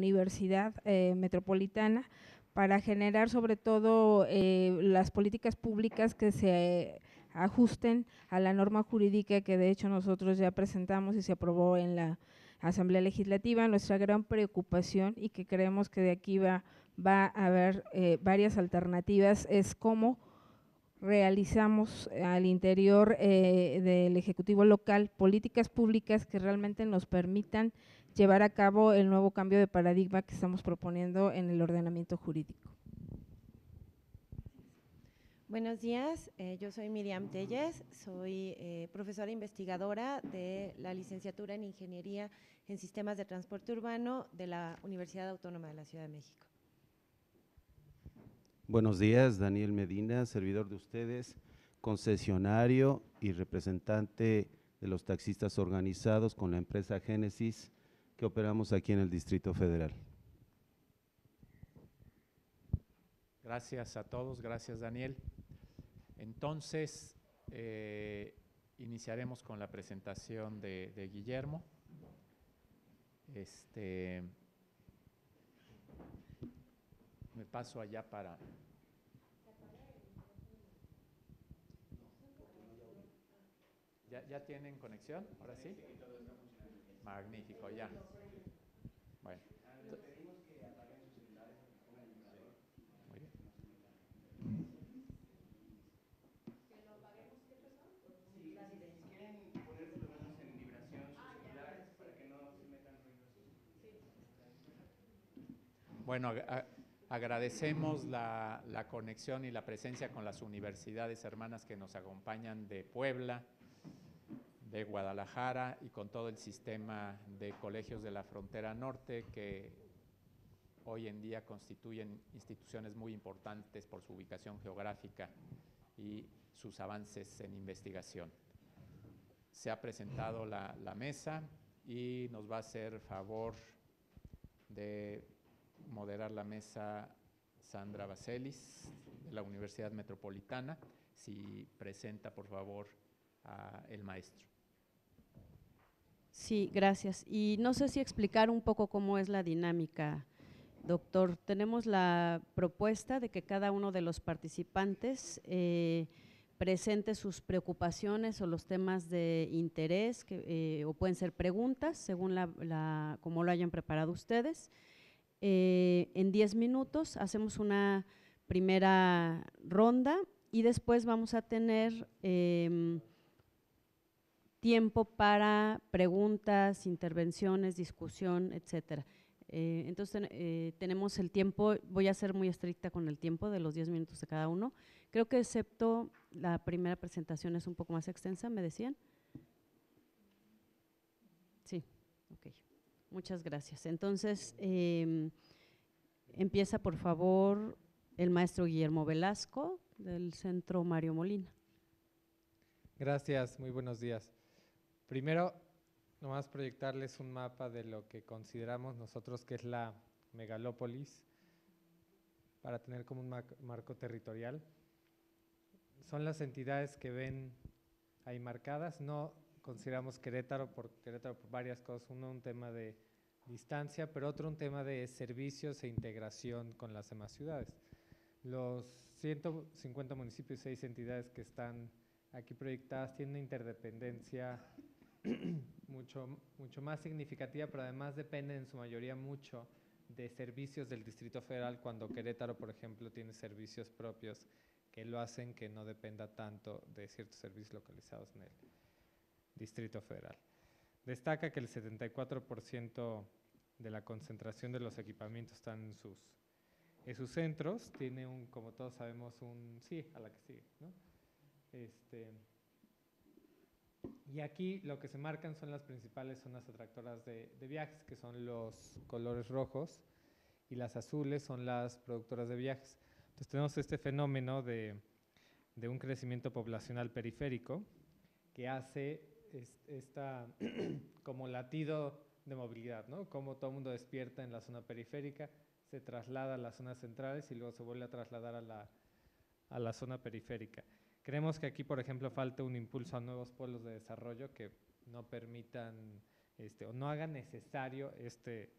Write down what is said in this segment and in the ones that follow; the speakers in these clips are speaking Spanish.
universidad eh, metropolitana para generar sobre todo eh, las políticas públicas que se ajusten a la norma jurídica que de hecho nosotros ya presentamos y se aprobó en la Asamblea Legislativa. Nuestra gran preocupación y que creemos que de aquí va, va a haber eh, varias alternativas es cómo realizamos al interior del Ejecutivo local políticas públicas que realmente nos permitan llevar a cabo el nuevo cambio de paradigma que estamos proponiendo en el ordenamiento jurídico. Buenos días, eh, yo soy Miriam Telles, soy eh, profesora investigadora de la licenciatura en Ingeniería en Sistemas de Transporte Urbano de la Universidad Autónoma de la Ciudad de México. Buenos días, Daniel Medina, servidor de ustedes, concesionario y representante de los taxistas organizados con la empresa Génesis que operamos aquí en el Distrito Federal. Gracias a todos, gracias Daniel. Entonces, eh, iniciaremos con la presentación de, de Guillermo. Este, me paso allá para... ¿Ya, ¿Ya tienen conexión? ¿Ahora sí? Magnífico, ya. Bueno. Bueno, agradecemos la, la conexión y la presencia con las universidades hermanas que nos acompañan de Puebla, de Guadalajara y con todo el sistema de colegios de la frontera norte que hoy en día constituyen instituciones muy importantes por su ubicación geográfica y sus avances en investigación. Se ha presentado la, mesa y nos va a hacer favor de moderar la mesa Sandra Baselis de la Universidad Metropolitana. Si presenta, por favor, a el maestro. Sí, gracias. Y no sé si explicar un poco cómo es la dinámica, doctor. Tenemos la propuesta de que cada uno de los participantes eh, presente sus preocupaciones o los temas de interés, eh, o pueden ser preguntas, según la, la, como lo hayan preparado ustedes. Eh, en 10 minutos hacemos una primera ronda y después vamos a tener em, tiempo para preguntas, intervenciones, discusión, etcétera. Eh, entonces eh, tenemos el tiempo, voy a ser muy estricta con el tiempo de los 10 minutos de cada uno. Creo que excepto la primera presentación es un poco más extensa, me decían. Sí, ok. Muchas gracias. Entonces, em, empieza por favor el maestro Guillermo Velasco del Centro Mario Molina. Gracias, muy buenos días. Primero, nomás proyectarles un mapa de lo que consideramos nosotros que es la megalópolis para tener como un marco territorial. Son las entidades que ven ahí marcadas, no consideramos Querétaro por Querétaro por varias cosas, uno un tema de distancia, pero otro un tema de servicios e integración con las demás ciudades. Los 150 municipios y seis entidades que están aquí proyectadas tienen una interdependencia mucho, mucho más significativa, pero además dependen en su mayoría mucho de servicios del Distrito Federal, cuando Querétaro, por ejemplo, tiene servicios propios que lo hacen que no dependa tanto de ciertos servicios localizados en el Distrito Federal. Destaca que el 74% de la concentración de los equipamientos están en sus, en sus centros, tiene un, como todos sabemos, un, sí, a la que sigue, ¿no? Este, y aquí lo que se marcan son las principales zonas atractoras de, de viajes, que son los colores rojos, y las azules son las productoras de viajes. Entonces tenemos este fenómeno de, de un crecimiento poblacional periférico que hace es- esta como latido de movilidad, ¿no? Como todo el mundo despierta en la zona periférica, se traslada a las zonas centrales y luego se vuelve a trasladar a la, a la zona periférica. Creemos que aquí, por ejemplo, falta un impulso a nuevos polos de desarrollo que no permitan este, o no hagan necesario este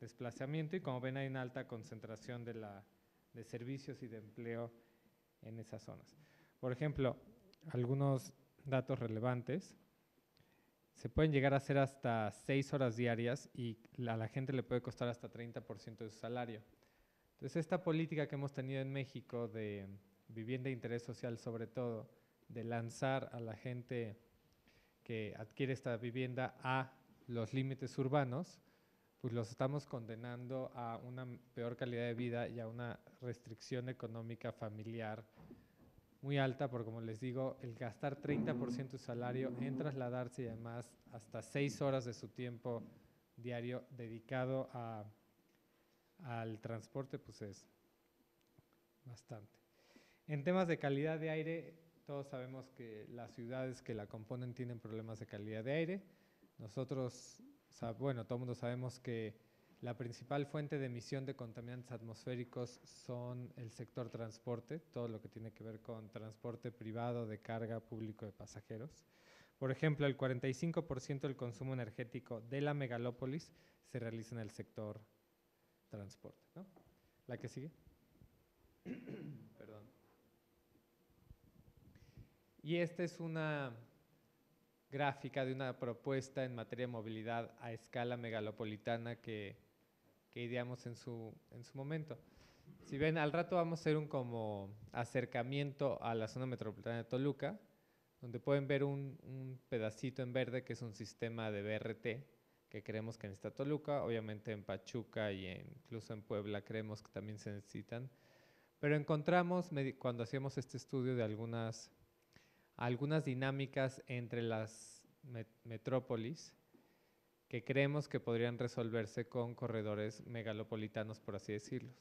desplazamiento y como ven hay una alta concentración de, servicios y de empleo en esas zonas. Por ejemplo, algunos datos relevantes, se pueden llegar a hacer hasta seis horas diarias y a la gente le puede costar hasta 30% de su salario. Entonces, esta política que hemos tenido en México de vivienda de interés social sobre todo, de lanzar a la gente que adquiere esta vivienda a los límites urbanos, pues los estamos condenando a una peor calidad de vida y a una restricción económica familiar muy alta, porque como les digo, el gastar 30% de salario en trasladarse y además hasta 6 horas de su tiempo diario dedicado al transporte, pues es bastante. En temas de calidad de aire, todos sabemos que las ciudades que la componen tienen problemas de calidad de aire. Nosotros, bueno, todo el mundo sabemos que la principal fuente de emisión de contaminantes atmosféricos son el sector transporte, todo lo que tiene que ver con transporte privado de carga público de pasajeros. Por ejemplo, el 45% del consumo energético de la megalópolis se realiza en el sector transporte. ¿La que sigue? Perdón. Y esta es una gráfica de una propuesta en materia de movilidad a escala megalopolitana que ideamos en su, en su momento. Si ven, al rato vamos a hacer un como acercamiento a la zona metropolitana de Toluca, donde pueden ver un, un pedacito en verde que es un sistema de BRT que creemos que necesita Toluca, obviamente en Pachuca y incluso en Puebla creemos que también se necesitan, pero encontramos cuando hacíamos este estudio de algunas, algunas dinámicas entre las metrópolis que creemos que podrían resolverse con corredores megalopolitanos, por así decirlo.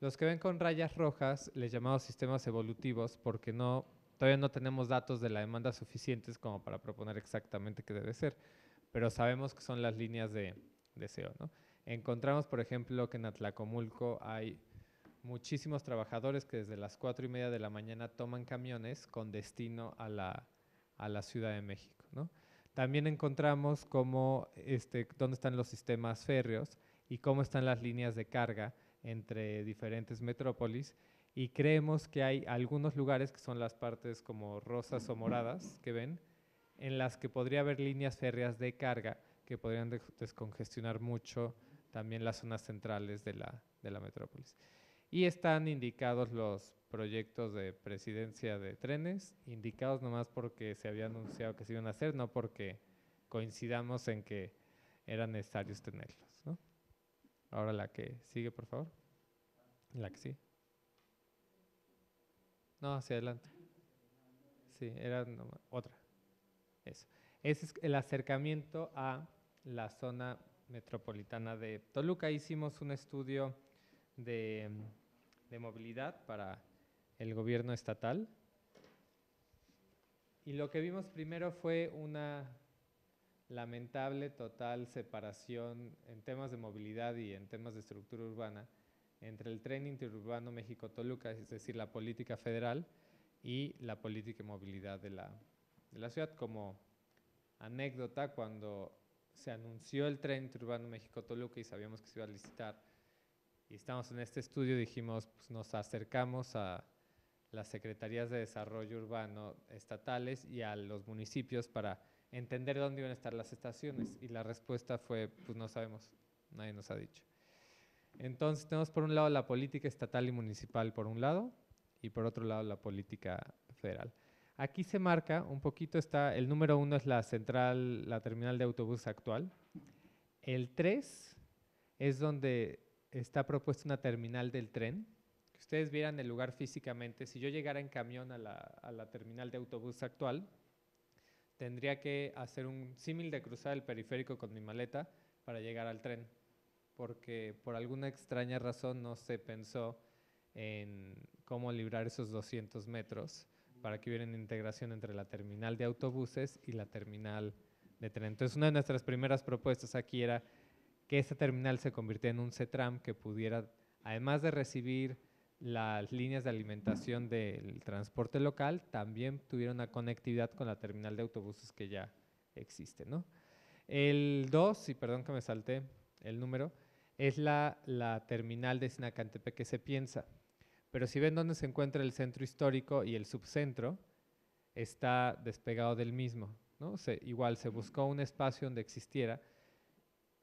Los que ven con rayas rojas les llamamos sistemas evolutivos porque no, todavía no tenemos datos de la demanda suficientes como para proponer exactamente qué debe ser, pero sabemos que son las líneas de deseo. Encontramos, por ejemplo, que en Atlacomulco hay muchísimos trabajadores que desde las cuatro y media de la mañana toman camiones con destino a la, a la Ciudad de México. También encontramos cómo, este, dónde están los sistemas férreos y cómo están las líneas de carga entre diferentes metrópolis y creemos que hay algunos lugares que son las partes como rosas o moradas que ven, en las que podría haber líneas férreas de carga que podrían descongestionar mucho también las zonas centrales de la, de la metrópolis. Y están indicados los proyectos de presidencia de trenes, indicados nomás porque se había anunciado que se iban a hacer, no porque coincidamos en que eran necesarios tenerlos. Ahora la que sigue, por favor. La que sigue. No, hacia adelante. Sí, era otra. Eso. Ese es el acercamiento a la zona metropolitana de Toluca. Hicimos un estudio de, de movilidad para el gobierno estatal. Y lo que vimos primero fue una lamentable total separación en temas de movilidad y en temas de estructura urbana entre el tren interurbano México-Toluca, es decir, la política federal, y la política de movilidad de la, de la ciudad. Como anécdota, cuando se anunció el tren interurbano México-Toluca y sabíamos que se iba a licitar, y estamos en este estudio, dijimos, pues nos acercamos a las secretarías de desarrollo urbano estatales y a los municipios para entender dónde iban a estar las estaciones. Y la respuesta fue, pues no sabemos, nadie nos ha dicho. Entonces tenemos por un lado la política estatal y municipal por un lado y por otro lado la política federal. Aquí se marca un poquito, está, el número uno es la central, la terminal de autobús actual. El tres es donde está propuesta una terminal del tren, ustedes vieran el lugar físicamente, si yo llegara en camión a la, terminal de autobús actual, tendría que hacer un símil de cruzar el periférico con mi maleta para llegar al tren, porque por alguna extraña razón no se pensó en cómo librar esos 200 metros para que hubiera una integración entre la terminal de autobuses y la terminal de tren. Entonces, una de nuestras primeras propuestas aquí era que esa terminal se convirtiera en un CETRAM que pudiera, además de recibir las líneas de alimentación del transporte local también tuvieron una conectividad con la terminal de autobuses que ya existe. ¿no? El 2, y perdón que me salté el número, es la, la terminal de Sinacantepec que se piensa. Pero si ven dónde se encuentra el centro histórico y el subcentro, está despegado del mismo. ¿no? igual se buscó un espacio donde existiera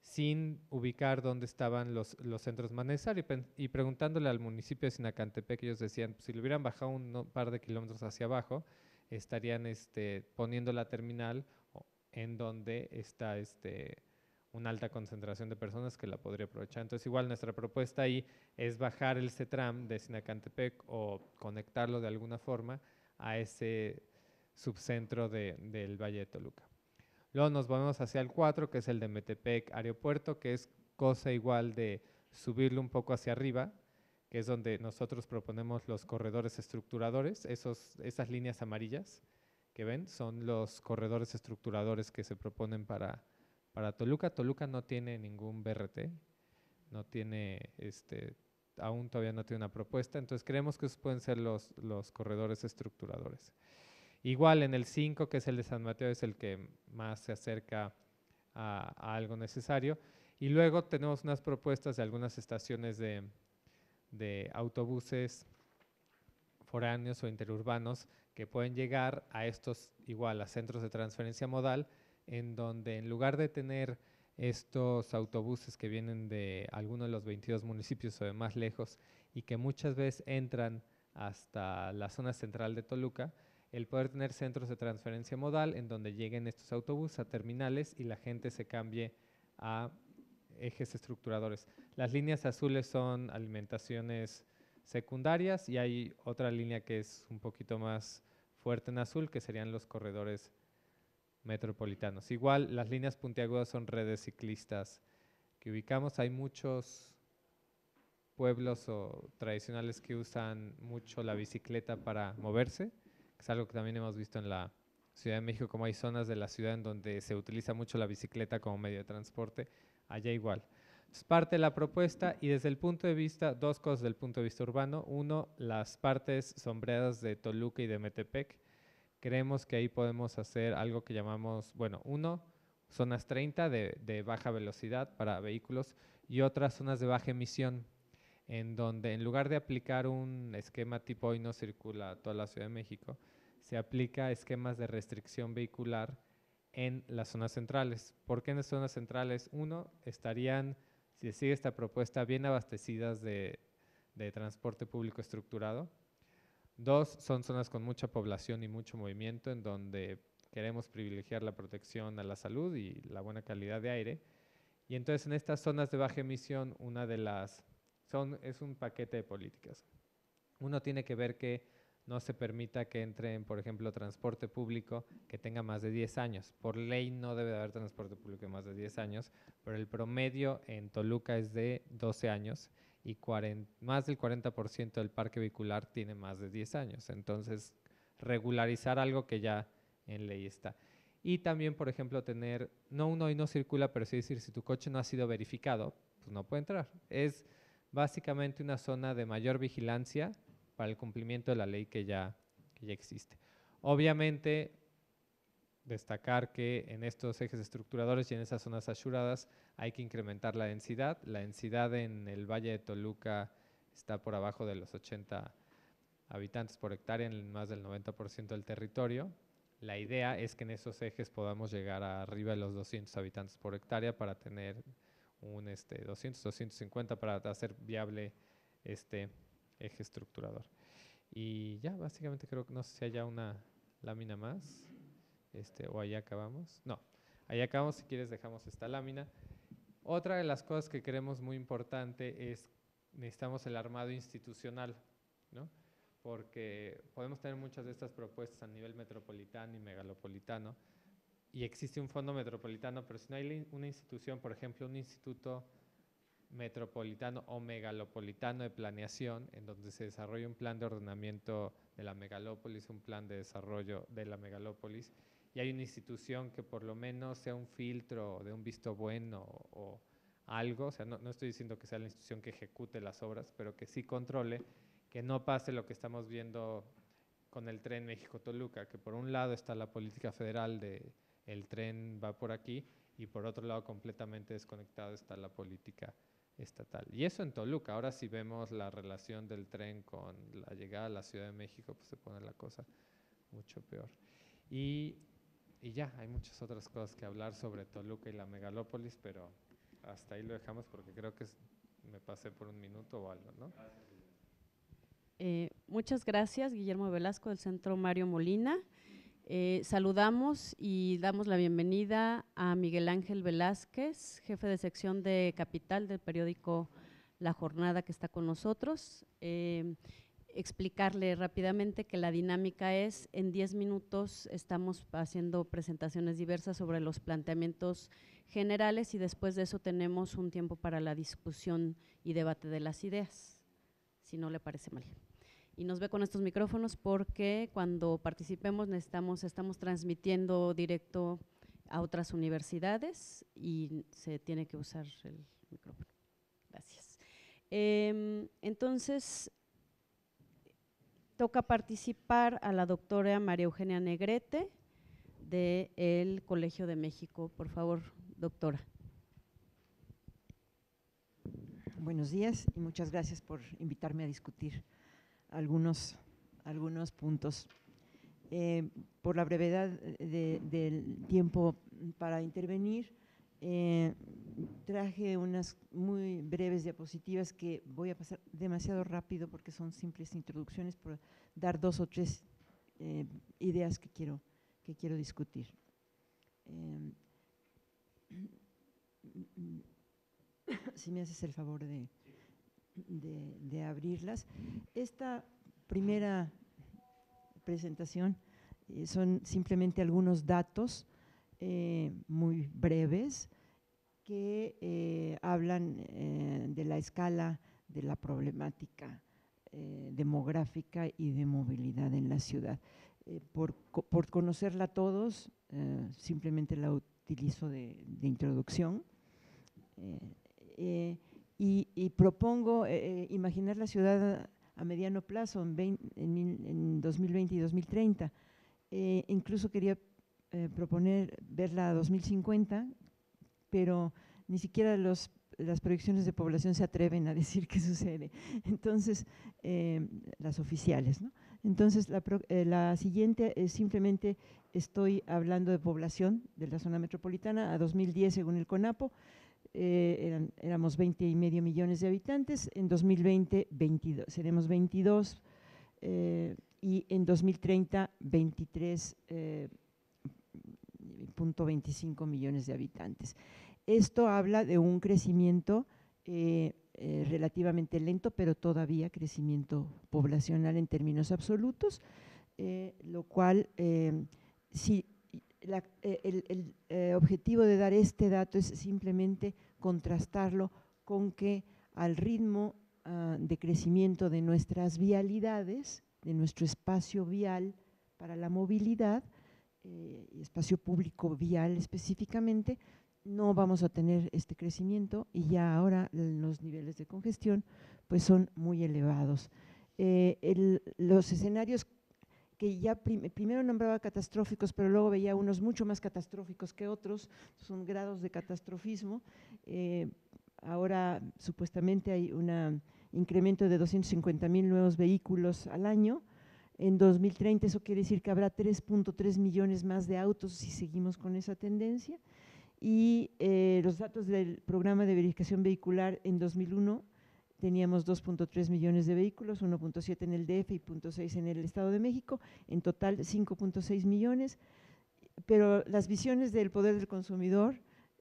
sin ubicar dónde estaban los, los centros necesarios. Y, preguntándole al municipio de Sinacantepec, ellos decían, pues, si lo hubieran bajado un par de kilómetros hacia abajo, estarían este, poniendo la terminal en donde está este, una alta concentración de personas que la podría aprovechar. Entonces, igual nuestra propuesta ahí es bajar el CETRAM de Sinacantepec o conectarlo de alguna forma a ese subcentro del Valle de Toluca. Luego nos vamos hacia el 4, que es el de Metepec Aeropuerto, que es cosa igual de subirlo un poco hacia arriba, que es donde nosotros proponemos los corredores estructuradores, esos, esas líneas amarillas que ven son los corredores estructuradores que se proponen para para Toluca, Toluca no tiene ningún BRT, no tiene, este, aún todavía no tiene una propuesta, entonces creemos que esos pueden ser los, los corredores estructuradores. Igual en el 5, que es el de San Mateo, es el que más se acerca a, algo necesario. Y luego tenemos unas propuestas de algunas estaciones de, de autobuses foráneos o interurbanos que pueden llegar a estos igual a centros de transferencia modal en donde en lugar de tener estos autobuses que vienen de alguno de los 22 municipios o de más lejos y que muchas veces entran hasta la zona central de Toluca, el poder tener centros de transferencia modal en donde lleguen estos autobuses a terminales y la gente se cambie a ejes estructuradores. Las líneas azules son alimentaciones secundarias y hay otra línea que es un poquito más fuerte en azul, que serían los corredores metropolitanos. Igual las líneas puntiagudas son redes ciclistas que ubicamos. Hay muchos pueblos o tradicionales que usan mucho la bicicleta para moverse, es algo que también hemos visto en la Ciudad de México, como hay zonas de la ciudad en donde se utiliza mucho la bicicleta como medio de transporte, allá igual. Es parte de la propuesta y desde el punto de vista, dos cosas del punto de vista urbano. Uno, las partes sombreadas de Toluca y de Metepec, creemos que ahí podemos hacer algo que llamamos, bueno, uno, zonas 30 de, baja velocidad para vehículos y otras zonas de baja emisión, en donde en lugar de aplicar un esquema tipo hoy no circula toda la Ciudad de México, se aplica esquemas de restricción vehicular en las zonas centrales. ¿Por qué en las zonas centrales? Uno, estarían, si sigue esta propuesta, bien abastecidas de transporte público estructurado, Dos, son zonas con mucha población y mucho movimiento en donde queremos privilegiar la protección a la salud y la buena calidad de aire. Y entonces en estas zonas de baja emisión, una de las, son, es un paquete de políticas. Uno tiene que ver que no se permita que entren, por ejemplo, transporte público que tenga más de 10 años. Por ley no debe haber transporte público de más de 10 años, pero el promedio en Toluca es de 12 años y más del 40% del parque vehicular tiene más de 10 años. Entonces, regularizar algo que ya en ley está. Y también, por ejemplo, tener, no uno y no circula, pero sí decir, si tu coche no ha sido verificado, pues no puede entrar. Es básicamente una zona de mayor vigilancia para el cumplimiento de la ley que ya, que ya existe. Obviamente, destacar que en estos ejes estructuradores y en esas zonas asuradas hay que incrementar la densidad. La densidad en el Valle de Toluca está por abajo de los 80 habitantes por hectárea en más del 90% del territorio. La idea es que en esos ejes podamos llegar a arriba de los 200 habitantes por hectárea para tener un este, 200, 250 para hacer viable este eje estructurador. Y ya, básicamente creo que no sé si haya una lámina más. Este, o ahí acabamos. No, ahí acabamos. Si quieres dejamos esta lámina. Otra de las cosas que creemos muy importante es necesitamos el armado institucional, ¿no? porque podemos tener muchas de estas propuestas a nivel metropolitano y megalopolitano, y existe un fondo metropolitano, pero si no hay una institución, por ejemplo, un instituto metropolitano o megalopolitano de planeación, en donde se desarrolla un plan de ordenamiento de la megalópolis, un plan de desarrollo de la megalópolis, y hay una institución que por lo menos sea un filtro de un visto bueno o, algo, o sea, no, estoy diciendo que sea la institución que ejecute las obras, pero que sí controle que no pase lo que estamos viendo con el tren México-Toluca, que por un lado está la política federal de el tren va por aquí y por otro lado completamente desconectado está la política tal. Y eso en Toluca, ahora si vemos la relación del tren con la llegada a la Ciudad de México, pues se pone la cosa mucho peor. Y, y ya, hay muchas otras cosas que hablar sobre Toluca y la megalópolis, pero hasta ahí lo dejamos porque creo que me pasé por un minuto o algo, ¿no? Eh, muchas gracias, Guillermo Velasco, del Centro Mario Molina. Eh, saludamos y damos la bienvenida a Miguel Ángel Velázquez, jefe de sección de Capital del periódico La Jornada, que está con nosotros. Eh, explicarle rápidamente que la dinámica es, en 10 minutos estamos haciendo presentaciones diversas sobre los planteamientos generales y después de eso tenemos un tiempo para la discusión y debate de las ideas, si no le parece mal. Y nos ve con estos micrófonos porque cuando participemos necesitamos, estamos transmitiendo directo a otras universidades y se tiene que usar el micrófono. Gracias. Em, entonces, toca participar a la doctora María Eugenia Negrete del Colegio de México. Por favor, doctora. Buenos días y muchas gracias por invitarme a discutir algunos, algunos puntos. Eh, por la brevedad del tiempo para intervenir, eh, traje unas muy breves diapositivas que voy a pasar demasiado rápido porque son simples introducciones por dar dos o tres eh, ideas que quiero, que quiero discutir. si me haces el favor de, de, abrirlas. Esta primera presentación eh, son simplemente algunos datos eh, muy breves que eh, hablan de la escala de la problemática demográfica y de movilidad en la ciudad. Por, por, conocerla todos, simplemente la utilizo de, de introducción. Y, propongo eh, eh, imaginar la ciudad a, mediano plazo, en, en, 2020 y 2030. Eh, incluso quería proponer verla a 2050, pero ni siquiera los, las proyecciones de población se atreven a decir qué sucede. Entonces, las oficiales. ¿no? Entonces, la, la siguiente es simplemente estoy hablando de población de la zona metropolitana a 2010 según el CONAPO, eh, éramos 20 y medio millones de habitantes, en 2020 22, seremos 22 eh, y en 2030 23.25 eh, millones de habitantes. Esto habla de un crecimiento relativamente lento, pero todavía crecimiento poblacional en términos absolutos, lo cual si el, objetivo de dar este dato es simplemente contrastarlo con que al ritmo ah, de crecimiento de nuestras vialidades, de nuestro espacio vial para la movilidad, eh, espacio público vial específicamente, no vamos a tener este crecimiento y ya ahora los niveles de congestión pues son muy elevados. Eh, los escenarios que ya primero nombraba catastróficos, pero luego veía unos mucho más catastróficos que otros, son grados de catastrofismo. Eh, ahora supuestamente hay un incremento de 250 mil nuevos vehículos al año. En 2030 eso quiere decir que habrá 3.3 millones más de autos si seguimos con esa tendencia. Y eh, los datos del programa de verificación vehicular en 2001 teníamos 2.3 millones de vehículos, 1.7 en el DF y 0.6 en el Estado de México, en total 5.6 millones, pero las visiones del poder del consumidor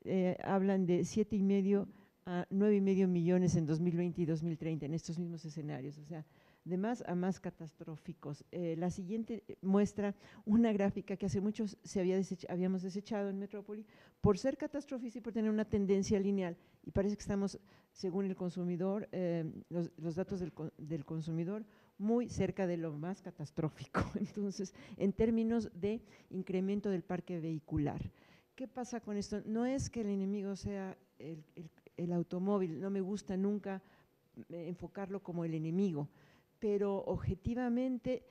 eh, hablan de 7,5 a 9,5 millones en 2020 y 2030 en estos mismos escenarios, o sea, de más a más catastróficos. Eh, la siguiente muestra una gráfica que hace muchos se había habíamos desechado en Metrópoli por ser catastróficos y por tener una tendencia lineal. Y parece que estamos, según el consumidor, eh, los, datos del, del consumidor, muy cerca de lo más catastrófico. Entonces, en términos de incremento del parque vehicular. ¿Qué pasa con esto? No es que el enemigo sea el, el, el automóvil, no me gusta nunca eh, enfocarlo como el enemigo, pero objetivamente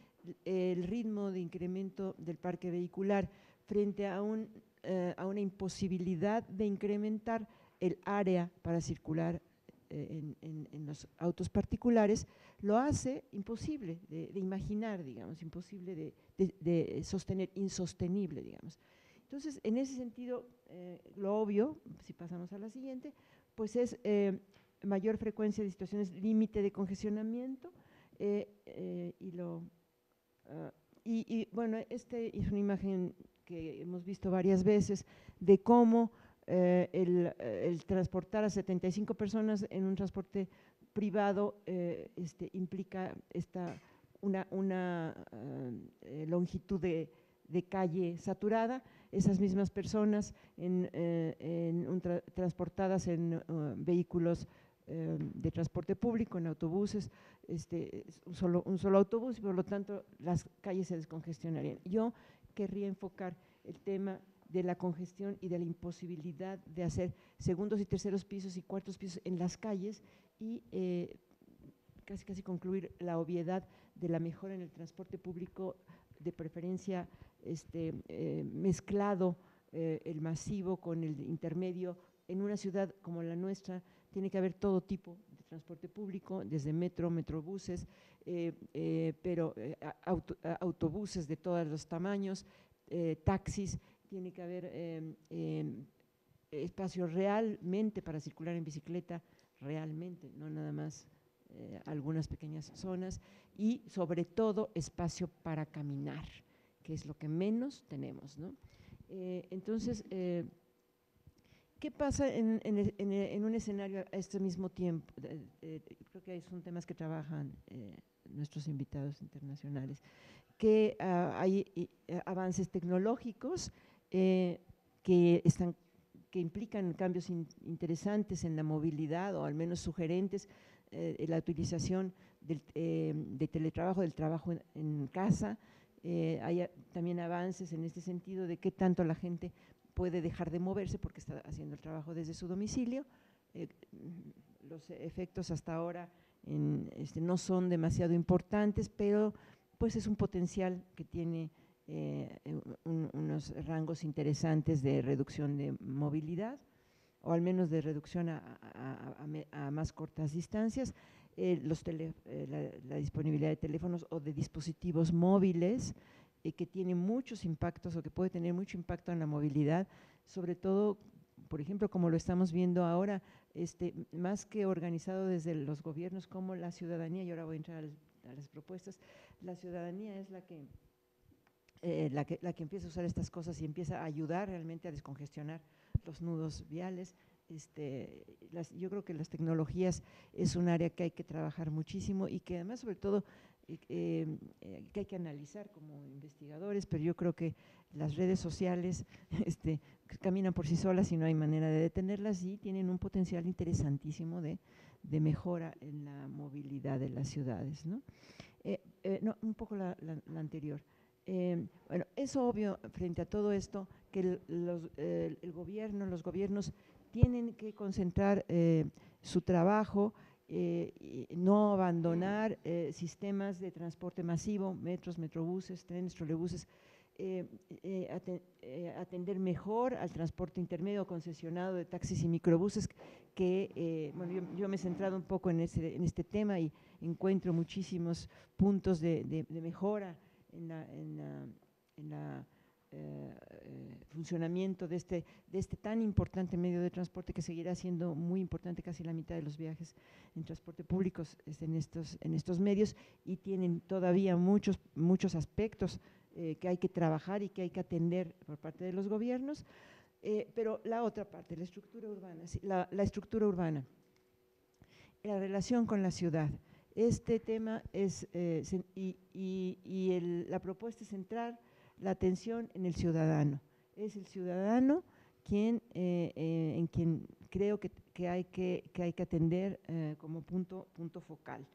el ritmo de incremento del parque vehicular frente a, un, eh, a una imposibilidad de incrementar el área para circular en, en, los autos particulares, lo hace imposible de, imaginar, digamos, imposible de, de, sostener, insostenible, digamos. Entonces, en ese sentido, lo obvio, si pasamos a la siguiente, pues es mayor frecuencia de situaciones límite de congestionamiento y lo ah, y, bueno, esta es una imagen que hemos visto varias veces de cómo eh, el, transportar a 75 personas en un transporte privado eh, este, implica esta, una, una eh, longitud de, calle saturada, esas mismas personas en, transportadas en vehículos de transporte público, en autobuses, este, un, solo, un solo autobús y por lo tanto las calles se descongestionarían. Yo querría enfocar el tema de la congestión y de la imposibilidad de hacer segundos y terceros pisos y cuartos pisos en las calles y eh, casi casi concluir la obviedad de la mejora en el transporte público, de preferencia este, eh, mezclado eh, el masivo con el intermedio. En una ciudad como la nuestra tiene que haber todo tipo transporte público, desde metro, metrobuses, pero autobuses de todos los tamaños, taxis, tiene que haber em, em, espacio realmente para circular en bicicleta, realmente, no nada más algunas pequeñas zonas, y sobre todo espacio para caminar, que es lo que menos tenemos. ¿no? entonces, ¿Qué pasa en, un escenario a este mismo tiempo? creo que son temas que trabajan eh, nuestros invitados internacionales, que ah, hay eh, avances tecnológicos eh, que, están, que implican cambios interesantes en la movilidad o al menos sugerentes, en la utilización del, de teletrabajo, del trabajo en, casa, hay también avances en este sentido de qué tanto la gente puede dejar de moverse porque está haciendo el trabajo desde su domicilio. Eh, los efectos hasta ahora este, no son demasiado importantes, pero pues es un potencial que tiene eh, unos rangos interesantes de reducción de movilidad o al menos de reducción a, más cortas distancias. Eh, los la, disponibilidad de teléfonos o de dispositivos móviles que tiene muchos impactos o que puede tener mucho impacto en la movilidad, sobre todo, por ejemplo, como lo estamos viendo ahora, este, más que organizado desde los gobiernos como la ciudadanía, y ahora voy a entrar a las propuestas, la ciudadanía es la que, eh, la que, la que empieza a usar estas cosas y empieza a ayudar realmente a descongestionar los nudos viales. Este, yo creo que las tecnologías es un área que hay que trabajar muchísimo y que además sobre todo eh, eh, que hay que analizar como investigadores, pero yo creo que las redes sociales este, caminan por sí solas y no hay manera de detenerlas y tienen un potencial interesantísimo de, de mejora en la movilidad de las ciudades. ¿no? Eh, no un poco la, anterior. Bueno, es obvio frente a todo esto que el, los, el gobierno, los gobiernos tienen que concentrar su trabajo eh, no abandonar eh, sistemas de transporte masivo, metros, metrobuses, trenes, trolebuses, eh, atender mejor al transporte intermedio concesionado de taxis y microbuses, que bueno, yo, me he centrado un poco en, ese, en este tema y encuentro muchísimos puntos de, mejora en la eh, eh, funcionamiento de este, de este tan importante medio de transporte que seguirá siendo muy importante, casi la mitad de los viajes en transporte público en estos, en estos medios y tienen todavía muchos, muchos aspectos eh, que hay que trabajar y que hay que atender por parte de los gobiernos. pero la otra parte, la estructura urbana, la, la estructura urbana, la relación con la ciudad. Este tema es, y, y, el, la propuesta es centrar la atención en el ciudadano. Es el ciudadano quien, eh, eh, en quien creo que, hay, que, hay que atender eh, como punto, punto focal.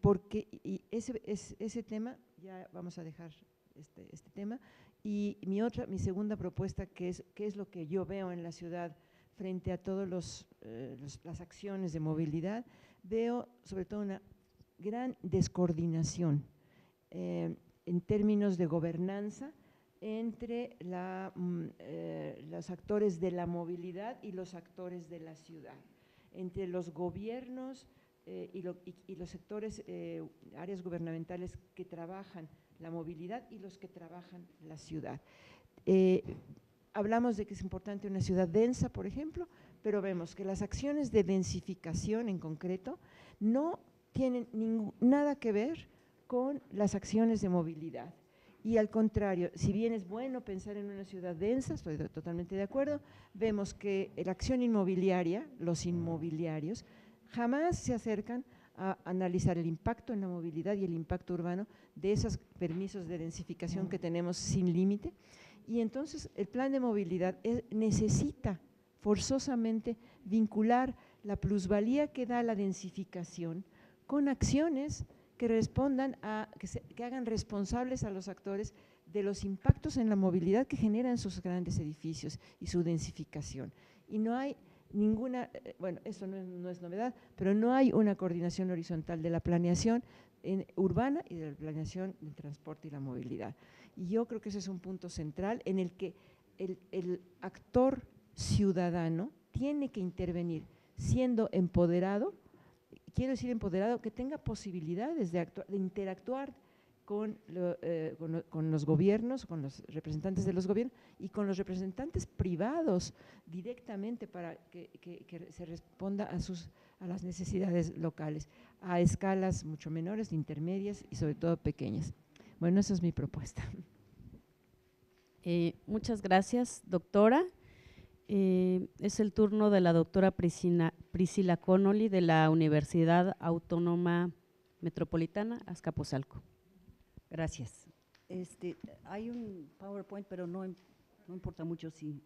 porque y ese, ese tema, ya vamos a dejar este, este, tema, y mi otra, mi segunda propuesta, que es qué es lo que yo veo en la ciudad frente a todas las acciones de movilidad, veo sobre todo una gran descoordinación en términos de gobernanza entre la, mm, eh, los actores de la movilidad y los actores de la ciudad. entre los gobiernos eh, y, los sectores, eh, áreas gubernamentales que trabajan la movilidad y los que trabajan la ciudad. Eh, hablamos de que es importante una ciudad densa, por ejemplo, pero vemos que las acciones de densificación en concreto no tienen nada que ver con las acciones de movilidad. Y al contrario, si bien es bueno pensar en una ciudad densa, estoy totalmente de acuerdo, vemos que la acción inmobiliaria, los inmobiliarios, jamás se acercan a analizar el impacto en la movilidad y el impacto urbano de esos permisos de densificación que tenemos sin límite. Y entonces el plan de movilidad necesita forzosamente vincular la plusvalía que da la densificación con acciones que respondan a, que, hagan responsables a los actores de los impactos en la movilidad que generan sus grandes edificios y su densificación. Y no hay ninguna, eh, bueno, eso no es, novedad, pero no hay una coordinación horizontal de la planeación urbana y de la planeación del transporte y la movilidad. Y yo creo que ese es un punto central en el que el, el actor ciudadano tiene que intervenir siendo empoderado, quiero decir empoderado, que tenga posibilidades de, de interactuar con, eh, con, los gobiernos, con los representantes de los gobiernos y con los representantes privados directamente para que, que, se responda a, sus, a las necesidades locales, a escalas mucho menores, intermedias y sobre todo pequeñas. Bueno, esa es mi propuesta. Eh, muchas gracias, doctora. Eh, es el turno de la doctora Priscila, Priscila Connolly de la Universidad Autónoma Metropolitana Azcapotzalco. Gracias. Este, hay un PowerPoint, pero no, no importa mucho si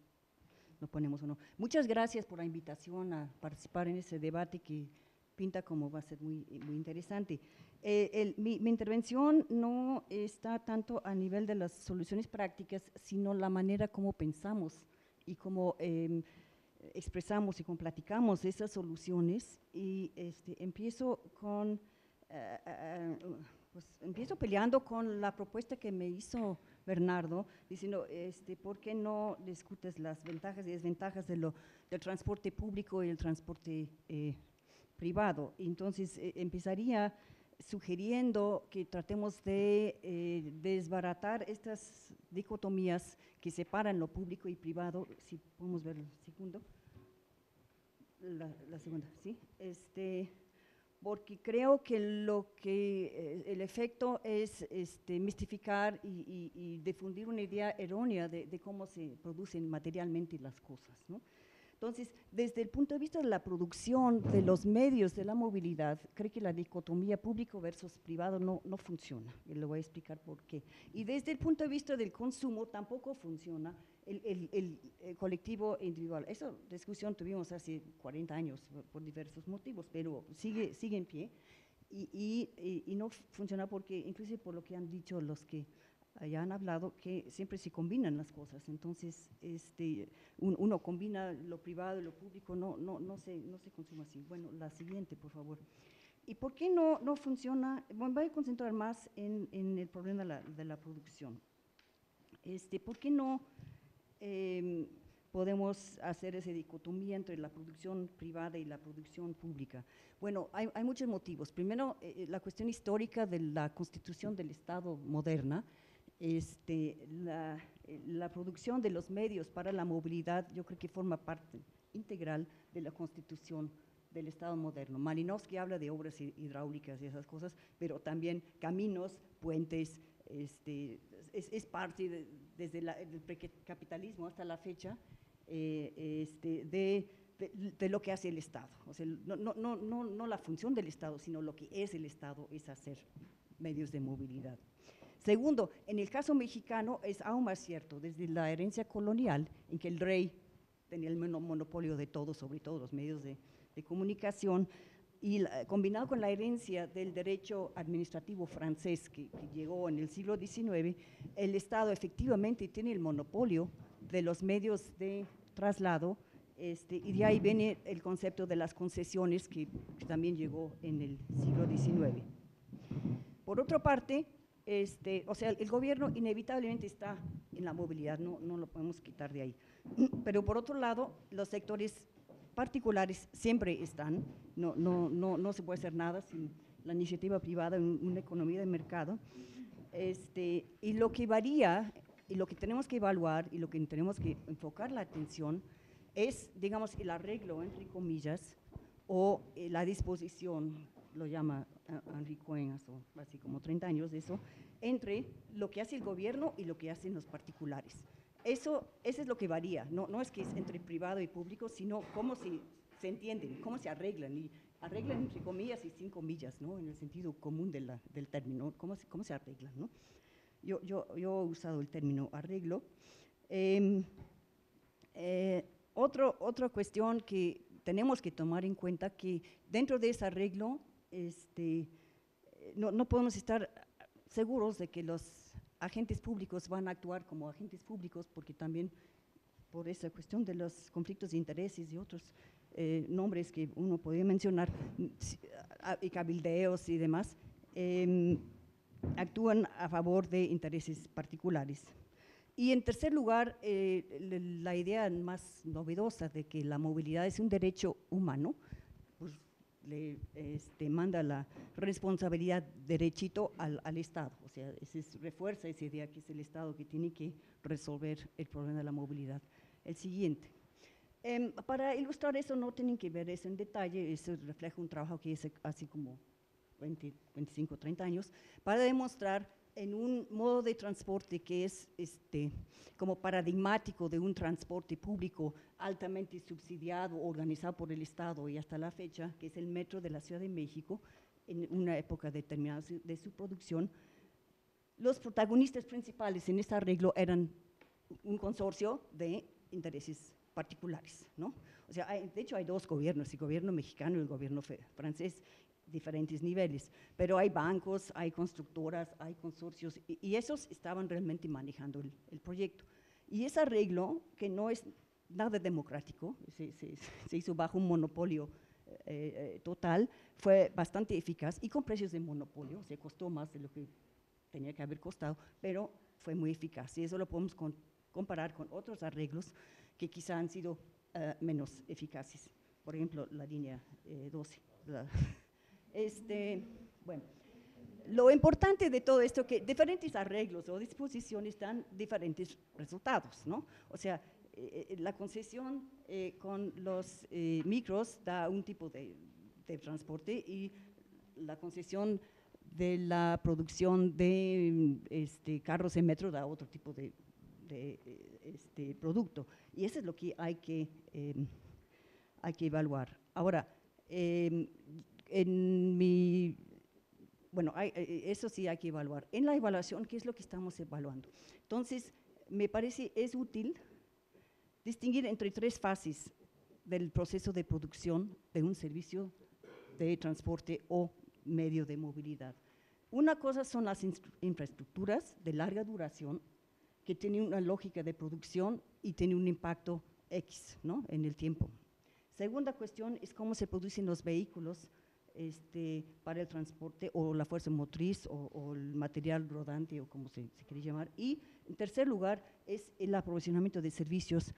lo ponemos o no. Muchas gracias por la invitación a participar en este debate que pinta como va a ser muy, muy interesante. Eh, mi, intervención no está tanto a nivel de las soluciones prácticas, sino la manera como pensamos y cómo em, expresamos y cómo platicamos esas soluciones. Y este, empiezo con, eh, eh, pues empiezo peleando con la propuesta que me hizo Bernardo, diciendo, este, ¿por qué no discutes las ventajas y desventajas de lo, del transporte público y el transporte eh, privado? Entonces, empezaría sugiriendo que tratemos de desbaratar estas dicotomías que separan lo público y privado, si podemos ver el segundo, la, segunda, ¿sí? Este, porque creo que lo que eh, el efecto es este, mistificar y, difundir una idea errónea de, de, cómo se producen materialmente las cosas, ¿no? Entonces, desde el punto de vista de la producción de los medios de la movilidad, creo que la dicotomía público versus privado no, no funciona, y le voy a explicar por qué. Y desde el punto de vista del consumo tampoco funciona el, el, colectivo individual. Esa discusión tuvimos hace 40 años por, diversos motivos, pero sigue, sigue en pie. Y, y, y, no funciona porque, inclusive por lo que han dicho los que ya han hablado que siempre se combinan las cosas, entonces este, uno combina lo privado y lo público, no, no, no, se, no se consume así. Bueno, la siguiente, por favor. ¿Y por qué no, no funciona? Bueno, voy a concentrar más en, en el problema de la, de la, producción. Este, ¿Por qué no em, podemos hacer esa dicotomía entre la producción privada y la producción pública? Bueno, hay, hay muchos motivos. Primero, eh, eh, la cuestión histórica de la constitución del Estado moderna, este, la, la, producción de los medios para la movilidad yo creo que forma parte integral de la constitución del Estado moderno. Malinowski habla de obras hidráulicas y esas cosas, pero también caminos, puentes, este, es, parte desde el capitalismo hasta la fecha eh, este, de, de, lo que hace el Estado. O sea, no, no, no, no la función del Estado, sino lo que es el Estado, es hacer medios de movilidad. Segundo, en el caso mexicano es aún más cierto, desde la herencia colonial, en que el rey tenía el monopolio de todo, sobre todo los medios de, comunicación, y combinado con la herencia del derecho administrativo francés que, llegó en el siglo XIX, el Estado efectivamente tiene el monopolio de los medios de traslado, este, y de ahí viene el concepto de las concesiones que, que también llegó en el siglo XIX. Por otra parte, este, o sea, el gobierno inevitablemente está en la movilidad, no, no lo podemos quitar de ahí. Pero por otro lado, los sectores particulares siempre están, no, no, no, no se puede hacer nada sin la iniciativa privada en una economía de mercado. Este, y lo que varía y lo que tenemos que evaluar y lo que tenemos que enfocar la atención es, digamos, el arreglo, entre comillas, o eh, la disposición, lo llama eh, Henri Cohen, así como 30 años de eso, entre lo que hace el gobierno y lo que hacen los particulares. Eso, eso es lo que varía, no, no es que es entre privado y público, sino cómo se, se entienden, cómo se arreglan, y arreglan entre comillas y sin comillas, ¿no? en el sentido común de la, del término, cómo se, cómo se arreglan. ¿no? Yo, yo, yo, he usado el término arreglo. Em, eh, otro, otra cuestión que tenemos que tomar en cuenta que dentro de ese arreglo este, no, podemos estar seguros de que los agentes públicos van a actuar como agentes públicos porque también por esa cuestión de los conflictos de intereses y otros eh, nombres que uno podría mencionar, y cabildeos y demás, eh, actúan a favor de intereses particulares. Y en tercer lugar, eh, la idea más novedosa de que la movilidad es un derecho humano, le este, manda la responsabilidad derechito al, al Estado. O sea, se refuerza esa idea que es el Estado que tiene que resolver el problema de la movilidad. El siguiente. Em, para ilustrar eso no tienen que ver eso en detalle, eso refleja un trabajo que hice así como 20, 25, 30 años, para demostrar en un modo de transporte que es este, como paradigmático de un transporte público altamente subsidiado, organizado por el Estado y hasta la fecha, que es el metro de la Ciudad de México, en una época determinada de su producción, los protagonistas principales en este arreglo eran un consorcio de intereses particulares, ¿no? O sea, de hecho hay dos gobiernos, el gobierno mexicano y el gobierno francés, diferentes niveles, pero hay bancos, hay constructoras, hay consorcios, y, esos estaban realmente manejando el, proyecto. Y ese arreglo, que no es nada democrático, se, hizo bajo un monopolio eh, eh, total, fue bastante eficaz y con precios de monopolio, se costó más de lo que tenía que haber costado, pero fue muy eficaz. Y eso lo podemos comparar con otros arreglos que quizá han sido eh, menos eficaces. Por ejemplo, la línea 12. Este, bueno, lo importante de todo esto es que diferentes arreglos o disposiciones dan diferentes resultados, ¿no? O sea, eh, eh, la concesión eh, con los micros da un tipo de, transporte y la concesión de la producción de este, carros en metro da otro tipo de, este, producto. Y eso es lo que hay que, hay que evaluar. Ahora, em, en mi, bueno, eh, eso sí hay que evaluar. En la evaluación, ¿qué es lo que estamos evaluando? Entonces, me parece es útil distinguir entre tres fases del proceso de producción de un servicio de transporte o medio de movilidad. Una cosa son las infraestructuras de larga duración que tienen una lógica de producción y tienen un impacto X ¿no? en el tiempo. Segunda cuestión es cómo se producen los vehículos este, para el transporte o la fuerza motriz o, el material rodante o como se, quiere llamar. Y en tercer lugar es el aprovisionamiento de servicios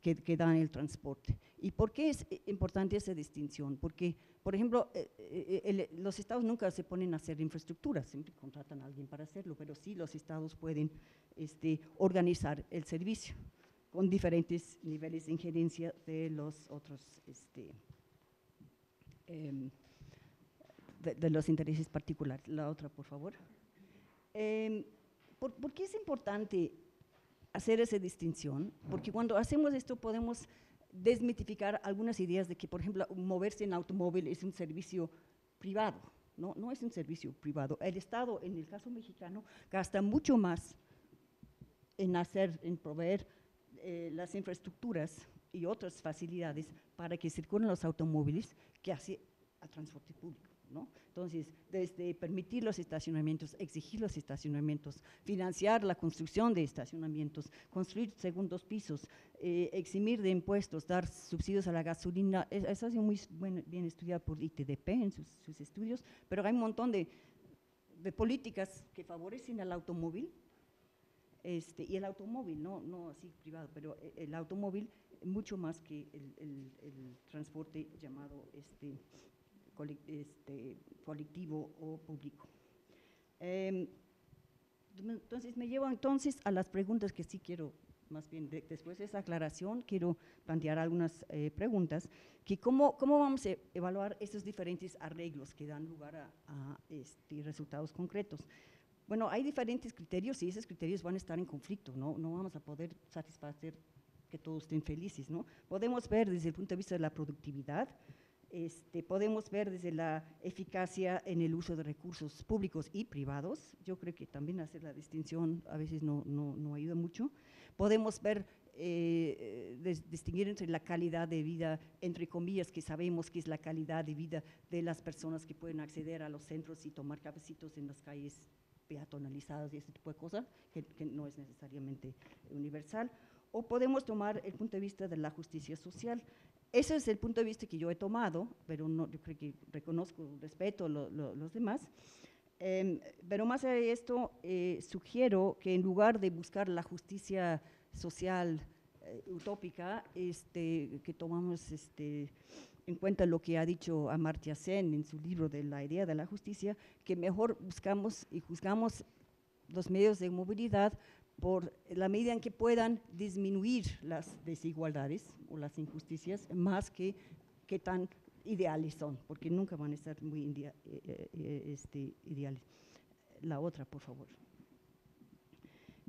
que, que, dan el transporte. ¿Y por qué es importante esa distinción? Porque, por ejemplo, eh, eh, los estados nunca se ponen a hacer infraestructura, siempre contratan a alguien para hacerlo, pero sí los estados pueden este, organizar el servicio con diferentes niveles de injerencia de los otros este, em, de, los intereses particulares. La otra, por favor. Em, ¿por, qué es importante hacer esa distinción? Porque cuando hacemos esto podemos desmitificar algunas ideas de que, por ejemplo, moverse en automóvil es un servicio privado. No, no es un servicio privado. El Estado, en el caso mexicano, gasta mucho más en hacer, en proveer eh, las infraestructuras y otras facilidades para que circulen los automóviles que hace al transporte público. Entonces, desde permitir los estacionamientos, exigir los estacionamientos, financiar la construcción de estacionamientos, construir segundos pisos, eh, eximir de impuestos, dar subsidios a la gasolina, eso ha sido muy bien estudiado por ITDP en sus, estudios, pero hay un montón de, políticas que favorecen al automóvil, este, y el automóvil, no, no así privado, pero eh, el automóvil mucho más que el, el- transporte llamado este, este, colectivo o público. Em, entonces, me llevo entonces a las preguntas que sí quiero, más bien de- después de esa aclaración, quiero plantear algunas eh, preguntas, que cómo, cómo vamos a evaluar estos diferentes arreglos que dan lugar a, a, este, resultados concretos. Bueno, hay diferentes criterios y esos criterios van a estar en conflicto, ¿no? No vamos a poder satisfacer que todos estén felices, ¿no? Podemos ver desde el punto de vista de la productividad, este, podemos ver desde la eficacia en el uso de recursos públicos y privados. Yo creo que también hacer la distinción a veces no, no, no ayuda mucho. Podemos ver, eh, des- distinguir entre la calidad de vida, entre comillas, que sabemos que es la calidad de vida de las personas que pueden acceder a los centros y tomar cafecitos en las calles peatonalizadas y ese tipo de cosas, que, que no es necesariamente universal. O podemos tomar el punto de vista de la justicia social. Ese es el punto de vista que yo he tomado, pero no, yo creo que reconozco, respeto lo- lo- los demás. Em, pero más allá de esto, eh, sugiero que en lugar de buscar la justicia social eh, utópica, este, que tomamos este, en cuenta lo que ha dicho Amartya Sen en su libro de la idea de la justicia, que mejor buscamos y juzgamos los medios de movilidad por la medida en que puedan disminuir las desigualdades o las injusticias, más que qué tan ideales son, porque nunca van a estar muy india- eh, eh, eh, este, ideales. La otra, por favor.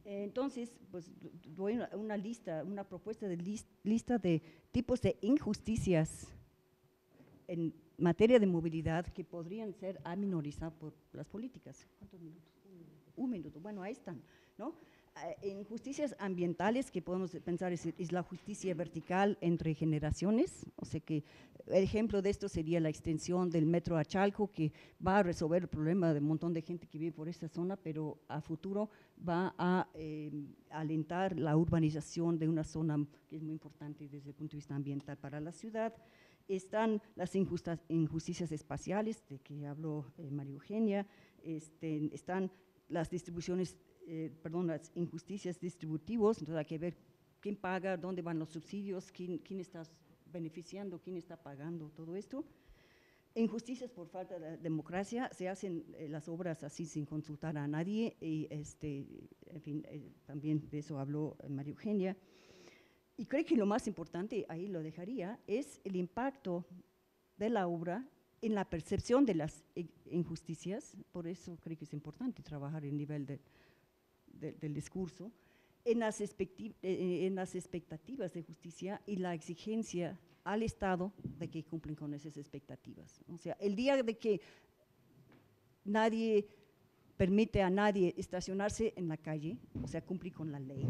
Entonces, pues do- doy una, lista, una propuesta de lis- lista de tipos de injusticias en materia de movilidad que podrían ser aminorizadas por las políticas. ¿Cuántos minutos? Un minuto. Bueno, ahí están, ¿no? Eh, injusticias ambientales que podemos pensar es, la justicia vertical entre generaciones, o sea que el ejemplo de esto sería la extensión del metro a Chalco, que va a resolver el problema de un montón de gente que vive por esta zona, pero a futuro va a eh, alentar la urbanización de una zona que es muy importante desde el punto de vista ambiental para la ciudad. Están las injusticias espaciales, de que habló eh, María Eugenia, este, están las distribuciones, eh, perdón, las injusticias distributivos, entonces hay que ver quién paga, dónde van los subsidios, quién, quién está beneficiando, quién está pagando todo esto. Injusticias por falta de democracia, se hacen eh, las obras así sin consultar a nadie, y este, en fin, eh, también de eso habló eh, María Eugenia. Y creo que lo más importante, ahí lo dejaría, es el impacto de la obra en la percepción de las i- injusticias, por eso creo que es importante trabajar el nivel de- de- del discurso, en las, eh, en las expectativas de justicia y la exigencia al Estado de que cumplen con esas expectativas. O sea, el día de que nadie permite a nadie estacionarse en la calle, o sea, cumplir con la ley,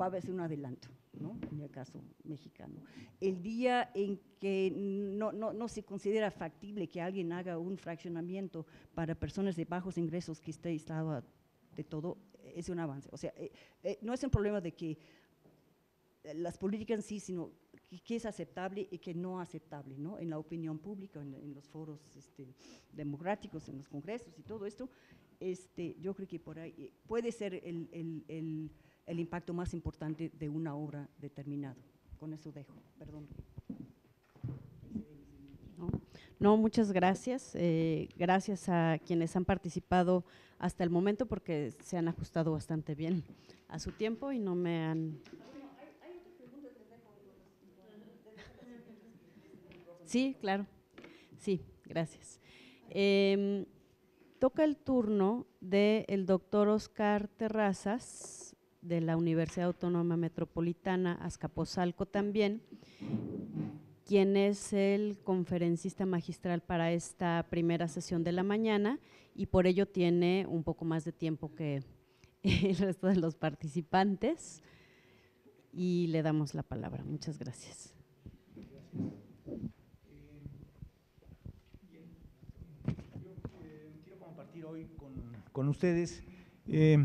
va a haber un adelanto, ¿no? En el caso mexicano. El día en que no, no, no se considera factible que alguien haga un fraccionamiento para personas de bajos ingresos que esté aislado de todo, es un avance. O sea, eh, eh, no es un problema de que eh, las políticas en sí, sino que es aceptable y que no aceptable, ¿no? En la opinión pública, en, en los foros este, democráticos, en los congresos y todo esto, este, yo creo que por ahí eh, puede ser el, el- el- el impacto más importante de una obra determinada. Con eso dejo, perdón. ¿No? Muchas gracias. eh, gracias a quienes han participado hasta el momento porque se han ajustado bastante bien a su tiempo y no me han… Sí, claro. Sí, gracias. Em, toca el turno del doctor Oscar Terrazas de la Universidad Autónoma Metropolitana, Azcapotzalco también, quien es el conferencista magistral para esta primera sesión de la mañana y por ello tiene un poco más de tiempo que el resto de los participantes. Y le damos la palabra. Muchas gracias. quiero compartir hoy con, ustedes eh,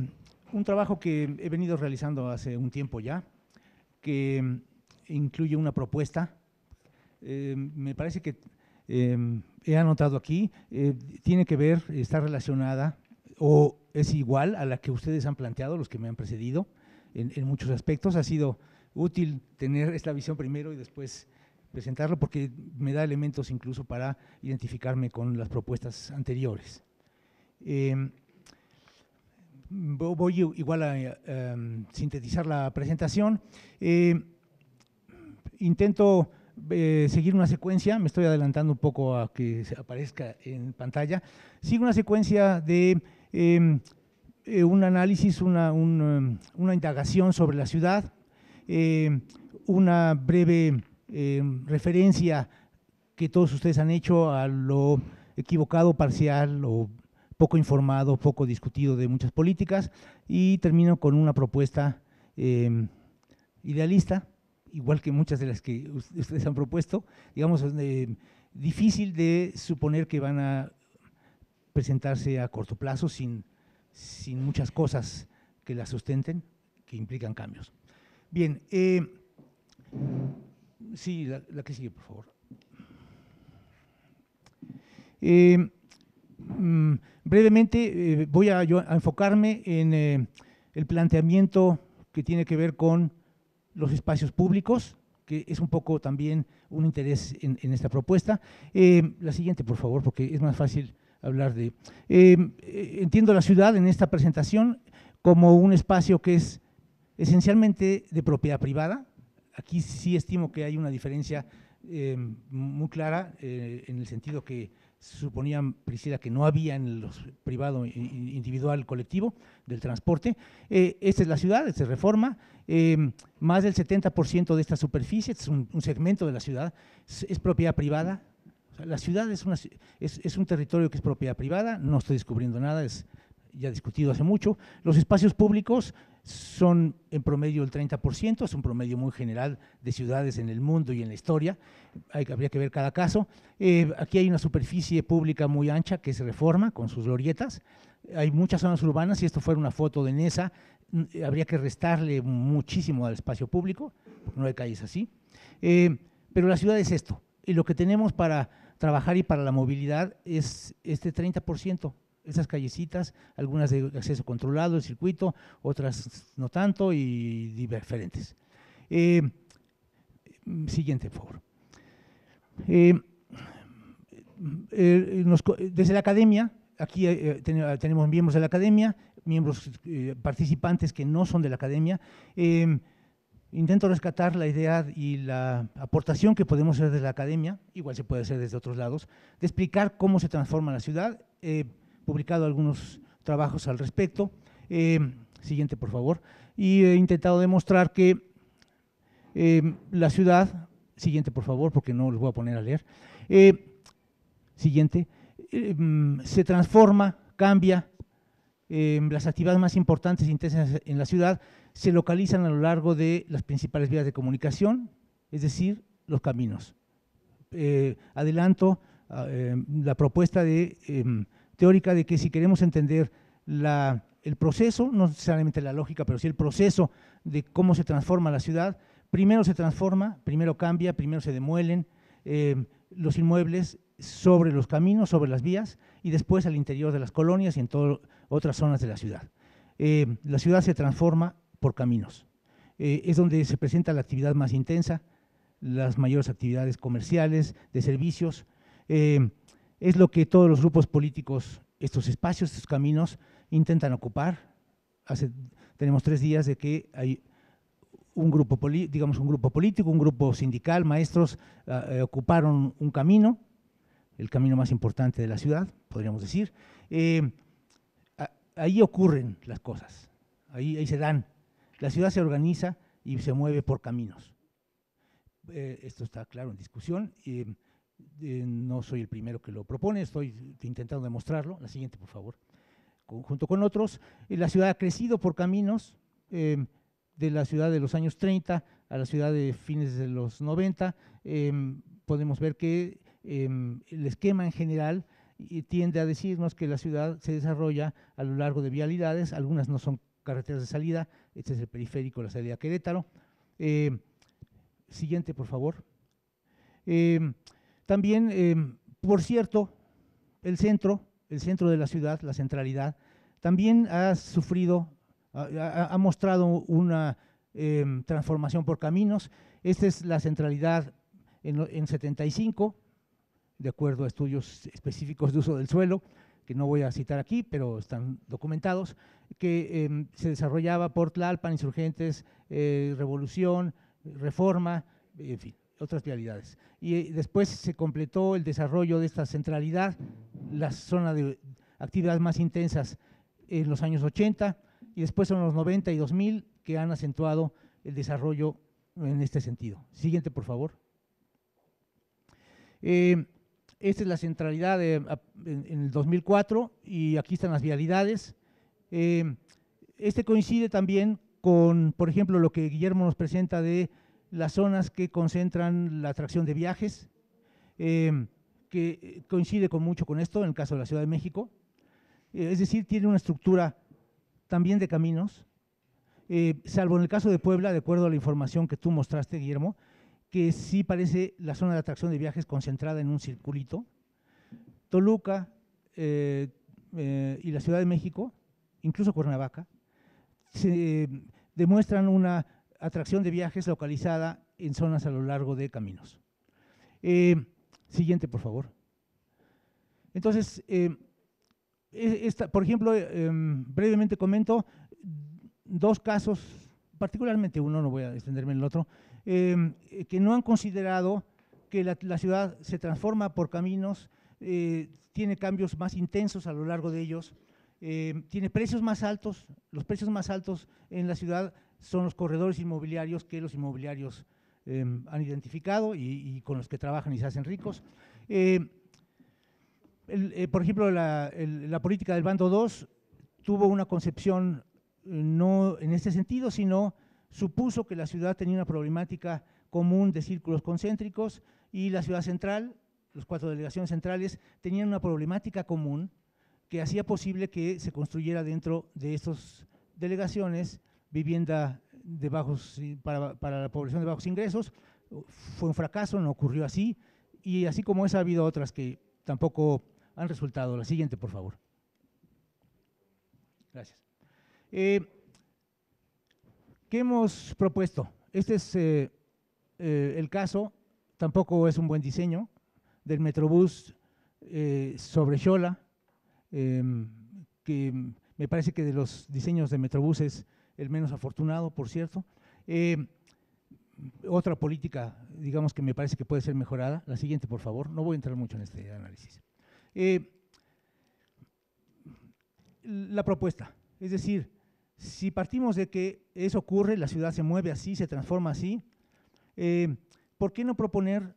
un trabajo que he venido realizando hace un tiempo ya, que incluye una propuesta. Eh, me parece que eh, he anotado aquí, eh, tiene que ver, está relacionada o es igual a la que ustedes han planteado, los que me han precedido, en, muchos aspectos. Ha sido útil tener esta visión primero y después presentarlo porque me da elementos incluso para identificarme con las propuestas anteriores. Em, voy igual a em, sintetizar la presentación. Em, intento eh, seguir una secuencia, me estoy adelantando un poco a que aparezca en pantalla. Sigo una secuencia de eh, un análisis, una, una, indagación sobre la ciudad, una breve referencia que todos ustedes han hecho a lo equivocado, parcial o poco informado, poco discutido de muchas políticas y termino con una propuesta idealista, igual que muchas de las que ustedes han propuesto, digamos, eh, difícil de suponer que van a presentarse a corto plazo sin, sin muchas cosas que la sustenten, que implican cambios. Bien, Sí, la, que sigue, por favor. Eh, mm, brevemente eh, voy a, enfocarme en eh, el planteamiento que tiene que ver con los espacios públicos, que es un poco también un interés en, esta propuesta. la siguiente, por favor, porque es más fácil hablar de... entiendo la ciudad en esta presentación como un espacio que es esencialmente de propiedad privada, Aquí sí estimo que hay una diferencia eh, muy clara eh, en el sentido que suponía Priscila que no había en los privado, individual, colectivo del transporte. Eh, esta es la ciudad, esta es Reforma, más del 70% de esta superficie, es un, segmento de la ciudad, es, propiedad privada. la ciudad es, una, es, es, un territorio que es propiedad privada, no estoy descubriendo nada, es ya discutido hace mucho. Los espacios públicos son en promedio el 30%, es un promedio muy general de ciudades en el mundo y en la historia, hay, habría que ver cada caso. Eh, aquí hay una superficie pública muy ancha que se reforma con sus glorietas, hay muchas zonas urbanas, si esto fuera una foto de NESA, habría que restarle muchísimo al espacio público, no hay calles así, eh, pero la ciudad es esto, y lo que tenemos para trabajar y para la movilidad es este 30%, esas callecitas, algunas de acceso controlado, el circuito, otras no tanto y diferentes. Eh, siguiente, por favor. Eh, eh, desde la academia, aquí tenemos miembros de la academia, miembros participantes que no son de la academia, intento rescatar la idea y la aportación que podemos hacer desde la academia, igual se puede hacer desde otros lados, de explicar cómo se transforma la ciudad, publicado algunos trabajos al respecto. Eh, siguiente, por favor. Y he intentado demostrar que eh, la ciudad, siguiente, por favor, porque no los voy a poner a leer. Eh, siguiente, mm, se transforma, cambia. las actividades más importantes e intensas en la ciudad se localizan a lo largo de las principales vías de comunicación, es decir, los caminos. adelanto ah, la propuesta de em, teórica de que si queremos entender el proceso, no necesariamente la lógica, pero sí el proceso de cómo se transforma la ciudad, primero se transforma, primero cambia, primero se demuelen eh, los inmuebles sobre los caminos, sobre las vías, y después al interior de las colonias y en todas otras zonas de la ciudad. Eh, la ciudad se transforma por caminos. Eh, es donde se presenta la actividad más intensa, las mayores actividades comerciales, de servicios, es lo que todos los grupos políticos, estos espacios, estos caminos, intentan ocupar. Tenemos tres días de que hay un grupo, digamos, un grupo político, un grupo sindical, maestros, ah, eh, ocuparon un camino, el camino más importante de la ciudad, podríamos decir. Eh, ahí ocurren las cosas, ahí, ahí se dan. La ciudad se organiza y se mueve por caminos. Eh, esto está claro en discusión. Eh, no soy el primero que lo propone, estoy intentando demostrarlo. La siguiente, por favor. junto con otros, la ciudad ha crecido por caminos, de la ciudad de los años 30 a la ciudad de fines de los 90. Em, podemos ver que em, el esquema en general tiende a decirnos que la ciudad se desarrolla a lo largo de vialidades, algunas no son carreteras de salida, este es el periférico, la salida a Querétaro. siguiente, por favor. También, em, por cierto, el centro, el centro de la ciudad, la centralidad, también ha sufrido, ha, mostrado una em, transformación por caminos. Esta es la centralidad en, en 75, de acuerdo a estudios específicos de uso del suelo, que no voy a citar aquí, pero están documentados, que em, se desarrollaba por Tlalpan, Insurgentes, eh, Revolución, Reforma, en fin, otras vialidades. Y eh, después se completó el desarrollo de esta centralidad, la zona de actividades más intensas en los años 80, y después son los 90 y 2000 que han acentuado el desarrollo en este sentido. Siguiente, por favor. Eh, esta es la centralidad en, el 2004 y aquí están las vialidades. Eh, este coincide también con, por ejemplo, lo que Guillermo nos presenta de las zonas que concentran la atracción de viajes, eh, que coincide con mucho con esto en el caso de la Ciudad de México. Eh, es decir, tiene una estructura también de caminos, salvo en el caso de Puebla, de acuerdo a la información que tú mostraste, Guillermo, que sí parece la zona de atracción de viajes concentrada en un circulito. Toluca eh, eh, y la Ciudad de México, incluso Cuernavaca, se, demuestran una atracción de viajes localizada en zonas a lo largo de caminos. Eh, siguiente, por favor. Entonces, e, por ejemplo, em, brevemente comento dos casos, particularmente uno, no voy a extenderme en el otro, eh, que no han considerado que la, ciudad se transforma por caminos, eh, tiene cambios más intensos a lo largo de ellos, em, tiene precios más altos, los precios más altos en la ciudad son los corredores inmobiliarios que los inmobiliarios em, han identificado y, con los que trabajan y se hacen ricos. Eh, por ejemplo, la, la, política del bando 2 tuvo una concepción no en este sentido, sino supuso que la ciudad tenía una problemática común de círculos concéntricos y la ciudad central, las cuatro delegaciones centrales, tenían una problemática común que hacía posible que se construyera dentro de estas delegaciones vivienda de bajos, para, para la población de bajos ingresos. Fue un fracaso, no ocurrió así, y así como esa ha habido otras que tampoco han resultado. La siguiente, por favor. Gracias. Eh, ¿Qué hemos propuesto? Este es eh, eh, el caso, tampoco es un buen diseño, del Metrobús eh, sobre Xola, em, que me parece que de los diseños de Metrobús es el menos afortunado, por cierto. Em, otra política, digamos que me parece que puede ser mejorada. La siguiente, por favor. No voy a entrar mucho en este análisis. la propuesta, es decir, si partimos de que eso ocurre, la ciudad se mueve así, se transforma así, eh, ¿por qué no proponer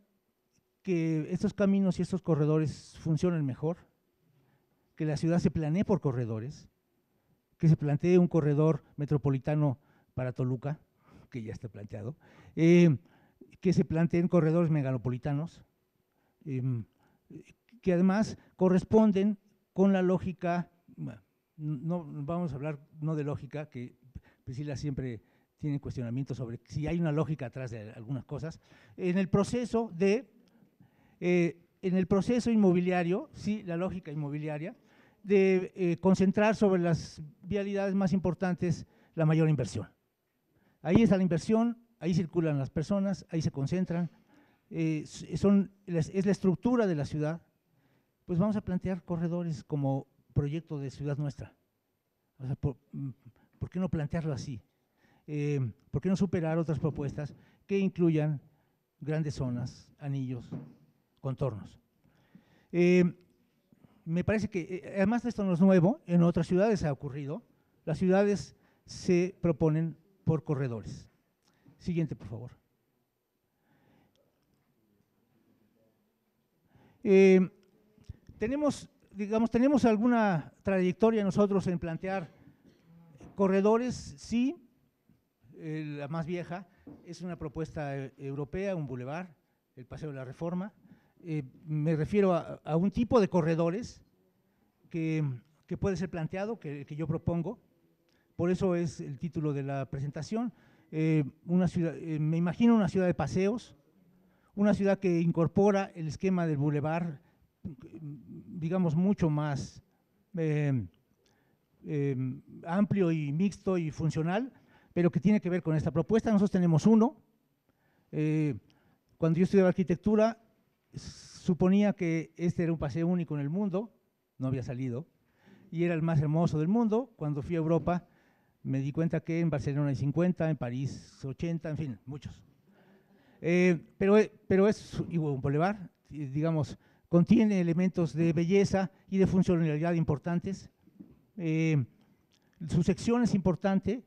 que estos caminos y estos corredores funcionen mejor? Que la ciudad se planee por corredores, que se plantee un corredor metropolitano para Toluca, que ya está planteado, eh, que se planteen corredores megalopolitanos, em, que además corresponden con la lógica no vamos a hablar no de lógica, que Priscila siempre tiene cuestionamientos sobre si hay una lógica atrás de algunas cosas. En el proceso de, eh, en el proceso inmobiliario, sí, la lógica inmobiliaria, de eh, concentrar sobre las vialidades más importantes la mayor inversión. Ahí está la inversión, ahí circulan las personas, ahí se concentran, eh, son, es la estructura de la ciudad. Pues vamos a plantear corredores como proyecto de ciudad nuestra. Mm, por, qué no plantearlo así? Eh, ¿Por qué no superar otras propuestas que incluyan grandes zonas, anillos, contornos? Eh, me parece que, eh, además de esto no es nuevo, en otras ciudades ha ocurrido, las ciudades se proponen por corredores. Siguiente, por favor. tenemos digamos, tenemos alguna trayectoria nosotros en plantear corredores, sí, eh, la más vieja es una propuesta eh, europea, un bulevar, el Paseo de la Reforma. Eh, me refiero a, un tipo de corredores que, puede ser planteado, que, que, yo propongo. Por eso es el título de la presentación. una ciudad, me imagino una ciudad de paseos, una ciudad que incorpora el esquema del bulevar digamos, mucho más eh, eh, amplio y mixto y funcional, pero que tiene que ver con esta propuesta. Nosotros tenemos uno. Eh, cuando yo estudiaba arquitectura, suponía que este era un paseo único en el mundo, no había salido, y era el más hermoso del mundo. Cuando fui a Europa, me di cuenta que en Barcelona hay 50, en París 80, en fin, muchos. Eh, pero, pero es un boulevard, digamos, contiene elementos de belleza y de funcionalidad importantes. Eh, su sección es importante,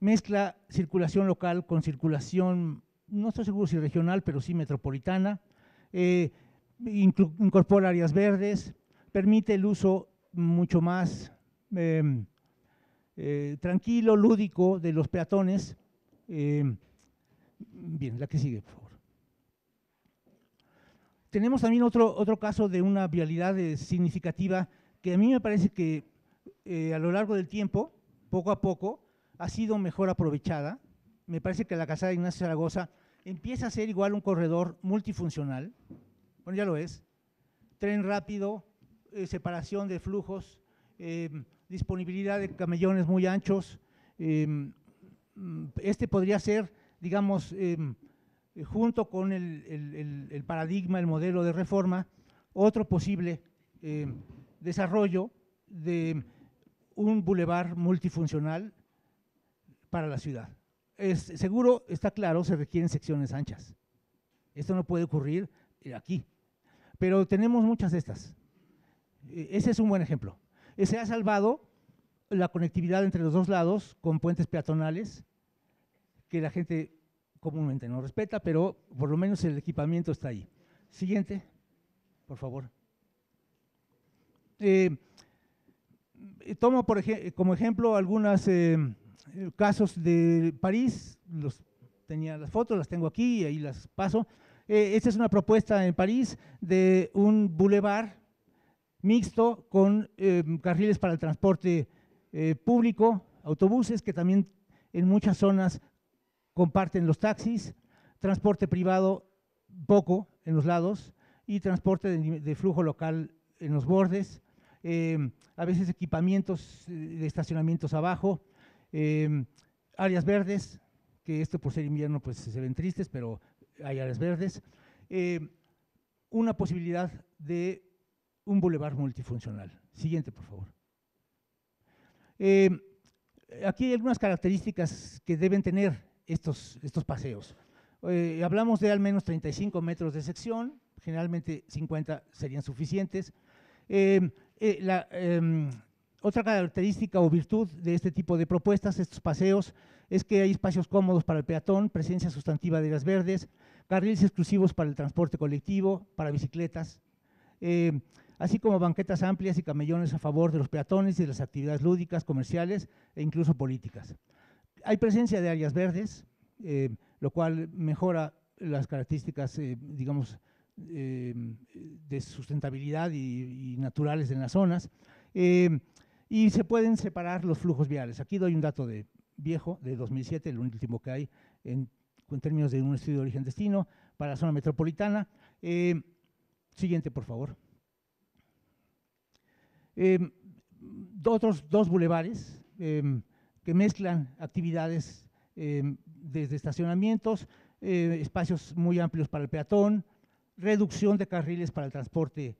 mezcla circulación local con circulación, no estoy seguro si regional, pero sí metropolitana, eh, incorpora áreas verdes, permite el uso mucho más em, eh, tranquilo, lúdico de los peatones. Em, bien, la que sigue. Tenemos también otro, otro caso de una vialidad eh, significativa que a mí me parece que a lo largo del tiempo, poco a poco, ha sido mejor aprovechada. Me parece que la Casa de Ignacio Zaragoza empieza a ser igual un corredor multifuncional, bueno, ya lo es, tren rápido, eh, separación de flujos, em, disponibilidad de camellones muy anchos. Em, este podría ser, digamos, em, junto con el, paradigma, el modelo de reforma, otro posible desarrollo de un bulevar multifuncional para la ciudad. Es, seguro, está claro, se requieren secciones anchas. Esto no puede ocurrir aquí. Pero tenemos muchas de estas. Ese es un buen ejemplo. Se ha salvado la conectividad entre los dos lados con puentes peatonales que la gente comúnmente no respeta, pero por lo menos el equipamiento está ahí. Siguiente, por favor. Eh, tomo por como ejemplo algunas eh, casos de París, los, tenía las fotos, las tengo aquí y ahí las paso. Eh, esta es una propuesta en París de un bulevar mixto con carriles para el transporte público, autobuses que también en muchas zonas comparten los taxis, transporte privado poco en los lados y transporte de, flujo local en los bordes, a veces equipamientos de estacionamientos abajo, Em, áreas verdes, que esto por ser invierno pues se ven tristes, pero hay áreas verdes. Em, una posibilidad de un bulevar multifuncional. Siguiente, por favor. Em, aquí hay algunas características que deben tener estos, estos paseos. Eh, hablamos de al menos 35 metros de sección, generalmente 50 serían suficientes. Eh, la, otra característica o virtud de este tipo de propuestas, estos paseos, es que hay espacios cómodos para el peatón, presencia sustantiva de áreas verdes, carriles exclusivos para el transporte colectivo, para bicicletas, eh, así como banquetas amplias y camellones a favor de los peatones y de las actividades lúdicas, comerciales e incluso políticas. Hay presencia de áreas verdes, eh, lo cual mejora las características, eh, digamos, de sustentabilidad y, naturales en las zonas y se pueden separar los flujos viales. Aquí doy un dato de viejo, de 2007, el último que hay en, términos de un estudio de origen-destino para la zona metropolitana. Eh, siguiente, por favor. Eh, otros dos bulevares eh, que mezclan actividades desde estacionamientos, espacios muy amplios para el peatón, reducción de carriles para el transporte,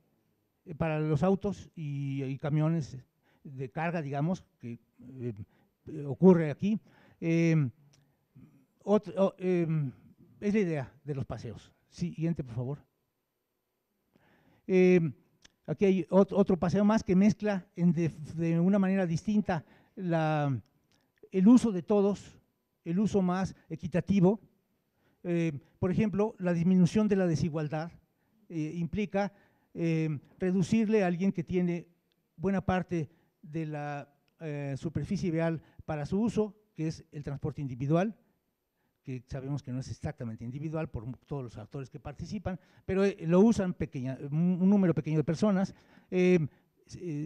para los autos y camiones de carga, digamos, que eh, ocurre aquí. Em, em, es la idea de los paseos. Siguiente, por favor. Em, aquí hay otro, paseo más que mezcla de, una manera distinta el uso de todos, el uso más equitativo. por ejemplo, la disminución de la desigualdad eh, implica reducirle a alguien que tiene buena parte de la eh, superficie vial para su uso, que es el transporte individual, que sabemos que no es exactamente individual por todos los actores que participan, pero eh, lo usan pequeña, un, número pequeño de personas, eh,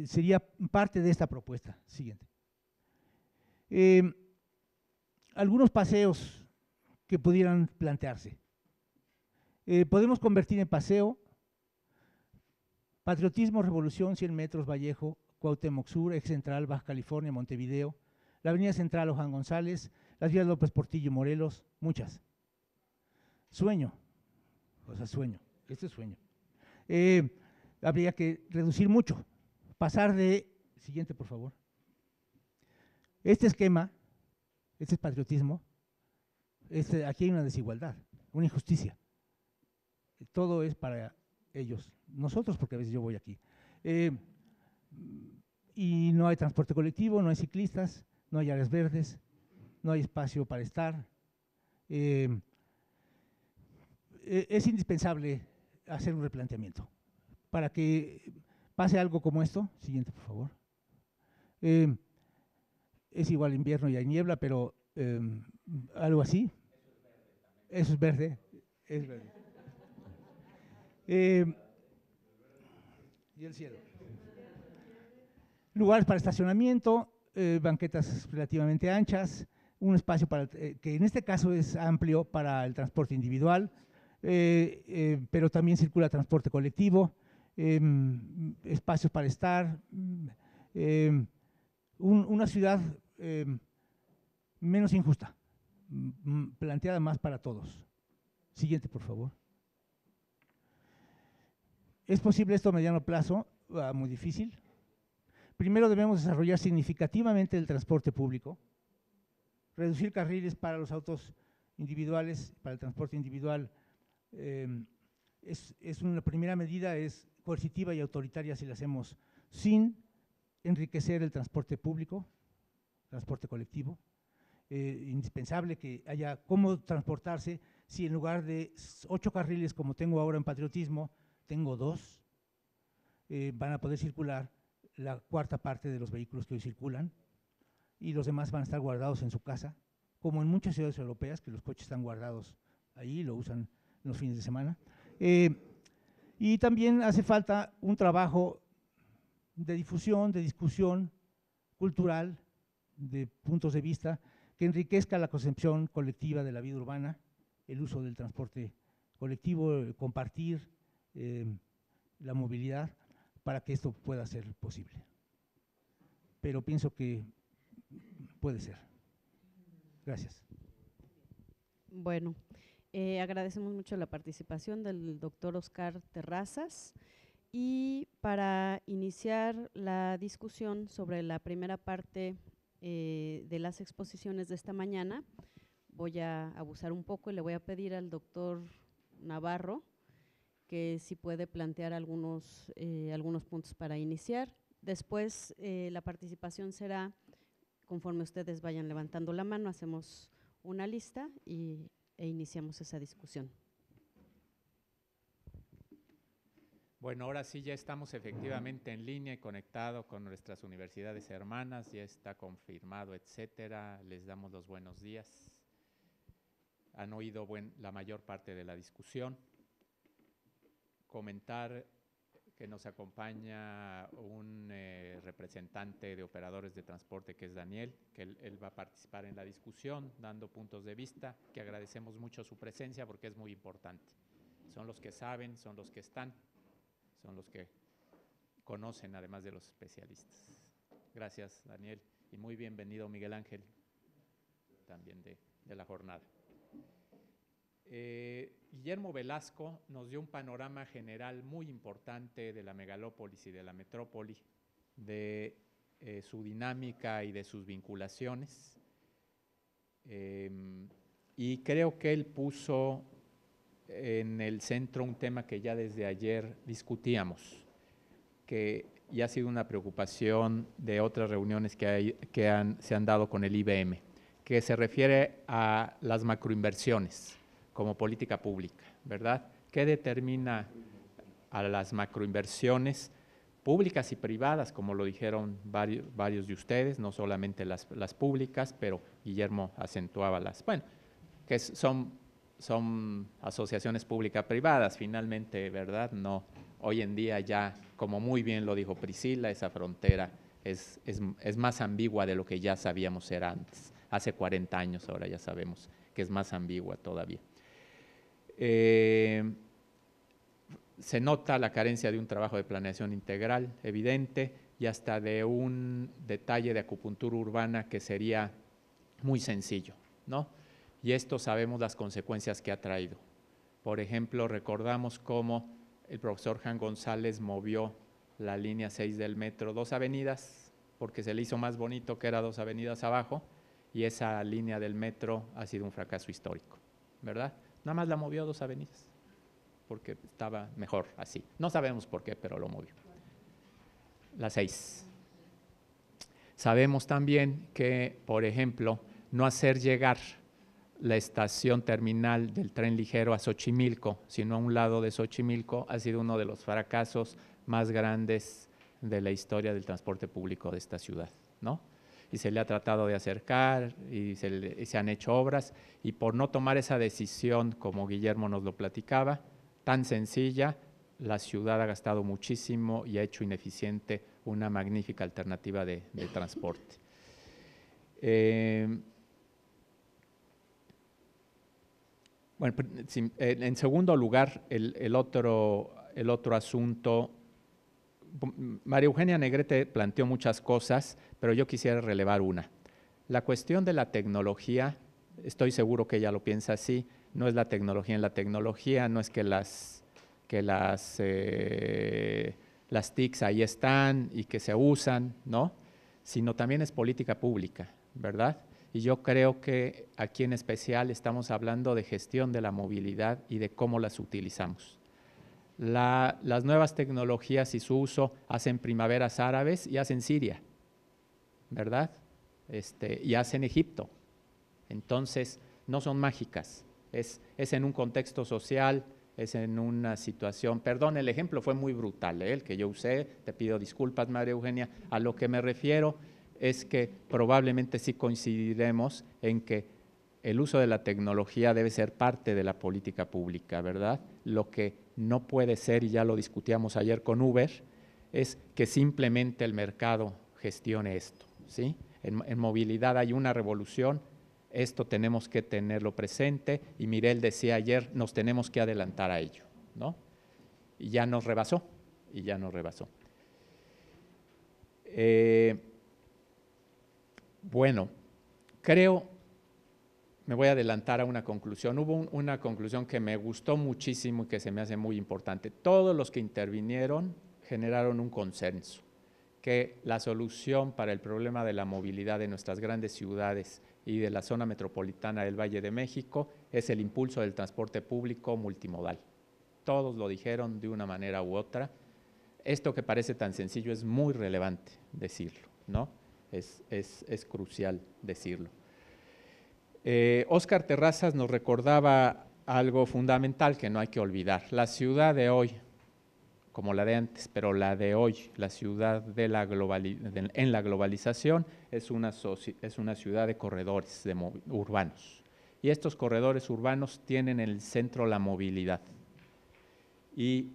sería parte de esta propuesta. Siguiente. Algunos paseos que pudieran plantearse. podemos convertir en paseo Patriotismo, Revolución, 100 metros, Vallejo, Cuauhtémoc Sur, Ex Central, Baja California, Montevideo, la Avenida Central, Juan González, las vías López Portillo, Morelos, muchas. Sueño, o sea, sueño, este es sueño. Eh, habría que reducir mucho, pasar de, siguiente por favor, este esquema, este es patriotismo, este, aquí hay una desigualdad, una injusticia. Todo es para ellos, nosotros, porque a veces yo voy aquí. Eh, y no hay transporte colectivo, no hay ciclistas, no hay áreas verdes, no hay espacio para estar. Eh, e, es indispensable hacer un replanteamiento para que pase algo como esto. Siguiente, por favor. Eh, es igual invierno y hay niebla, pero algo así. Eso es verde. Es verde. Eh, y el cielo. Lugares para estacionamiento, eh, banquetas relativamente anchas, un espacio para, eh, que en este caso es amplio para el transporte individual, pero también circula transporte colectivo, em, espacios para estar, em, una ciudad em, menos injusta, planteada más para todos. Siguiente, por favor. ¿Es posible esto a mediano plazo? Ah, muy difícil. Primero debemos desarrollar significativamente el transporte público, reducir carriles para los autos individuales, para el transporte individual. Em, es, es, una primera medida, es coercitiva y autoritaria si la hacemos sin enriquecer el transporte público, transporte colectivo. Eh, indispensable que haya cómo transportarse si en lugar de ocho carriles como tengo ahora en patriotismo, tengo dos, eh, van a poder circular la cuarta parte de los vehículos que hoy circulan y los demás van a estar guardados en su casa, como en muchas ciudades europeas que los coches están guardados ahí lo usan los fines de semana. Eh, y también hace falta un trabajo de difusión, de discusión cultural, de puntos de vista, que enriquezca la concepción colectiva de la vida urbana, el uso del transporte colectivo, compartir, eh, la movilidad para que esto pueda ser posible. Pero pienso que puede ser. Gracias. Bueno, eh, agradecemos mucho la participación del doctor Oscar Terrazas y para iniciar la discusión sobre la primera parte eh, de las exposiciones de esta mañana, voy a abusar un poco y le voy a pedir al doctor Navarro que si puede plantear algunos, eh, algunos puntos para iniciar. Después eh, la participación será, conforme ustedes vayan levantando la mano, hacemos una lista y, e iniciamos esa discusión. Bueno, ahora sí ya estamos efectivamente en línea y conectado con nuestras universidades hermanas, ya está confirmado, etcétera. Les damos los buenos días. Han oído buen, la mayor parte de la discusión comentar que nos acompaña un eh, representante de operadores de transporte que es Daniel, que él, va a participar en la discusión dando puntos de vista, que agradecemos mucho su presencia porque es muy importante. Son los que saben, son los que están, son los que conocen además de los especialistas. Gracias Daniel y muy bienvenido Miguel Ángel también de, de la jornada. Eh, Guillermo Velasco nos dio un panorama general muy importante de la megalópolis y de la metrópoli, de eh, su dinámica y de sus vinculaciones. Em, y creo que él puso en el centro un tema que ya desde ayer discutíamos, que ya ha sido una preocupación de otras reuniones que, hay, que se han dado con el IBM, que se refiere a las macroinversiones como política pública, ¿verdad? ¿Qué determina a las macroinversiones públicas y privadas, como lo dijeron varios, varios de ustedes, no solamente las, las públicas, pero Guillermo acentuaba las, bueno, que son, son asociaciones públicas-privadas, finalmente, ¿verdad? No, hoy en día ya, como muy bien lo dijo Priscila, esa frontera es, es, es más ambigua de lo que ya sabíamos ser antes. Hace 40 años, ahora ya sabemos que es más ambigua todavía. Eh, se nota la carencia de un trabajo de planeación integral evidente y hasta de un detalle de acupuntura urbana que sería muy sencillo, ¿no? Y esto sabemos las consecuencias que ha traído. Por ejemplo, recordamos cómo el profesor Juan González movió la línea 6 del metro dos avenidas, porque se le hizo más bonito que era dos avenidas abajo, y esa línea del metro ha sido un fracaso histórico, ¿verdad? Nada más la movió dos avenidas, porque estaba mejor así. No sabemos por qué, pero lo movió. La 6. Sabemos también que, por ejemplo, no hacer llegar la estación terminal del tren ligero a Xochimilco, sino a un lado de Xochimilco, ha sido uno de los fracasos más grandes de la historia del transporte público de esta ciudad, ¿no? Y se le ha tratado de acercar y se, han hecho obras y por no tomar esa decisión, como Guillermo nos lo platicaba, tan sencilla, la ciudad ha gastado muchísimo y ha hecho ineficiente una magnífica alternativa de, de transporte. Eh, bueno, en segundo lugar, el, el, otro, el otro asunto María Eugenia Negrete planteó muchas cosas, pero yo quisiera relevar una. La cuestión de la tecnología, estoy seguro que ella lo piensa así, no es la tecnología en la tecnología, no es que las, que las, eh, las TICs ahí están y que se usan, ¿no? Sino también es política pública, ¿verdad? Y yo creo que aquí en especial estamos hablando de gestión de la movilidad y de cómo las utilizamos las nuevas tecnologías y su uso hacen primaveras árabes y hacen Siria, ¿verdad? Este, y hacen Egipto. Entonces, no son mágicas, es, es, en un contexto social, es en una situación, perdón, el ejemplo fue muy brutal, ¿eh? el que yo usé, te pido disculpas, María Eugenia, a lo que me refiero es que probablemente sí coincidiremos en que el uso de la tecnología debe ser parte de la política pública, ¿verdad? Lo que no puede ser, y ya lo discutíamos ayer con Uber, es que simplemente el mercado gestione esto. ¿sí? En, movilidad hay una revolución, esto tenemos que tenerlo presente, y Mirel decía ayer, nos tenemos que adelantar a ello. ¿no? Y ya nos rebasó, y ya nos rebasó. Eh, bueno, creo me voy a adelantar a una conclusión. Hubo una conclusión que me gustó muchísimo y que se me hace muy importante. Todos los que intervinieron generaron un consenso, que la solución para el problema de la movilidad de nuestras grandes ciudades y de la zona metropolitana del Valle de México es el impulso del transporte público multimodal. Todos lo dijeron de una manera u otra. Esto que parece tan sencillo es muy relevante decirlo, ¿no? Es, es, es crucial decirlo. Oscar eh, Terrazas nos recordaba algo fundamental que no hay que olvidar. La ciudad de hoy, como la de antes, pero la de hoy, la ciudad la en la globalización, es una, es una ciudad de corredores urbanos. Y estos corredores urbanos tienen en el centro la movilidad. Y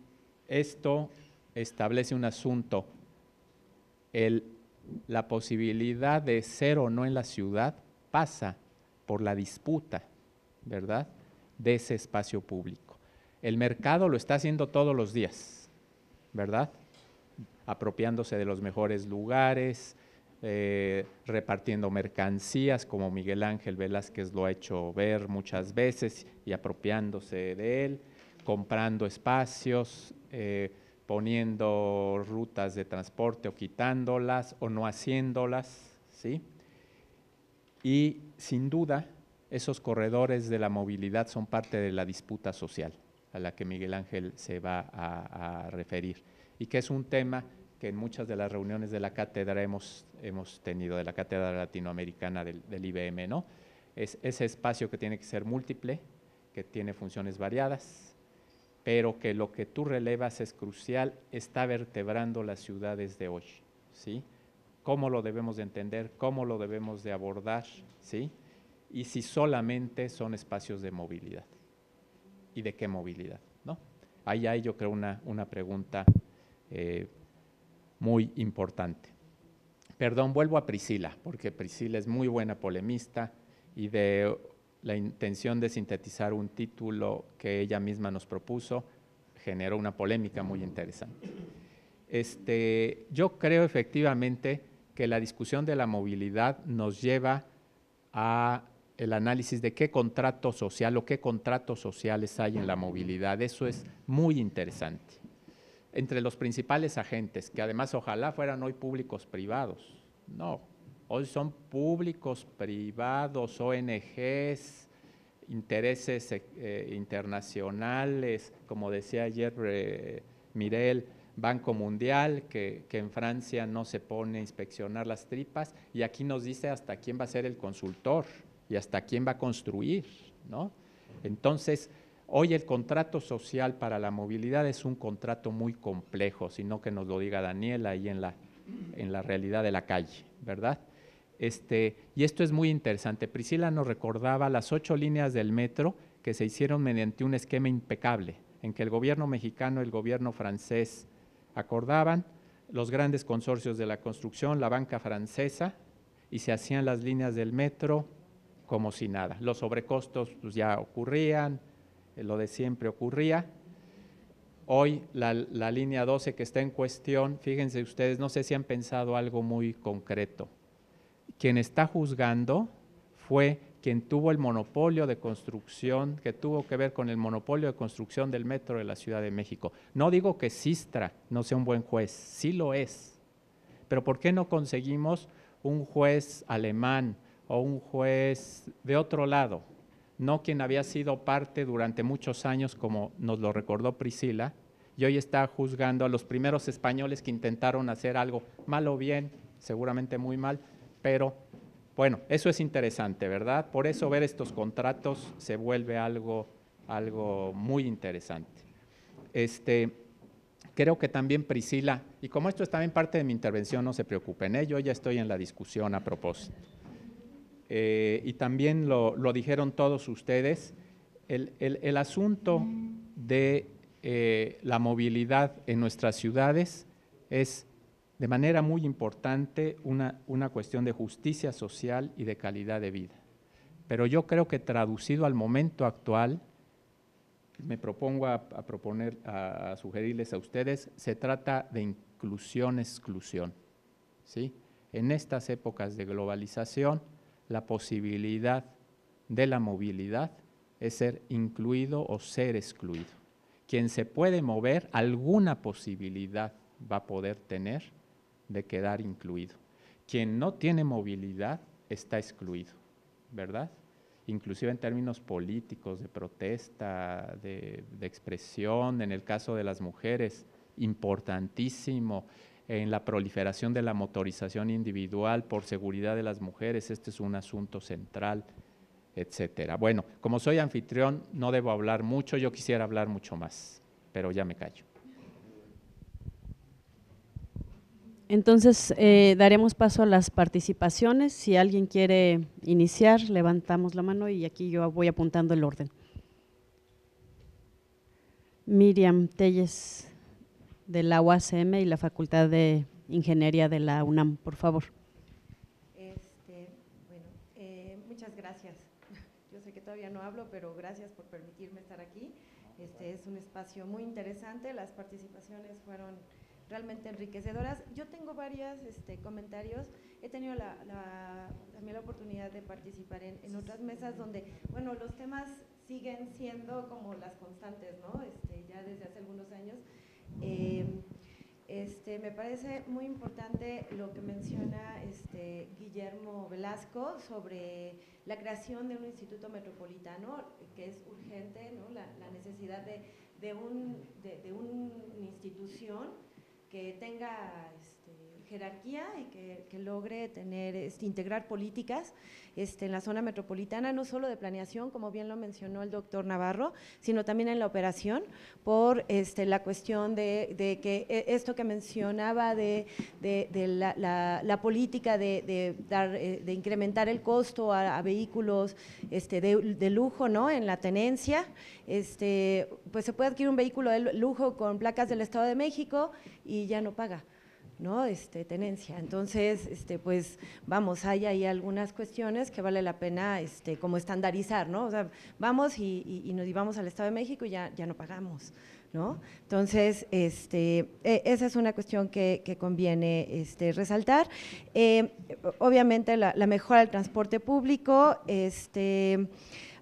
esto establece un asunto, el, la posibilidad de ser o no en la ciudad pasa por la disputa, ¿verdad?, de ese espacio público. El mercado lo está haciendo todos los días, ¿verdad? Apropiándose de los mejores lugares, eh, repartiendo mercancías, como Miguel Ángel Velázquez lo ha hecho ver muchas veces, y apropiándose de él, comprando espacios, eh, poniendo rutas de transporte o quitándolas o no haciéndolas, ¿sí? Y sin duda, esos corredores de la movilidad son parte de la disputa social a la que Miguel Ángel se va a, referir y que es un tema que en muchas de las reuniones de la cátedra hemos, hemos tenido, de la cátedra latinoamericana del, del IBM, ¿no? Es ese espacio que tiene que ser múltiple, que tiene funciones variadas, pero que lo que tú relevas es crucial, está vertebrando las ciudades de hoy, ¿sí? cómo lo debemos de entender, cómo lo debemos de abordar, ¿sí? Y si solamente son espacios de movilidad. ¿Y de qué movilidad? ¿no? Ahí hay yo creo una, una pregunta eh, muy importante. Perdón, vuelvo a Priscila, porque Priscila es muy buena polemista y de la intención de sintetizar un título que ella misma nos propuso, generó una polémica muy interesante. Este, yo creo efectivamente que la discusión de la movilidad nos lleva a el análisis de qué contrato social o qué contratos sociales hay en la movilidad. Eso es muy interesante. Entre los principales agentes, que además ojalá fueran hoy públicos privados. No, hoy son públicos privados, ONGs, intereses eh, internacionales, como decía ayer eh, Mirel, Banco Mundial, que, en Francia no se pone a inspeccionar las tripas, y aquí nos dice hasta quién va a ser el consultor y hasta quién va a construir, ¿no? Entonces, hoy el contrato social para la movilidad es un contrato muy complejo, sino que nos lo diga Daniel ahí en la, en la realidad de la calle, ¿verdad? Este, y esto es muy interesante. Priscila nos recordaba las ocho líneas del metro que se hicieron mediante un esquema impecable, en que el gobierno mexicano, el gobierno francés acordaban, los grandes consorcios de la construcción, la banca francesa, y se hacían las líneas del metro como si nada. Los sobrecostos pues, ya ocurrían, eh, lo de siempre ocurría. Hoy la, la línea 12 que está en cuestión, fíjense ustedes, no sé si han pensado algo muy concreto. Quien está juzgando fue quien tuvo el monopolio de construcción, que tuvo que ver con el monopolio de construcción del metro de la Ciudad de México. No digo que Sistra no sea un buen juez, sí lo es, pero ¿por qué no conseguimos un juez alemán o un juez de otro lado? No quien había sido parte durante muchos años, como nos lo recordó Priscila, y hoy está juzgando a los primeros españoles que intentaron hacer algo mal o bien, seguramente muy mal, pero bueno, eso es interesante, ¿verdad? Por eso ver estos contratos se vuelve algo, algo muy interesante. Este, creo que también Priscila, y como esto es también parte de mi intervención, no se preocupen, ¿eh? yo ya estoy en la discusión a propósito. Eh, y también lo, dijeron todos ustedes, el, asunto de eh, la movilidad en nuestras ciudades es de manera muy importante una, una cuestión de justicia social y de calidad de vida. Pero yo creo que traducido al momento actual, me propongo a, proponer, a, sugerirles a ustedes, se trata de inclusión-exclusión. ¿sí? En estas épocas de globalización, la posibilidad de la movilidad es ser incluido o ser excluido. Quien se puede mover, alguna posibilidad va a poder tener de quedar incluido. Quien no tiene movilidad está excluido, ¿verdad? Inclusive en términos políticos, de protesta, de, expresión, en el caso de las mujeres, importantísimo en la proliferación de la motorización individual por seguridad de las mujeres, este es un asunto central, etcétera. Bueno, como soy anfitrión, no debo hablar mucho, yo quisiera hablar mucho más, pero ya me callo. Entonces, eh, daremos paso a las participaciones. Si alguien quiere iniciar, levantamos la mano y aquí yo voy apuntando el orden. Miriam Telles, de la UACM y la Facultad de Ingeniería de la UNAM, por favor. Este, bueno, eh, muchas gracias. Yo sé que todavía no hablo, pero gracias por permitirme estar aquí. Este es un espacio muy interesante, las participaciones fueron realmente enriquecedoras. Yo tengo varios este, comentarios. He tenido la, también la oportunidad de participar en, otras mesas donde, bueno, los temas siguen siendo como las constantes, ¿no? Este, ya desde hace algunos años. Eh, este, me parece muy importante lo que menciona este, Guillermo Velasco sobre la creación de un instituto metropolitano, que es urgente, ¿no? la, necesidad de, de, un, de, de una institución que tenga este, jerarquía y que, logre tener, este, integrar políticas este, en la zona metropolitana, no solo de planeación, como bien lo mencionó el doctor Navarro, sino también en la operación, por este, la cuestión de, que e, esto que mencionaba de, la, política de, dar, eh, de incrementar el costo a, vehículos este, de, lujo ¿no? en la tenencia, este, pues se puede adquirir un vehículo de lujo con placas del Estado de México y ya no paga. ¿No? Este, tenencia. Entonces, este, pues vamos, hay ahí algunas cuestiones que vale la pena este, como estandarizar, ¿no? O sea, vamos y, nos llevamos al Estado de México y ya, ya no pagamos, ¿no? Entonces, este, e, esa es una cuestión que, conviene este, resaltar. Eh, obviamente, la, mejora del transporte público, este,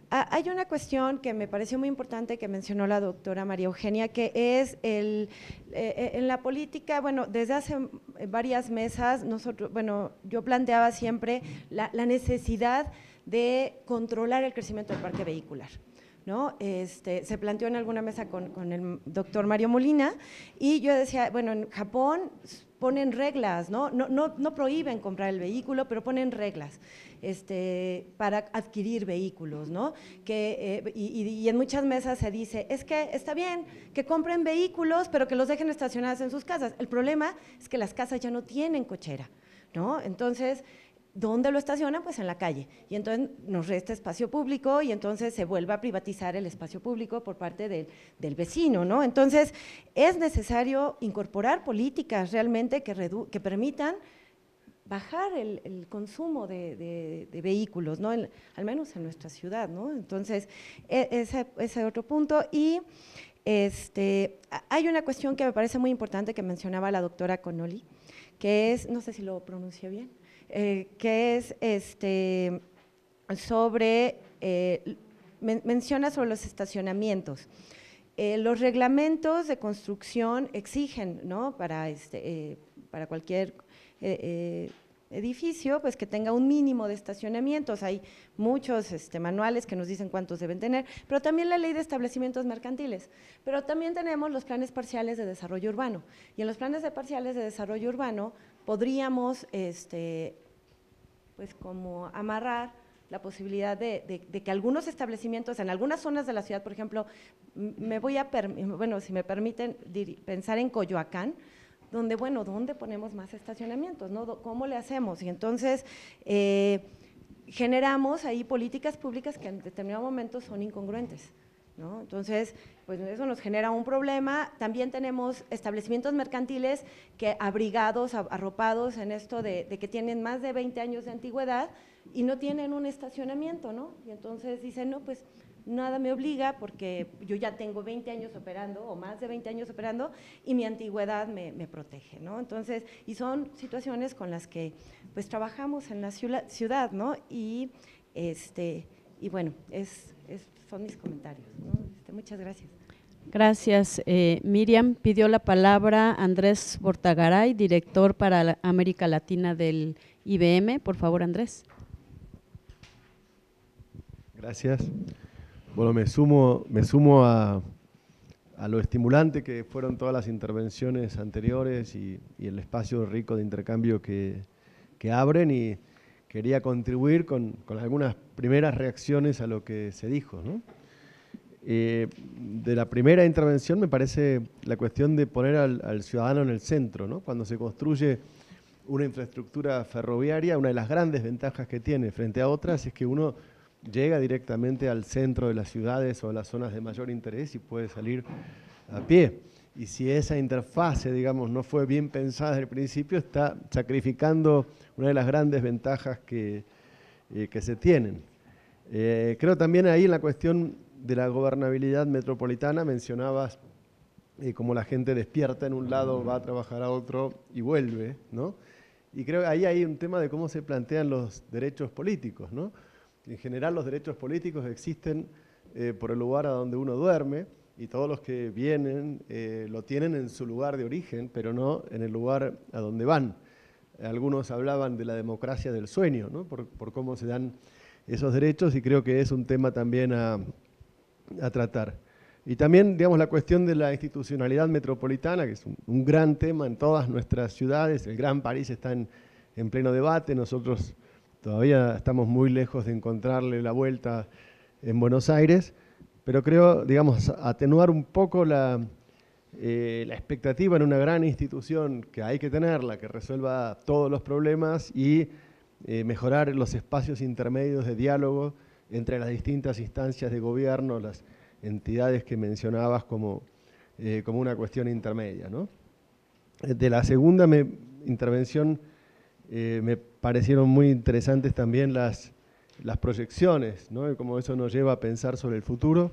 hay una cuestión que me pareció muy importante que mencionó la doctora María Eugenia, que es el, eh, eh, en la política, bueno, desde hace varias mesas, nosotros, bueno, yo planteaba siempre la, necesidad de controlar el crecimiento del parque vehicular. ¿no? Este, se planteó en alguna mesa con, el doctor Mario Molina y yo decía, bueno, en Japón ponen reglas, ¿no? No, no, prohíben comprar el vehículo, pero ponen reglas este, para adquirir vehículos, ¿no? Que, eh, y, en muchas mesas se dice, es que está bien que compren vehículos, pero que los dejen estacionados en sus casas. El problema es que las casas ya no tienen cochera, ¿no? Entonces, ¿Dónde lo estacionan? Pues en la calle. Y entonces nos resta espacio público y entonces se vuelve a privatizar el espacio público por parte del, vecino, ¿no? Entonces es necesario incorporar políticas realmente que, que permitan bajar el, consumo de, vehículos, ¿no? al menos en nuestra ciudad, ¿no? Entonces, e, ese, ese otro punto. Y este, hay una cuestión que me parece muy importante que mencionaba la doctora Connolly, que es, no sé si lo pronuncio bien, eh, que es este, sobre, eh, menciona sobre los estacionamientos. Eh, los reglamentos de construcción exigen, ¿no? Para, este, para cualquier edificio, pues que tenga un mínimo de estacionamientos. Hay muchos este, manuales que nos dicen cuántos deben tener, pero también la ley de establecimientos mercantiles. Pero también tenemos los planes parciales de desarrollo urbano. Y en los planes de parciales de desarrollo urbano podríamos, este, pues como amarrar la posibilidad de, que algunos establecimientos, en algunas zonas de la ciudad, por ejemplo, me voy a, bueno, si me permiten pensar en Coyoacán, donde, bueno, ¿dónde ponemos más estacionamientos? No? ¿Cómo le hacemos? Y entonces eh, generamos ahí políticas públicas que en determinado momento son incongruentes. Entonces, pues eso nos genera un problema. También tenemos establecimientos mercantiles que abrigados, arropados en esto de, que tienen más de 20 años de antigüedad y no tienen un estacionamiento, ¿no? Y entonces dicen, no, pues nada me obliga porque yo ya tengo 20 años operando o más de 20 años operando y mi antigüedad me, protege, ¿no? Entonces, y son situaciones con las que pues trabajamos en la ciudad, ¿no? Y, este, y bueno, es son mis comentarios. Este, muchas gracias. Gracias. Eh, Miriam pidió la palabra Andrés Bortagaray, director para América Latina del IBM. Por favor, Andrés. Gracias. Bueno, me sumo, me sumo a, lo estimulante que fueron todas las intervenciones anteriores y, el espacio rico de intercambio que, que abren y quería contribuir con, algunas primeras reacciones a lo que se dijo. Eh, de la primera intervención me parece la cuestión de poner al, ciudadano en el centro. Cuando se construye una infraestructura ferroviaria, una de las grandes ventajas que tiene frente a otras es que uno llega directamente al centro de las ciudades o a las zonas de mayor interés y puede salir a pie. Y si esa interfase, digamos, no fue bien pensada desde el principio, está sacrificando una de las grandes ventajas que, eh, que se tienen. Eh, creo también ahí en la cuestión de la gobernabilidad metropolitana mencionabas eh, cómo la gente despierta en un lado, va a trabajar a otro y vuelve, ¿no? Y creo que ahí hay un tema de cómo se plantean los derechos políticos, ¿no? En general los derechos políticos existen por el lugar a donde uno duerme y todos los que vienen lo tienen en su lugar de origen, pero no en el lugar a donde van. Algunos hablaban de la democracia del sueño, por, cómo se dan esos derechos y creo que es un tema también a, tratar. Y también, digamos, la cuestión de la institucionalidad metropolitana, que es un, gran tema en todas nuestras ciudades. El Gran París está en, en, pleno debate. Nosotros todavía estamos muy lejos de encontrarle la vuelta en Buenos Aires. Pero creo, digamos, atenuar un poco la, eh, expectativa en una gran institución que hay que tenerla, que resuelva todos los problemas y eh, mejorar los espacios intermedios de diálogo entre las distintas instancias de gobierno, las entidades que mencionabas como, eh, como una cuestión intermedia. De la segunda intervención me parecieron muy interesantes también las, las proyecciones, ¿no? y cómo eso nos lleva a pensar sobre el futuro.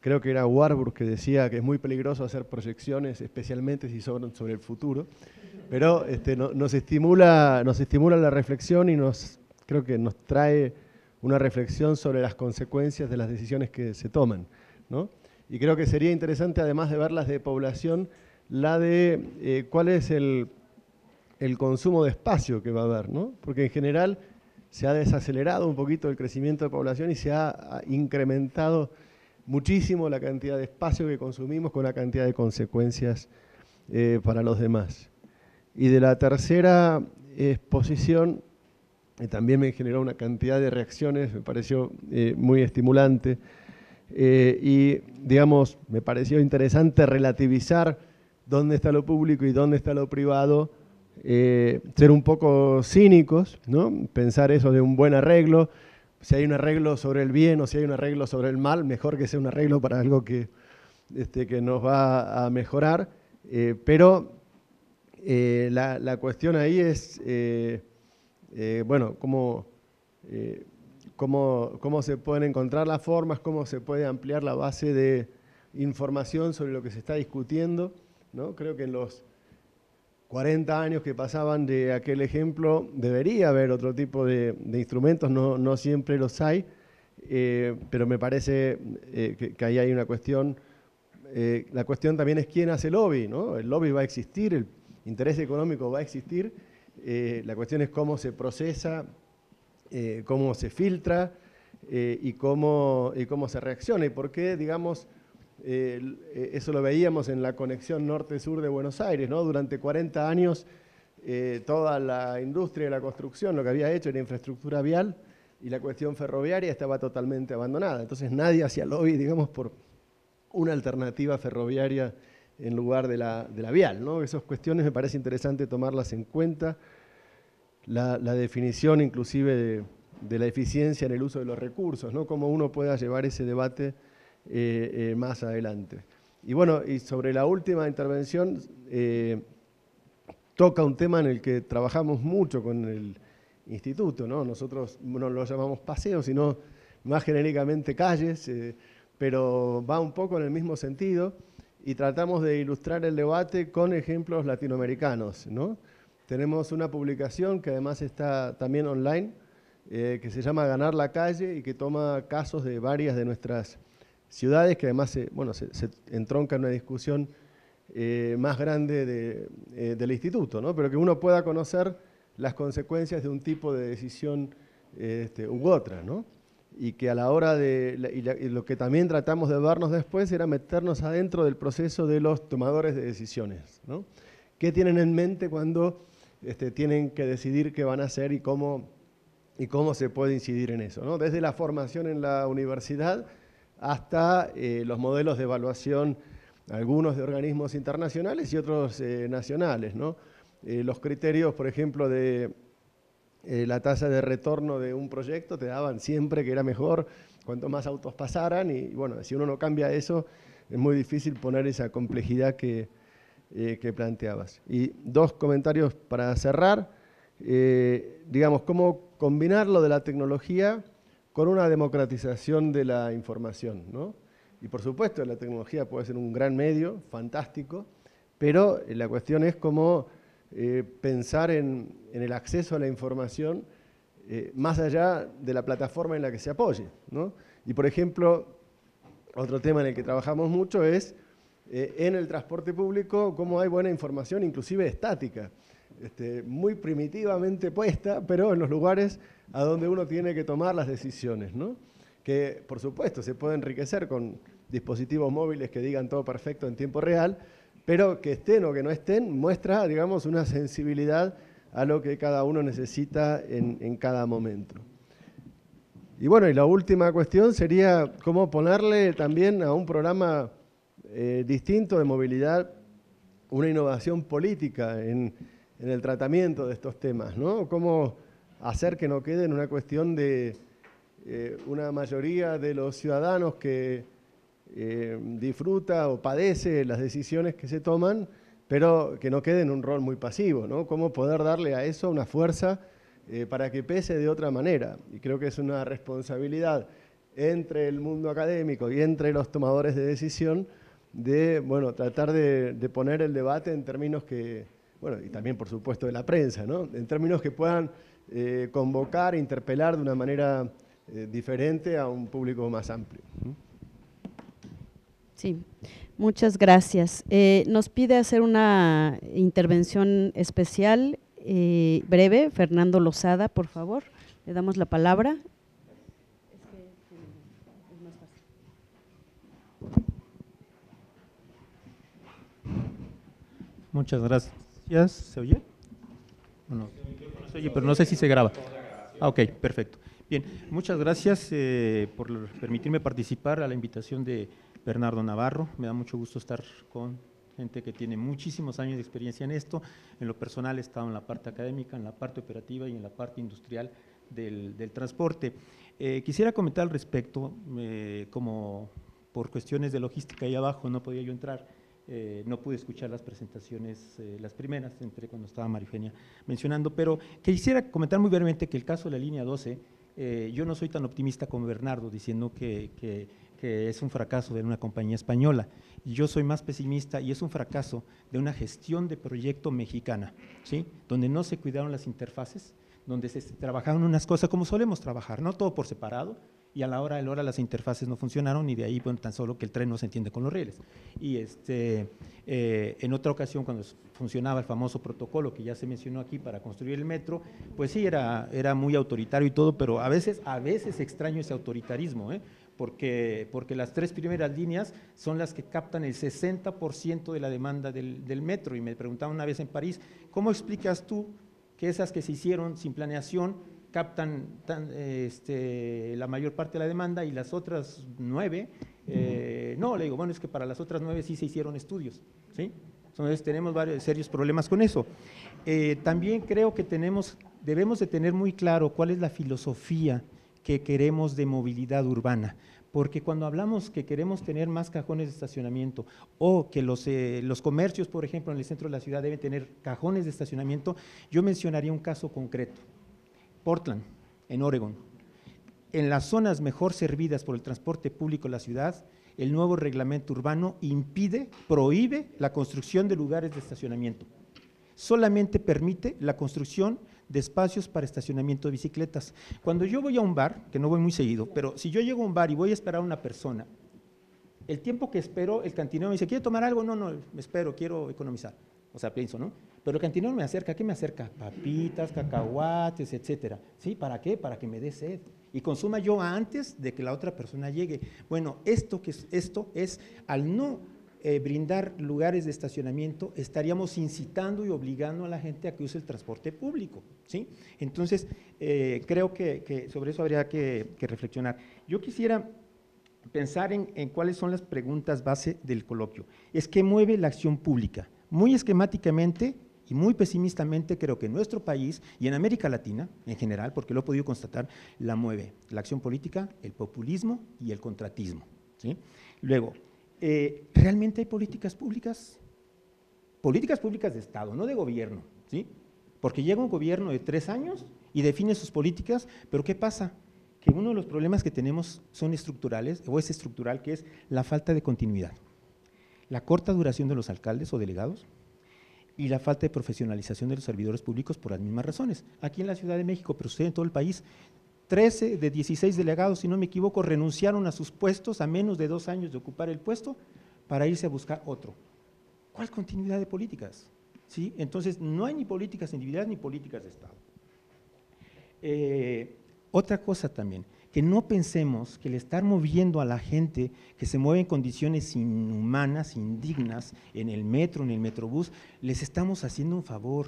creo que era Warburg que decía que es muy peligroso hacer proyecciones, especialmente si son sobre el futuro, pero este, nos, estimula, nos estimula la reflexión y nos, creo que nos trae una reflexión sobre las consecuencias de las decisiones que se toman. ¿no? Y creo que sería interesante, además de verlas de población, la de eh, cuál es el, el, consumo de espacio que va a haber, ¿no? porque en general se ha desacelerado un poquito el crecimiento de población y se ha incrementado muchísimo la cantidad de espacio que consumimos con la cantidad de consecuencias eh, para los demás. Y de la tercera exposición, eh, también me generó una cantidad de reacciones, me pareció eh, muy estimulante. y, digamos, me pareció interesante relativizar dónde está lo público y dónde está lo privado, ser un poco cínicos, ¿no? pensar eso de un buen arreglo, si hay un arreglo sobre el bien o si hay un arreglo sobre el mal, mejor que sea un arreglo para algo que, este, que nos va a mejorar. Eh, pero eh, la, cuestión ahí es, eh, bueno, cómo, cómo, cómo, se pueden encontrar las formas, cómo se puede ampliar la base de información sobre lo que se está discutiendo. ¿no? Creo que en los 40 años que pasaban de aquel ejemplo, debería haber otro tipo de, instrumentos, no, siempre los hay, eh, pero me parece eh, que, ahí hay una cuestión. Eh, la cuestión también es quién hace lobby, ¿no? El lobby va a existir, el interés económico va a existir, la cuestión es cómo se procesa, cómo se filtra y, cómo, y cómo se reacciona y por qué, digamos, eh, eso lo veíamos en la conexión norte-sur de Buenos Aires. Durante 40 años eh, toda la industria de la construcción lo que había hecho era infraestructura vial y la cuestión ferroviaria estaba totalmente abandonada. Entonces nadie hacía lobby, digamos, por una alternativa ferroviaria en lugar de la, vial. Esas cuestiones me parece interesante tomarlas en cuenta. La, definición inclusive de, la eficiencia en el uso de los recursos, cómo uno pueda llevar ese debate eh, eh, más adelante. Y bueno, y sobre la última intervención, eh, toca un tema en el que trabajamos mucho con el instituto, ¿no? Nosotros no lo llamamos paseos, sino más genéricamente calles, pero va un poco en el mismo sentido y tratamos de ilustrar el debate con ejemplos latinoamericanos, ¿no? Tenemos una publicación que además está también online, que se llama Ganar la calle y que toma casos de varias de nuestras ciudades que además se, bueno, se, entronca en una discusión eh, más grande eh, del instituto, ¿no? pero que uno pueda conocer las consecuencias de un tipo de decisión este, u otra, ¿no? y que a la hora de, y, lo que también tratamos de vernos después era meternos adentro del proceso de los tomadores de decisiones. ¿no? ¿Qué tienen en mente cuando este, tienen que decidir qué van a hacer y cómo, y cómo se puede incidir en eso? ¿no? Desde la formación en la universidad, hasta eh, los modelos de evaluación, algunos de organismos internacionales y otros eh, nacionales. Eh, los criterios, por ejemplo, de la tasa de retorno de un proyecto te daban siempre que era mejor cuanto más autos pasaran y bueno, si uno no cambia eso, es muy difícil poner esa complejidad que, que planteabas. Y dos comentarios para cerrar. digamos, cómo combinar lo de la tecnología con una democratización de la información. ¿no? Y por supuesto, la tecnología puede ser un gran medio, fantástico, pero eh, la cuestión es cómo eh, pensar en, el acceso a la información eh, más allá de la plataforma en la que se apoye. ¿no? Y por ejemplo, otro tema en el que trabajamos mucho es en el transporte público cómo hay buena información, inclusive estática, este, muy primitivamente puesta, pero en los lugares a donde uno tiene que tomar las decisiones, ¿no? que por supuesto se puede enriquecer con dispositivos móviles que digan todo perfecto en tiempo real, pero que estén o que no estén muestra, digamos, una sensibilidad a lo que cada uno necesita en, cada momento. Y bueno, y la última cuestión sería cómo ponerle también a un programa eh, distinto de movilidad una innovación política en, en, el tratamiento de estos temas, ¿no? Cómo hacer que no quede en una cuestión de eh, una mayoría de los ciudadanos que eh, disfruta o padece las decisiones que se toman, pero que no quede en un rol muy pasivo, ¿no? Cómo poder darle a eso una fuerza eh, para que pese de otra manera. Y creo que es una responsabilidad entre el mundo académico y entre los tomadores de decisión de bueno, tratar de, poner el debate en términos que, bueno, y también por supuesto de la prensa, ¿no? en términos que puedan eh, convocar, interpelar de una manera eh, diferente a un público más amplio. Sí, muchas gracias. Eh, nos pide hacer una intervención especial, eh, breve, Fernando Lozada, por favor. Le damos la palabra. Muchas gracias. ¿Se oye? Bueno, se oye, pero no sé si se graba. Ah, ok, perfecto. Bien, muchas gracias eh, por permitirme participar a la invitación de Bernardo Navarro. Me da mucho gusto estar con gente que tiene muchísimos años de experiencia en esto. En lo personal he estado en la parte académica, en la parte operativa y en la parte industrial del, transporte. Eh, quisiera comentar al respecto, eh, como por cuestiones de logística ahí abajo no podía yo entrar, no pude escuchar las presentaciones, las primeras, entré cuando estaba Marifenia mencionando, pero quisiera comentar muy brevemente que el caso de la línea 12 eh, yo no soy tan optimista como Bernardo diciendo que, es un fracaso de una compañía española. Yo soy más pesimista y es un fracaso de una gestión de proyecto mexicana, ¿sí? donde no se cuidaron las interfaces, donde se trabajaron unas cosas como solemos trabajar, no todo por separado, y a la hora de la hora las interfaces no funcionaron y de ahí bueno, tan solo que el tren no se entiende con los rieles. Y este, eh, en otra ocasión cuando funcionaba el famoso protocolo que ya se mencionó aquí para construir el metro, pues sí era, era muy autoritario y todo, pero a veces, a veces extraño ese autoritarismo, ¿eh? porque, porque las tres primeras líneas son las que captan el 60% de la demanda del, del metro. Y me preguntaba una vez en París, ¿cómo explicas tú que esas que se hicieron sin planeación captan este, la mayor parte de la demanda y las otras nueve, eh, no, le digo, bueno, es que para las otras nueve sí se hicieron estudios, ¿sí? Entonces tenemos varios serios problemas con eso. Eh, también creo que tenemos, debemos de tener muy claro cuál es la filosofía que queremos de movilidad urbana, porque cuando hablamos que queremos tener más cajones de estacionamiento o que los, eh, los comercios, por ejemplo, en el centro de la ciudad deben tener cajones de estacionamiento, yo mencionaría un caso concreto. Portland, en Oregon. En las zonas mejor servidas por el transporte público de la ciudad, el nuevo reglamento urbano impide, prohíbe la construcción de lugares de estacionamiento. Solamente permite la construcción de espacios para estacionamiento de bicicletas. Cuando yo voy a un bar, que no voy muy seguido, pero si yo llego a un bar y voy a esperar a una persona, el tiempo que espero, el cantinero me dice, ¿quiere tomar algo? No, no, me espero, quiero economizar. O sea, pienso, ¿no? Pero el cantinero me acerca, ¿qué me acerca? Papitas, cacahuates, etcétera. ¿Sí? ¿Para qué? Para que me dé sed. Y consuma yo antes de que la otra persona llegue. Bueno, esto, que es, esto es, al no eh, brindar lugares de estacionamiento, estaríamos incitando y obligando a la gente a que use el transporte público. ¿sí? Entonces, eh, creo que, sobre eso habría que, reflexionar. Yo quisiera pensar en, en cuáles son las preguntas base del coloquio. Es qué mueve la acción pública muy esquemáticamente y muy pesimistamente creo que en nuestro país y en América Latina en general, porque lo he podido constatar, la mueve la acción política, el populismo y el contratismo. ¿sí? Luego, eh, ¿realmente hay políticas públicas? Políticas públicas de Estado, no de gobierno, ¿sí? Porque llega un gobierno de tres años y define sus políticas, pero ¿qué pasa? Que uno de los problemas que tenemos son estructurales, o es estructural, que es la falta de continuidad la corta duración de los alcaldes o delegados y la falta de profesionalización de los servidores públicos por las mismas razones. Aquí en la Ciudad de México, pero usted en todo el país, 13 de 16 delegados, si no me equivoco, renunciaron a sus puestos a menos de dos años de ocupar el puesto para irse a buscar otro. ¿Cuál continuidad de políticas? ¿Sí? Entonces, no hay ni políticas individuales ni políticas de Estado. Eh, otra cosa también, que no pensemos que el estar moviendo a la gente que se mueve en condiciones inhumanas, indignas, en el metro, en el metrobús, les estamos haciendo un favor.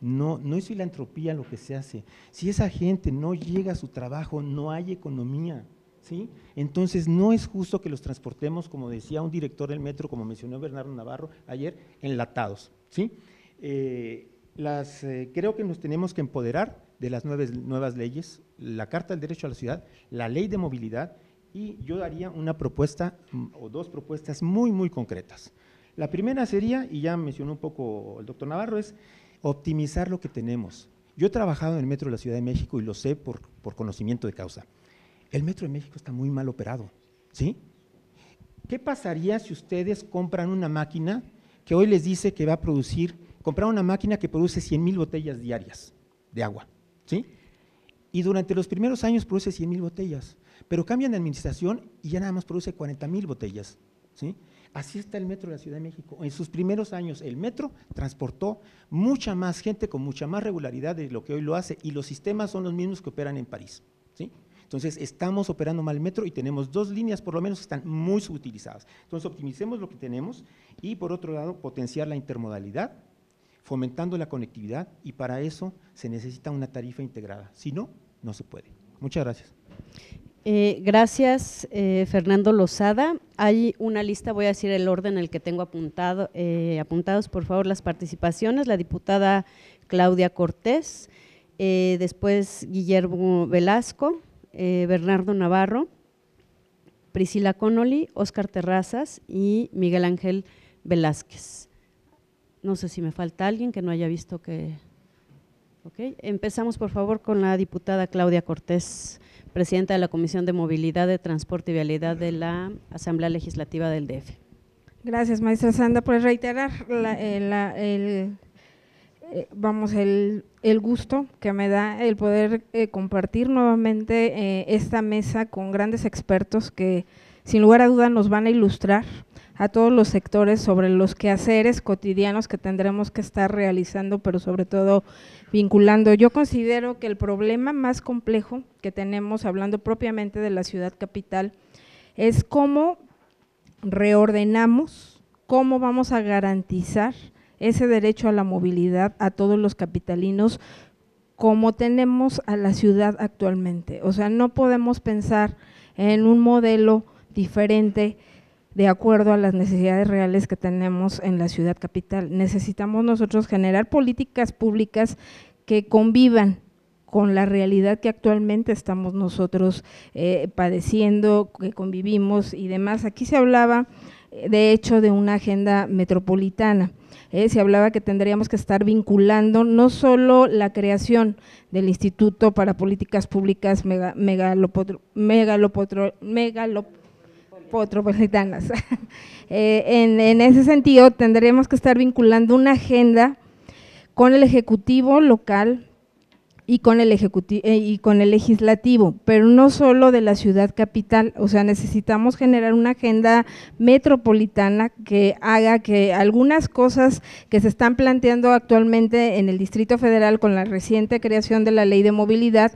No, no es filantropía lo que se hace. Si esa gente no llega a su trabajo, no hay economía. ¿sí? Entonces, no es justo que los transportemos, como decía un director del metro, como mencionó Bernardo Navarro ayer, enlatados. ¿sí? Eh, las, eh, creo que nos tenemos que empoderar de las nuevas leyes, la Carta del Derecho a la Ciudad, la Ley de Movilidad, y yo daría una propuesta mm, o dos propuestas muy, muy concretas. La primera sería, y ya mencionó un poco el doctor Navarro, es optimizar lo que tenemos. Yo he trabajado en el metro de la Ciudad de México y lo sé por, por conocimiento de causa. El Metro de México está muy mal operado, ¿sí? ¿Qué pasaría si ustedes compran una máquina que hoy les dice que va a producir, comprar una máquina que produce 100 mil botellas diarias de agua, ¿sí? Y durante los primeros años produce 100 mil botellas, pero cambian de administración y ya nada más produce 40 mil botellas, ¿sí? Así está el metro de la Ciudad de México. En sus primeros años el metro transportó mucha más gente con mucha más regularidad de lo que hoy lo hace y los sistemas son los mismos que operan en París, ¿sí? Entonces, estamos operando mal el metro y tenemos dos líneas por lo menos que están muy subutilizadas. Entonces, optimicemos lo que tenemos y, por otro lado, potenciar la intermodalidad, fomentando la conectividad y para eso se necesita una tarifa integrada. Si no, no se puede. Muchas gracias. Eh, gracias, eh, Fernando Lozada. Hay una lista, voy a decir el orden en el que tengo apuntado, eh, apuntados, por favor, las participaciones. La diputada Claudia Cortés, después Guillermo Velasco, eh, Bernardo Navarro, Priscila Connolly, Oscar Terrazas y Miguel Ángel Velázquez. No sé si me falta alguien que no haya visto que… Ok, empezamos por favor con la diputada Claudia Cortés, presidenta de la Comisión de Movilidad, de Transporte y Vialidad de la Asamblea Legislativa del DF. Gracias, maestra Sanda, por reiterar eh, el eh, vamos, el, el, gusto que me da el poder eh, compartir nuevamente esta mesa con grandes expertos que sin lugar a duda nos van a ilustrar a todos los sectores sobre los quehaceres cotidianos que tendremos que estar realizando, pero sobre todo vinculando. Yo considero que el problema más complejo que tenemos, hablando propiamente de la ciudad capital, es cómo reordenamos, cómo vamos a garantizar ese derecho a la movilidad a todos los capitalinos como tenemos a la ciudad actualmente. O sea, no podemos pensar en un modelo diferente de acuerdo a las necesidades reales que tenemos en la ciudad capital. Necesitamos nosotros generar políticas públicas que convivan con la realidad que actualmente estamos nosotros eh, padeciendo, que convivimos y demás. Aquí se hablaba, eh, de hecho, de una agenda metropolitana. Eh, se hablaba que tendríamos que estar vinculando no solo la creación del Instituto para Políticas Públicas megalopotropolitanas. Eh, en, ese sentido, tendríamos que estar vinculando una agenda con el Ejecutivo local, y con el ejecutivo eh, y con el legislativo, pero no solo de la ciudad capital, o sea, necesitamos generar una agenda metropolitana que haga que algunas cosas que se están planteando actualmente en el Distrito Federal con la reciente creación de la Ley de Movilidad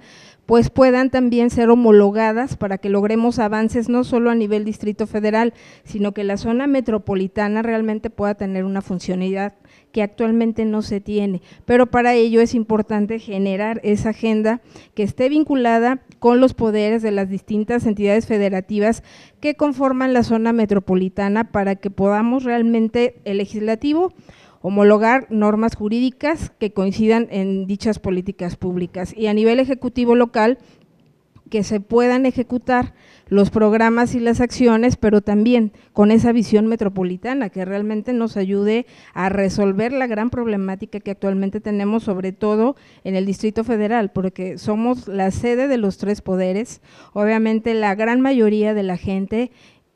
pues puedan también ser homologadas para que logremos avances no solo a nivel Distrito Federal, sino que la zona metropolitana realmente pueda tener una funcionalidad que actualmente no se tiene, pero para ello es importante generar esa agenda que esté vinculada con los poderes de las distintas entidades federativas que conforman la zona metropolitana para que podamos realmente el legislativo homologar normas jurídicas que coincidan en dichas políticas públicas. Y a nivel ejecutivo local que se puedan ejecutar los programas y las acciones, pero también con esa visión metropolitana que realmente nos ayude a resolver la gran problemática que actualmente tenemos, sobre todo en el Distrito Federal, porque somos la sede de los tres poderes, obviamente la gran mayoría de la gente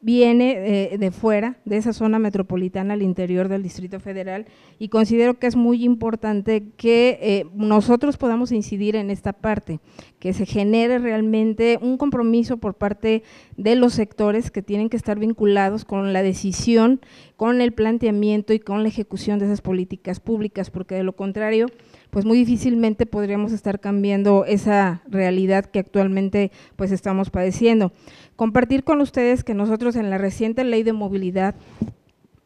viene eh, de fuera, de esa zona metropolitana al interior del Distrito Federal y considero que es muy importante que eh, nosotros podamos incidir en esta parte, que se genere realmente un compromiso por parte de los sectores que tienen que estar vinculados con la decisión, con el planteamiento y con la ejecución de esas políticas públicas, porque de lo contrario, pues muy difícilmente podríamos estar cambiando esa realidad que actualmente pues estamos padeciendo. Compartir con ustedes que nosotros en la reciente ley de movilidad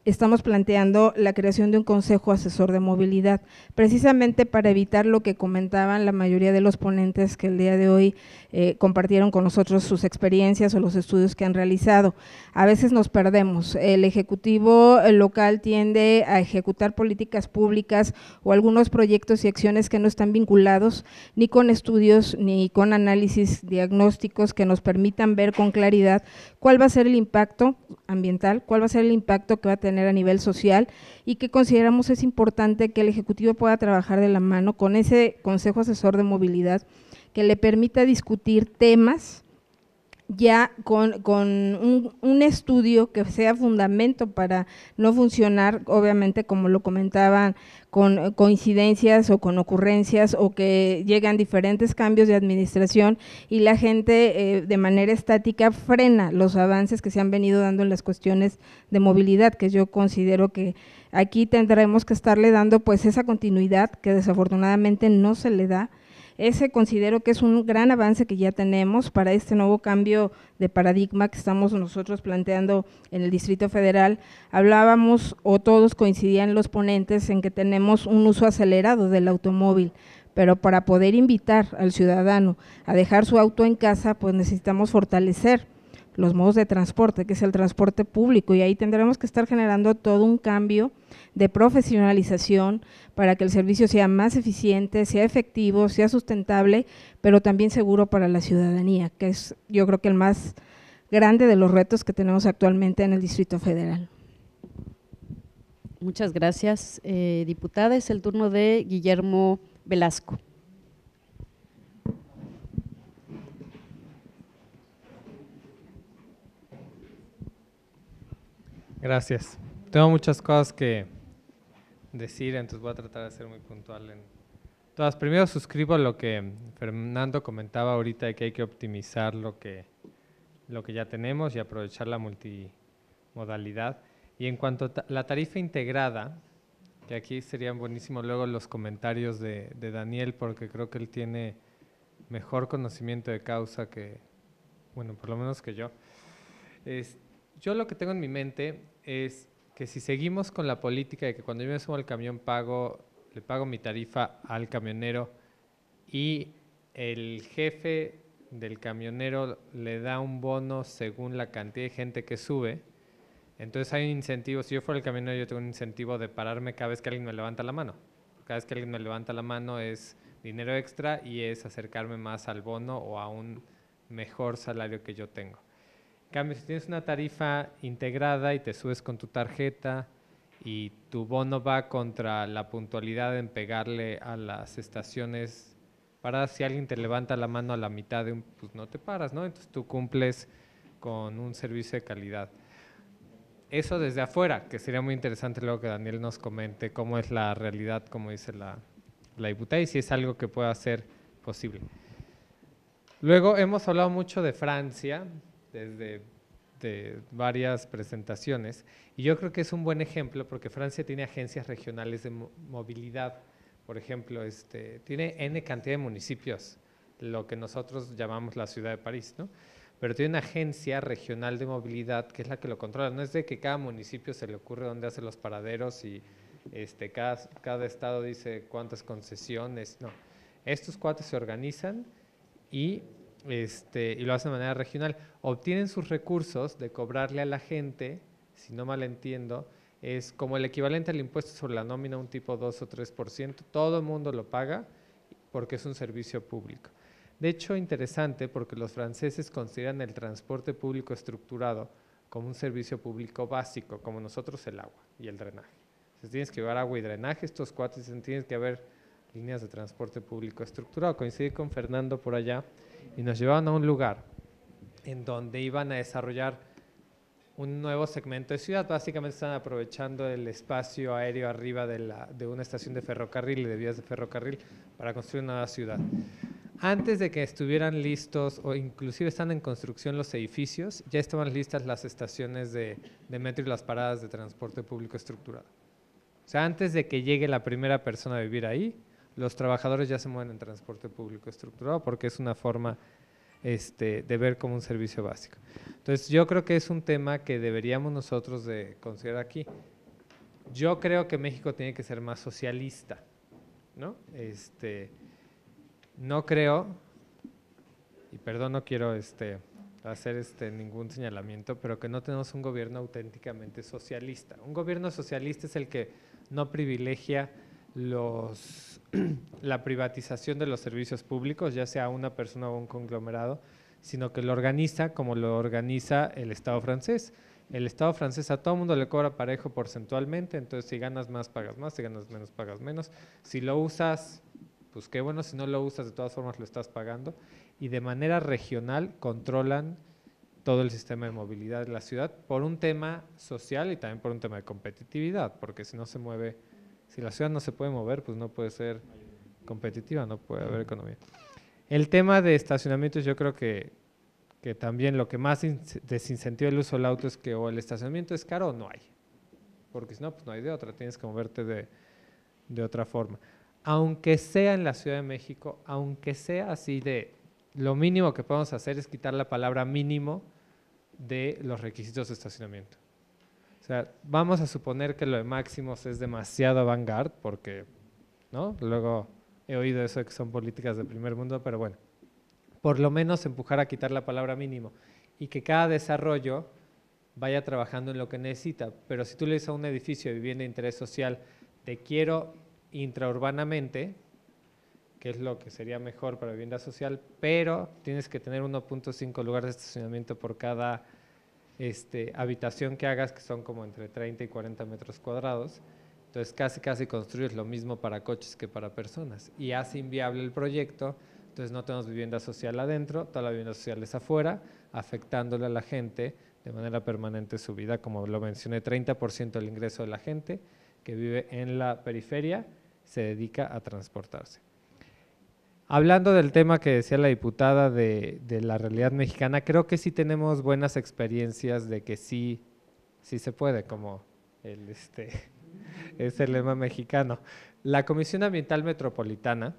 estamos planteando la creación de un consejo asesor de movilidad, precisamente para evitar lo que comentaban la mayoría de los ponentes que el día de hoy eh, compartieron con nosotros sus experiencias o los estudios que han realizado. A veces nos perdemos, el ejecutivo local tiende a ejecutar políticas públicas o algunos proyectos y acciones que no están vinculados ni con estudios ni con análisis diagnósticos que nos permitan ver con claridad cuál va a ser el impacto ambiental, cuál va a ser el impacto que va a tener a nivel social y que consideramos es importante que el Ejecutivo pueda trabajar de la mano con ese Consejo Asesor de Movilidad que le permita discutir temas ya con, un, un, estudio que sea fundamento para no funcionar, obviamente como lo comentaban, con coincidencias o con ocurrencias o que llegan diferentes cambios de administración y la gente eh, de manera estática frena los avances que se han venido dando en las cuestiones de movilidad, que yo considero que aquí tendremos que estarle dando pues esa continuidad que desafortunadamente no se le da ese considero que es un gran avance que ya tenemos para este nuevo cambio de paradigma que estamos nosotros planteando en el Distrito Federal. Hablábamos o todos coincidían los ponentes en que tenemos un uso acelerado del automóvil, pero para poder invitar al ciudadano a dejar su auto en casa, pues necesitamos fortalecer los modos de transporte, que es el transporte público, y ahí tendremos que estar generando todo un cambio de profesionalización para que el servicio sea más eficiente, sea efectivo, sea sustentable, pero también seguro para la ciudadanía, que es yo creo que el más grande de los retos que tenemos actualmente en el Distrito Federal. Muchas gracias, eh, diputada. Es el turno de Guillermo Velasco. Gracias. Tengo muchas cosas que decir, entonces voy a tratar de ser muy puntual en todas. Primero suscribo lo que Fernando comentaba ahorita de que hay que optimizar lo que, lo que ya tenemos y aprovechar la multimodalidad. Y en cuanto a la tarifa integrada, que aquí serían buenísimos luego los comentarios de, de Daniel, porque creo que él tiene mejor conocimiento de causa que, bueno, por lo menos que yo. Este, yo lo que tengo en mi mente es que si seguimos con la política de que cuando yo me subo al camión pago, le pago mi tarifa al camionero y el jefe del camionero le da un bono según la cantidad de gente que sube, entonces hay un incentivo, si yo fuera el camionero yo tengo un incentivo de pararme cada vez que alguien me levanta la mano. Cada vez que alguien me levanta la mano es dinero extra y es acercarme más al bono o a un mejor salario que yo tengo cambio, si tienes una tarifa integrada y te subes con tu tarjeta y tu bono va contra la puntualidad en pegarle a las estaciones paradas, si alguien te levanta la mano a la mitad de un, pues no te paras, ¿no? Entonces tú cumples con un servicio de calidad. Eso desde afuera, que sería muy interesante luego que Daniel nos comente cómo es la realidad, como dice la, la diputada, y si es algo que pueda ser posible. Luego hemos hablado mucho de Francia, desde de varias presentaciones. Y yo creo que es un buen ejemplo porque Francia tiene agencias regionales de movilidad. Por ejemplo, este, tiene N cantidad de municipios, lo que nosotros llamamos la ciudad de París, ¿no? Pero tiene una agencia regional de movilidad que es la que lo controla. No es de que cada municipio se le ocurre dónde hace los paraderos y este, cada, cada estado dice cuántas concesiones. No, estos cuatro se organizan y este, y lo hacen de manera regional, obtienen sus recursos de cobrarle a la gente, si no mal entiendo, es como el equivalente al impuesto sobre la nómina, un tipo 2 o 3%, todo el mundo lo paga porque es un servicio público. De hecho, interesante porque los franceses consideran el transporte público estructurado como un servicio público básico, como nosotros el agua y el drenaje. Tienes que llevar agua y drenaje, estos cuatro dicen tienes que haber líneas de transporte público estructurado. Coincidí con Fernando por allá y nos llevaban a un lugar en donde iban a desarrollar un nuevo segmento de ciudad. Básicamente están aprovechando el espacio aéreo arriba de, la, de una estación de ferrocarril y de vías de ferrocarril para construir una nueva ciudad. Antes de que estuvieran listos, o inclusive están en construcción los edificios, ya estaban listas las estaciones de, de metro y las paradas de transporte público estructurado. O sea, antes de que llegue la primera persona a vivir ahí, los trabajadores ya se mueven en transporte público estructurado porque es una forma este, de ver como un servicio básico. Entonces yo creo que es un tema que deberíamos nosotros de considerar aquí. Yo creo que México tiene que ser más socialista, ¿no? Este, no creo, y perdón, no quiero este, hacer este, ningún señalamiento, pero que no tenemos un gobierno auténticamente socialista. Un gobierno socialista es el que no privilegia los, la privatización de los servicios públicos, ya sea una persona o un conglomerado, sino que lo organiza como lo organiza el Estado francés. El Estado francés a todo mundo le cobra parejo porcentualmente, entonces si ganas más, pagas más, si ganas menos, pagas menos. Si lo usas, pues qué bueno, si no lo usas, de todas formas lo estás pagando. Y de manera regional controlan todo el sistema de movilidad de la ciudad por un tema social y también por un tema de competitividad, porque si no se mueve, si la ciudad no se puede mover, pues no puede ser competitiva, no puede haber economía. El tema de estacionamientos yo creo que, que también lo que más desincentiva el uso del auto es que o el estacionamiento es caro o no hay, porque si no, pues no hay de otra, tienes que moverte de, de otra forma. Aunque sea en la Ciudad de México, aunque sea así de, lo mínimo que podemos hacer es quitar la palabra mínimo de los requisitos de estacionamiento. Sea, vamos a suponer que lo de máximos es demasiado avant porque, ¿no? Luego he oído eso de que son políticas de primer mundo, pero bueno, por lo menos empujar a quitar la palabra mínimo y que cada desarrollo vaya trabajando en lo que necesita. Pero si tú le dices a un edificio de vivienda de interés social, te quiero intraurbanamente, que es lo que sería mejor para vivienda social, pero tienes que tener 1.5 lugares de estacionamiento por cada este, habitación que hagas, que son como entre 30 y 40 metros cuadrados. Entonces casi casi construyes lo mismo para coches que para personas y hace inviable el proyecto, entonces no tenemos vivienda social adentro, toda la vivienda social es afuera, afectándole a la gente de manera permanente su vida, como lo mencioné, 30% del ingreso de la gente que vive en la periferia se dedica a transportarse. Hablando del tema que decía la diputada de, la realidad mexicana, creo que sí tenemos buenas experiencias de que sí, sí se puede, como el, este, es el lema mexicano. La Comisión Ambiental Metropolitana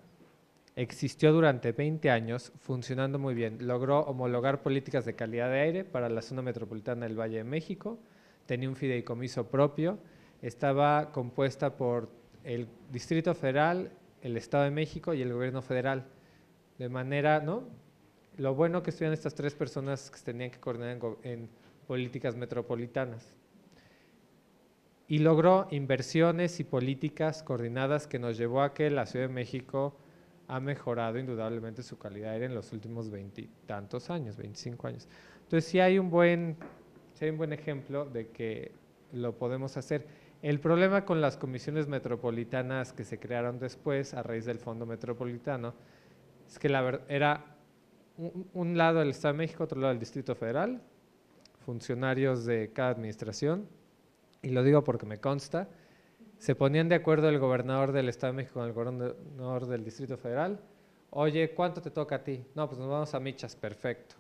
existió durante 20 años funcionando muy bien. Logró homologar políticas de calidad de aire para la zona metropolitana del Valle de México, tenía un fideicomiso propio, estaba compuesta por el Distrito Federal, el Estado de México y el gobierno federal. De manera, ¿no? Lo bueno que estuvieran estas tres personas que se tenían que coordinar en, políticas metropolitanas. Y logró inversiones y políticas coordinadas que nos llevó a que la Ciudad de México ha mejorado indudablemente su calidad de aire en los últimos veintitantos años, 25 años. Entonces sí hay un buen, sí hay un buen ejemplo de que lo podemos hacer. El problema con las comisiones metropolitanas que se crearon después a raíz del Fondo Metropolitano es que era un, lado del Estado de México, otro lado del Distrito Federal, funcionarios de cada administración, y lo digo porque me consta, se ponían de acuerdo el gobernador del Estado de México con el gobernador del Distrito Federal, oye, ¿cuánto te toca a ti? No, pues nos vamos a michas, perfecto,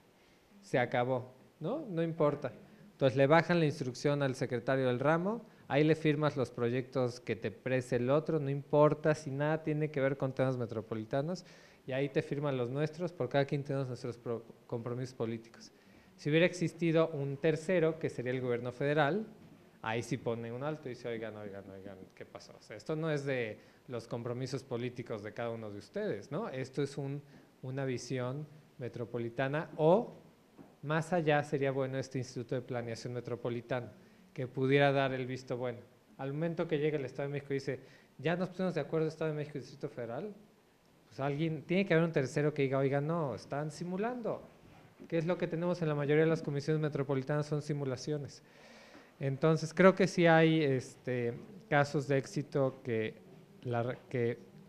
se acabó, ¿no? No importa. Entonces le bajan la instrucción al secretario del ramo, ahí le firmas los proyectos que te prese el otro, no importa si nada tiene que ver con temas metropolitanos, y ahí te firman los nuestros, por cada quien tenemos nuestros compromisos políticos. Si hubiera existido un tercero, que sería el gobierno federal, ahí sí pone un alto y dice, oigan, oigan, oigan, ¿qué pasó? O sea, esto no es de los compromisos políticos de cada uno de ustedes, ¿no? Esto es un, una visión metropolitana o más allá sería bueno este Instituto de Planeación Metropolitana que pudiera dar el visto bueno. Al momento que llega el Estado de México y dice, ya nos pusimos de acuerdo Estado de México y Distrito Federal, pues alguien, tiene que haber un tercero que diga, oiga, no, están simulando. ¿Qué es lo que tenemos en la mayoría de las comisiones metropolitanas? Son simulaciones. Entonces, creo que sí hay este, casos de éxito que,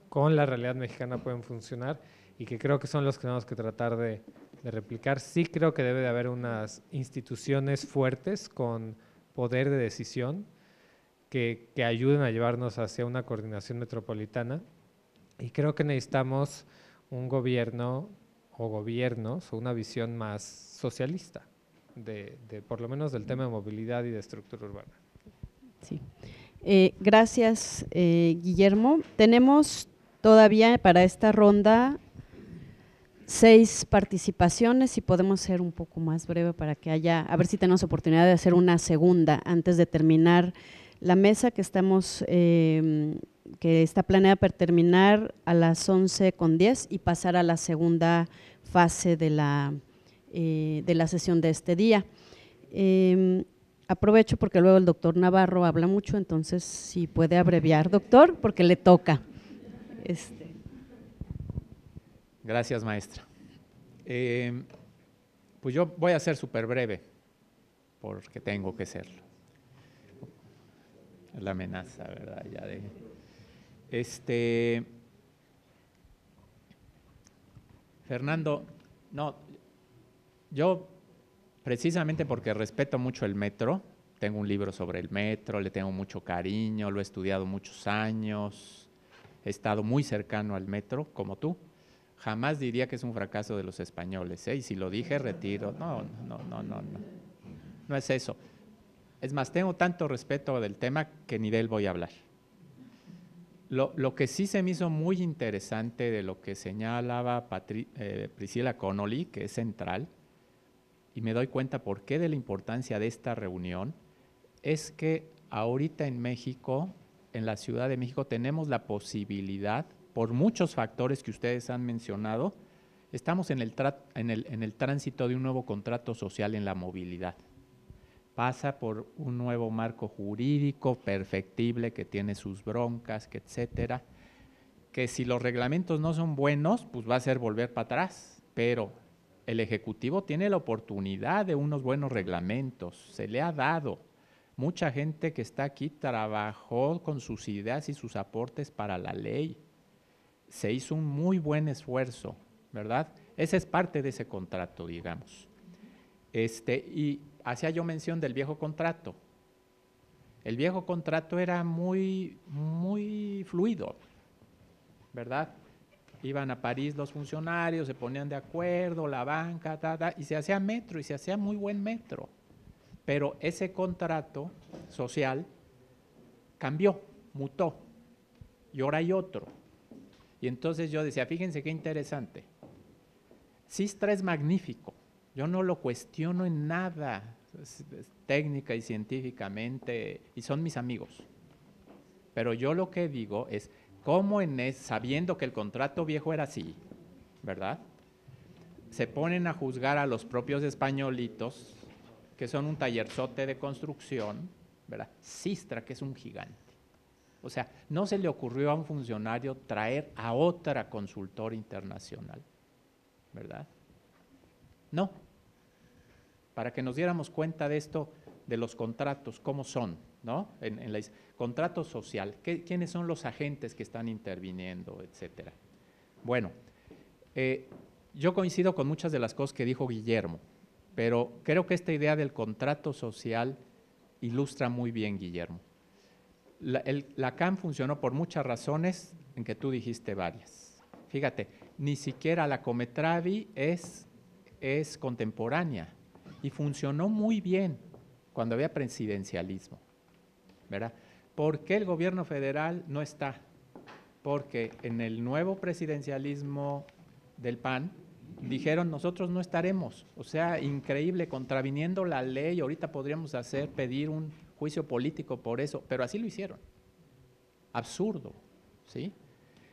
con la realidad mexicana pueden funcionar y que creo que son los que tenemos que tratar de, de replicar. Sí creo que debe de haber unas instituciones fuertes con poder de decisión que, que ayuden a llevarnos hacia una coordinación metropolitana y creo que necesitamos un gobierno o gobiernos o una visión más socialista de, de, por lo menos del tema de movilidad y de estructura urbana. Sí. Eh, gracias, eh, Guillermo. Tenemos todavía para esta ronda seis participaciones y podemos ser un poco más breve para que haya, a ver si tenemos oportunidad de hacer una segunda antes de terminar la mesa que estamos, em, que está planeada para terminar a las 11 con 10 y pasar a la segunda fase de la, eh, de la sesión de este día. Em, aprovecho porque luego el doctor Navarro habla mucho, entonces si puede abreviar, doctor, porque le toca. Este. Gracias, maestra. Eh, pues yo voy a ser súper breve, porque tengo que serlo. La amenaza, ¿verdad? Ya de, este, Fernando, no, yo precisamente porque respeto mucho el metro, tengo un libro sobre el metro, le tengo mucho cariño, lo he estudiado muchos años, he estado muy cercano al metro, como tú. Jamás diría que es un fracaso de los españoles, ¿eh? y si lo dije, retiro. No, no, no, no, no. No es eso. Es más, tengo tanto respeto del tema que ni de él voy a hablar. Lo, lo que sí se me hizo muy interesante de lo que señalaba eh, Priscila Connolly, que es central, y me doy cuenta por qué de la importancia de esta reunión, es que ahorita en México, en la Ciudad de México, tenemos la posibilidad, por muchos factores que ustedes han mencionado, estamos en el, en el, en el tránsito de un nuevo contrato social en la movilidad. Pasa por un nuevo marco jurídico perfectible que tiene sus broncas, que etcétera, que si los reglamentos no son buenos, pues va a ser volver para atrás, pero el Ejecutivo tiene la oportunidad de unos buenos reglamentos, se le ha dado. Mucha gente que está aquí trabajó con sus ideas y sus aportes para la ley. Se hizo un muy buen esfuerzo, ¿verdad? Esa es parte de ese contrato, digamos. Este, y hacía yo mención del viejo contrato. El viejo contrato era muy, muy fluido, ¿verdad? Iban a París los funcionarios, se ponían de acuerdo, la banca, y se hacía metro, y se hacía muy buen metro. Pero ese contrato social cambió, mutó, y ahora hay otro. Y entonces yo decía, fíjense qué interesante. Sistra es magnífico, yo no lo cuestiono en nada, técnica y científicamente, y son mis amigos. Pero yo lo que digo es, ¿cómo en sabiendo que el contrato viejo era así, verdad? Se ponen a juzgar a los propios españolitos, que son un tallerzote de construcción, ¿verdad? Sistra, que es un gigante. O sea, no se le ocurrió a un funcionario traer a otra consultora internacional, ¿verdad? No, para que nos diéramos cuenta de esto, de los contratos, cómo son, ¿no? En, contrato social, quiénes son los agentes que están interviniendo, etcétera. Bueno, eh, yo coincido con muchas de las cosas que dijo Guillermo, pero creo que esta idea del contrato social ilustra muy bien, Guillermo. La, la CAM funcionó por muchas razones, en que tú dijiste varias. Fíjate, ni siquiera la Cometravi es es contemporánea y funcionó muy bien cuando había presidencialismo. ¿verdad? ¿Por qué el gobierno federal no está? Porque en el nuevo presidencialismo del PAN dijeron nosotros no estaremos. O sea, increíble, contraviniendo la ley, ahorita podríamos hacer, pedir un juicio político por eso, pero así lo hicieron. Absurdo, ¿sí?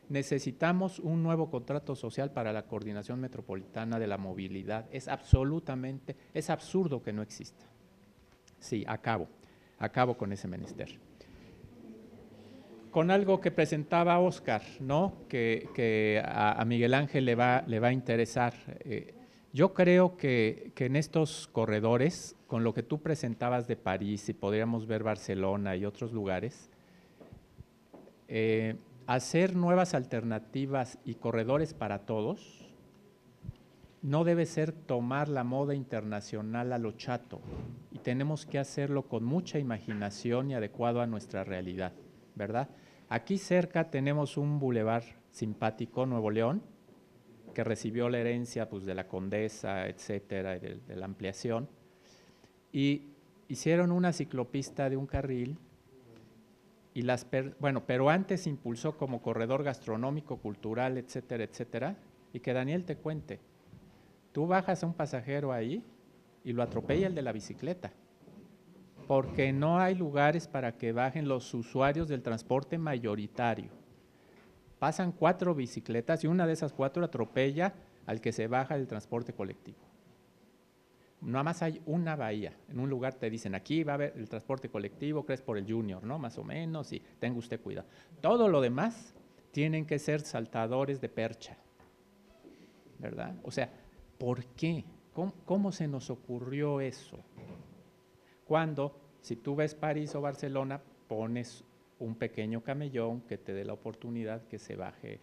necesitamos un nuevo contrato social para la coordinación metropolitana de la movilidad. Es absolutamente, es absurdo que no exista. Sí, acabo, acabo con ese menester. Con algo que presentaba Oscar, ¿no? que, a, Miguel Ángel le va, le va a interesar. Eh, yo creo que, en estos corredores, con lo que tú presentabas de París y podríamos ver Barcelona y otros lugares, eh, hacer nuevas alternativas y corredores para todos no debe ser tomar la moda internacional a lo chato y tenemos que hacerlo con mucha imaginación y adecuado a nuestra realidad, ¿verdad? Aquí cerca tenemos un bulevar simpático, Nuevo León, que recibió la herencia pues, de la condesa, etcétera, de la ampliación, y hicieron una ciclopista de un carril y las bueno, pero antes impulsó como corredor gastronómico, cultural, etcétera, etcétera, y que Daniel te cuente. Tú bajas a un pasajero ahí y lo atropella el de la bicicleta, porque no hay lugares para que bajen los usuarios del transporte mayoritario. Pasan cuatro bicicletas y una de esas cuatro atropella al que se baja del transporte colectivo. Nada más hay una bahía. En un lugar te dicen, aquí va a haber el transporte colectivo, crees por el junior, ¿no? Más o menos, y tenga usted cuidado. Todo lo demás tienen que ser saltadores de percha, ¿verdad? O sea, ¿por qué? ¿Cómo, se nos ocurrió eso? Cuando, si tú ves París o Barcelona, pones un pequeño camellón que te dé la oportunidad que se baje.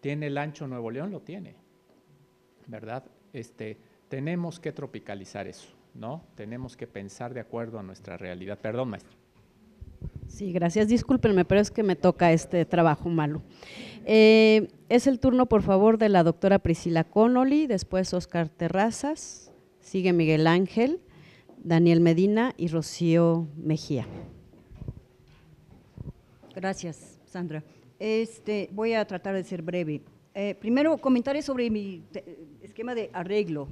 ¿Tiene el ancho Nuevo León? Lo tiene, ¿verdad? Este, tenemos que tropicalizar eso. ¿no? Tenemos que pensar de acuerdo a nuestra realidad. Perdón, maestro. Sí, gracias. Discúlpenme, pero es que me toca este trabajo malo. Eh, es el turno, por favor, de la doctora Priscila Connolly, después Oscar Terrazas, sigue Miguel Ángel, Daniel Medina y Rocío Mejía. Gracias, Sandra. Este, voy a tratar de ser breve. Eh, primero, comentaré sobre mi esquema de arreglo,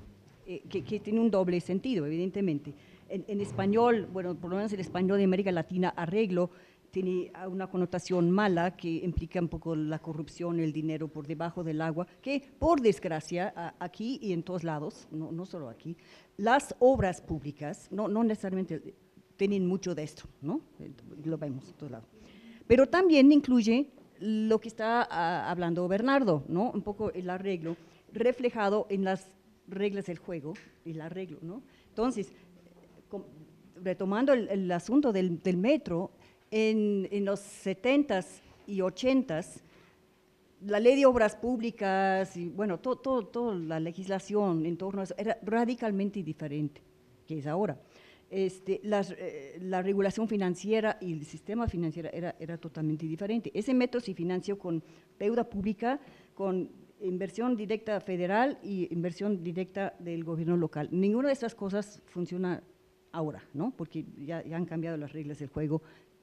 eh, que, tiene un doble sentido, evidentemente. En, español, bueno, por lo menos el español de América Latina, arreglo tiene una connotación mala que implica un poco la corrupción, el dinero por debajo del agua, que por desgracia aquí y en todos lados, no, no solo aquí, las obras públicas no, no necesariamente tienen mucho de esto, ¿no? Lo vemos en todos lados. Pero también incluye lo que está ah, hablando Bernardo, ¿no? Un poco el arreglo reflejado en las reglas del juego, el arreglo, ¿no? Entonces, retomando el, asunto del, metro, en, los 70s y 80s, la ley de obras públicas y, bueno, toda todo, la legislación en torno a eso era radicalmente diferente que es ahora. Este, eh, la regulación financiera y el sistema financiero era, era totalmente diferente. Ese metro se financió con deuda pública, con inversión directa federal y inversión directa del gobierno local. Ninguna de estas cosas funciona ahora, ¿no? porque ya, han cambiado las reglas del juego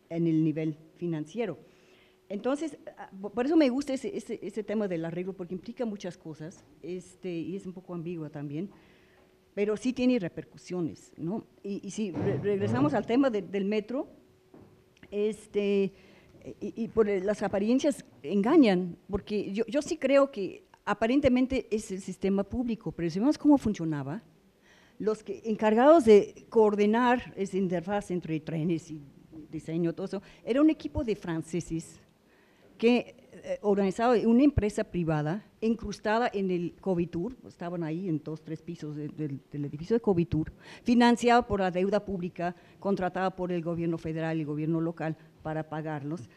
en el nivel financiero. Entonces, ah, por eso me gusta ese, tema del arreglo, porque implica muchas cosas este, y es un poco ambigua también, pero sí tiene repercusiones. ¿no? Y, si regresamos al tema del metro, este, y, por las apariencias engañan, porque yo, yo sí creo que aparentemente es el sistema público, pero si vemos cómo funcionaba, los que, encargados de coordinar esa interfaz entre trenes y diseño, todo eso, era un equipo de franceses que eh, organizaba una empresa privada incrustada en el Covitur, estaban ahí en dos, tres pisos del edificio de Covitur, financiado por la deuda pública, contratada por el gobierno federal y el gobierno local para pagarlos.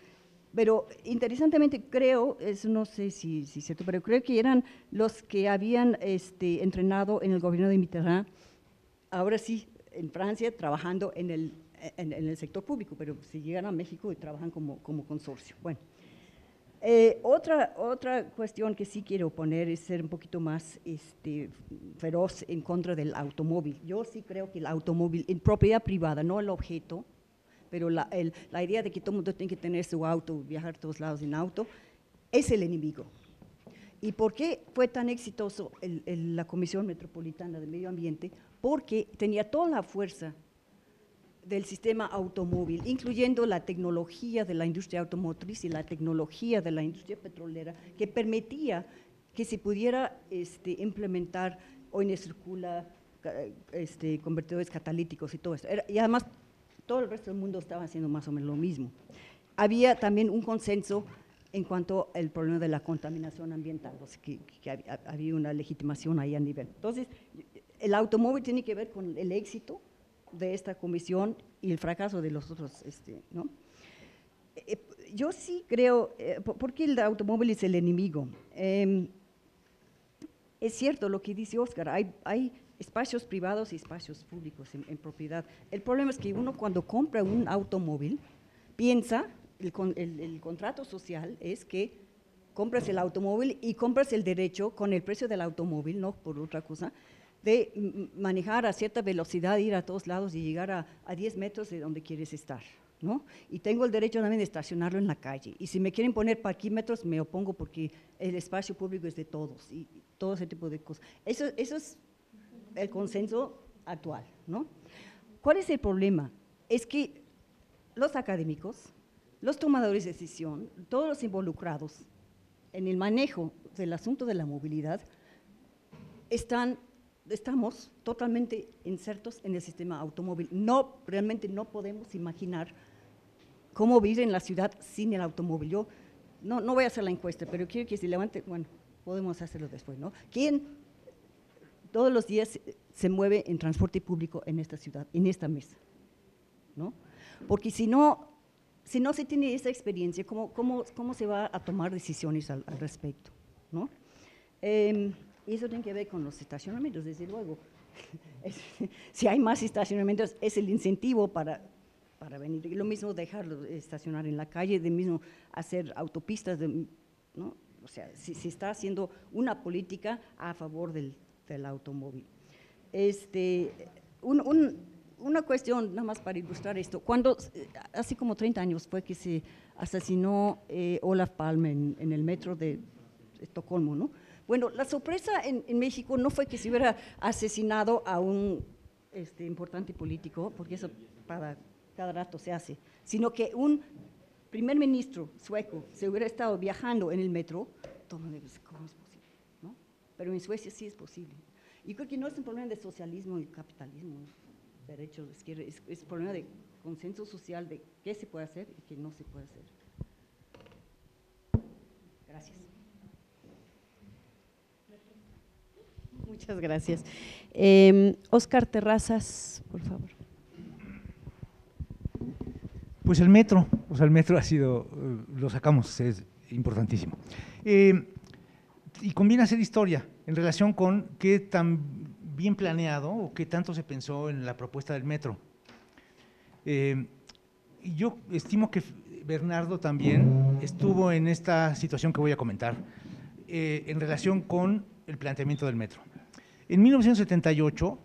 Pero interesantemente creo, eso no sé si es cierto, pero creo que eran los que habían este, entrenado en el gobierno de Mitterrand ahora sí, en Francia, trabajando en el, en, el sector público, pero si llegan a México y trabajan como, como consorcio. Bueno, eh, otra, otra cuestión que sí quiero poner es ser un poquito más este, feroz en contra del automóvil. Yo sí creo que el automóvil en propiedad privada, no el objeto, pero la, la idea de que todo el mundo tiene que tener su auto, viajar a todos lados en auto, es el enemigo. ¿Y por qué fue tan exitoso el, la Comisión Metropolitana de Medio Ambiente? porque tenía toda la fuerza del sistema automóvil, incluyendo la tecnología de la industria automotriz y la tecnología de la industria petrolera, que permitía que se pudiera este, implementar, hoy en circula, este, convertidores catalíticos y todo eso. y además, todo el resto del mundo estaba haciendo más o menos lo mismo. Había también un consenso en cuanto al problema de la contaminación ambiental, que, había una legitimación ahí a nivel. Entonces, el automóvil tiene que ver con el éxito de esta comisión y el fracaso de los otros, este, ¿no? Eh, yo sí creo, eh, ¿por qué el automóvil es el enemigo? Em, es cierto lo que dice Oscar, hay, hay espacios privados y espacios públicos en, propiedad. El problema es que uno cuando compra un automóvil piensa, el, el, el contrato social es que compras el automóvil y compras el derecho con el precio del automóvil, no por otra cosa, de manejar a cierta velocidad, ir a todos lados y llegar a, a 10 metros de donde quieres estar. ¿no? Y tengo el derecho también de estacionarlo en la calle. Y si me quieren poner parquímetros, me opongo porque el espacio público es de todos y todo ese tipo de cosas. Eso, eso es el consenso actual. ¿no? ¿Cuál es el problema? Es que los académicos, los tomadores de decisión, todos los involucrados en el manejo del asunto de la movilidad, están estamos totalmente insertos en el sistema automóvil. No, realmente no podemos imaginar cómo vivir en la ciudad sin el automóvil. Yo no, no voy a hacer la encuesta, pero quiero que se levante, bueno, podemos hacerlo después, ¿no? ¿Quién todos los días se mueve en transporte público en esta ciudad, en esta mesa? ¿No? Porque si no, si no se tiene esa experiencia, ¿cómo, cómo, cómo se va a tomar decisiones al, respecto? ¿no? Em, y eso tiene que ver con los estacionamientos, desde luego. si hay más estacionamientos, es el incentivo para, para venir. Y lo mismo dejarlo estacionar en la calle, de mismo hacer autopistas, ¿no? O sea, si, está haciendo una política a favor del, del automóvil. Este, un, una cuestión, nada más para ilustrar esto, cuando, hace como 30 años fue que se asesinó eh, Olaf Palme en, en el metro de Estocolmo, ¿no? Bueno, la sorpresa en, en, México no fue que se hubiera asesinado a un este, importante político, porque eso para cada rato se hace, sino que un primer ministro sueco se hubiera estado viajando en el metro, ¿cómo es posible? ¿no? Pero en Suecia sí es posible. Y creo que no es un problema de socialismo y capitalismo, derechos de izquierda, es, es un problema de consenso social de qué se puede hacer y qué no se puede hacer. Gracias. Muchas gracias. Eh, Oscar Terrazas, por favor. Pues el metro, o sea, el metro ha sido, uh, lo sacamos, es importantísimo. Eh, y conviene hacer historia en relación con qué tan bien planeado o qué tanto se pensó en la propuesta del metro. Eh, y yo estimo que Bernardo también estuvo en esta situación que voy a comentar eh, en relación con el planteamiento del metro. En 1978,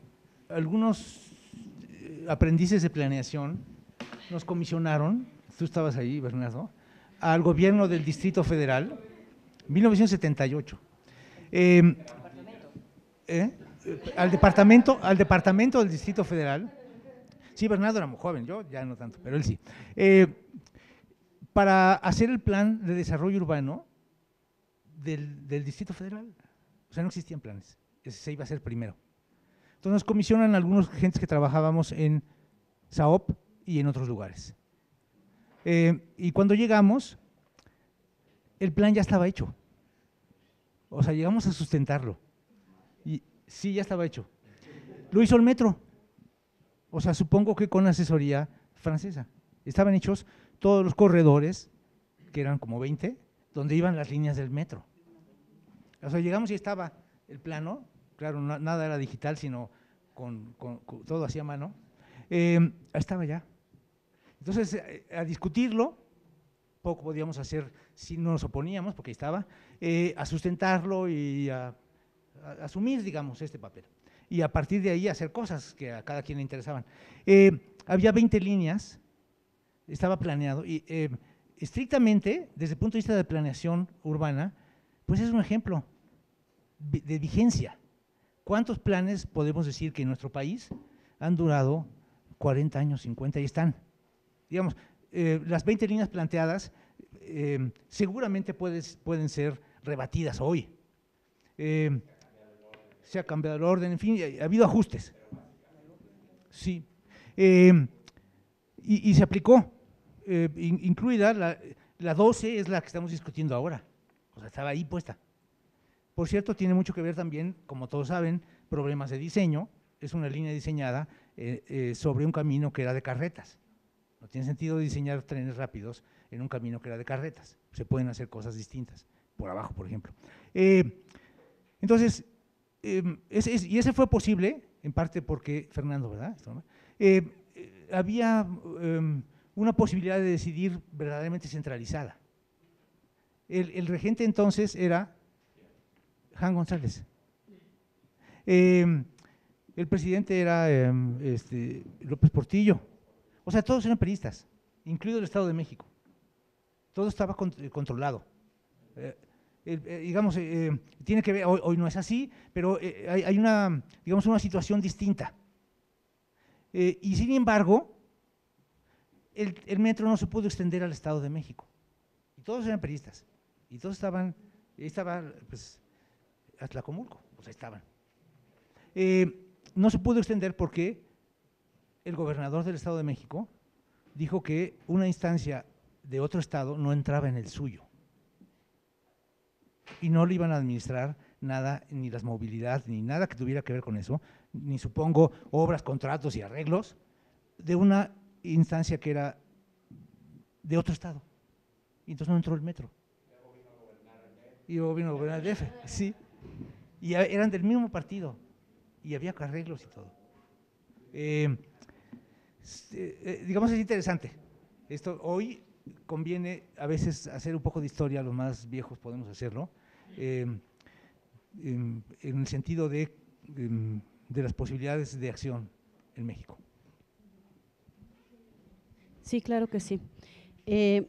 algunos eh, aprendices de planeación nos comisionaron, tú estabas ahí, Bernardo, al gobierno del Distrito Federal, 1978. Eh, ¿eh? Al, departamento, al departamento del Distrito Federal, sí, Bernardo era muy joven, yo ya no tanto, pero él sí, eh, para hacer el plan de desarrollo urbano del, Distrito Federal. O sea, no existían planes se iba a hacer primero. Entonces nos comisionan algunos gentes que trabajábamos en SAOP y en otros lugares. Eh, y cuando llegamos, el plan ya estaba hecho. O sea, llegamos a sustentarlo. Y sí, ya estaba hecho. Lo hizo el metro. O sea, supongo que con asesoría francesa. Estaban hechos todos los corredores, que eran como 20, donde iban las líneas del metro. O sea, llegamos y estaba el plano, claro, nada era digital, sino con, con, con todo hacía mano, eh, estaba ya. Entonces, eh, a discutirlo, poco podíamos hacer si no nos oponíamos, porque estaba, eh, a sustentarlo y a, asumir, digamos, este papel. Y a partir de ahí hacer cosas que a cada quien le interesaban. Eh, había 20 líneas, estaba planeado, y eh, estrictamente, desde el punto de vista de planeación urbana, pues es un ejemplo de vigencia. ¿Cuántos planes podemos decir que en nuestro país han durado 40 años, 50 y están? Digamos, eh, las 20 líneas planteadas eh, seguramente puedes, pueden ser rebatidas hoy. Eh, se ha cambiado el orden, en fin, ha habido ajustes. Sí. y, y, se aplicó, in, incluida la 12 es la que estamos discutiendo ahora. O sea, estaba ahí puesta. Por cierto, tiene mucho que ver también, como todos saben, problemas de diseño. Es una línea diseñada eh, eh, sobre un camino que era de carretas. No tiene sentido diseñar trenes rápidos en un camino que era de carretas. Se pueden hacer cosas distintas, por abajo, por ejemplo. Eh, entonces, em, y ese fue posible, en parte porque, Fernando, ¿verdad? había um, una posibilidad de decidir verdaderamente centralizada. El regente entonces era Juan González. Eh, el presidente era eh, este, López Portillo. O sea, todos eran periodistas, incluido el Estado de México. Todo estaba eh, controlado. Eh, digamos, tiene que ver, hoy, no es así, pero hay, una, digamos, una situación distinta. y sin embargo, el, metro no se pudo extender al Estado de México. Y todos eran periodistas. Y todos estaban, estaba, pues, a Tlacomulco, pues ahí estaban. Eh, no se pudo extender porque el gobernador del Estado de México dijo que una instancia de otro estado no entraba en el suyo y no le iban a administrar nada, ni las movilidades, ni nada que tuviera que ver con eso, ni supongo obras, contratos y arreglos de una instancia que era de otro estado. Y entonces no entró el metro. Y vino a gobernar el DF, sí y eran del mismo partido. y había arreglos y todo. Eh, eh, digamos, es interesante. Esto hoy conviene a veces hacer un poco de historia, los más viejos podemos hacerlo, en, el sentido de, de las posibilidades de acción en México. Sí, claro que sí. Eh,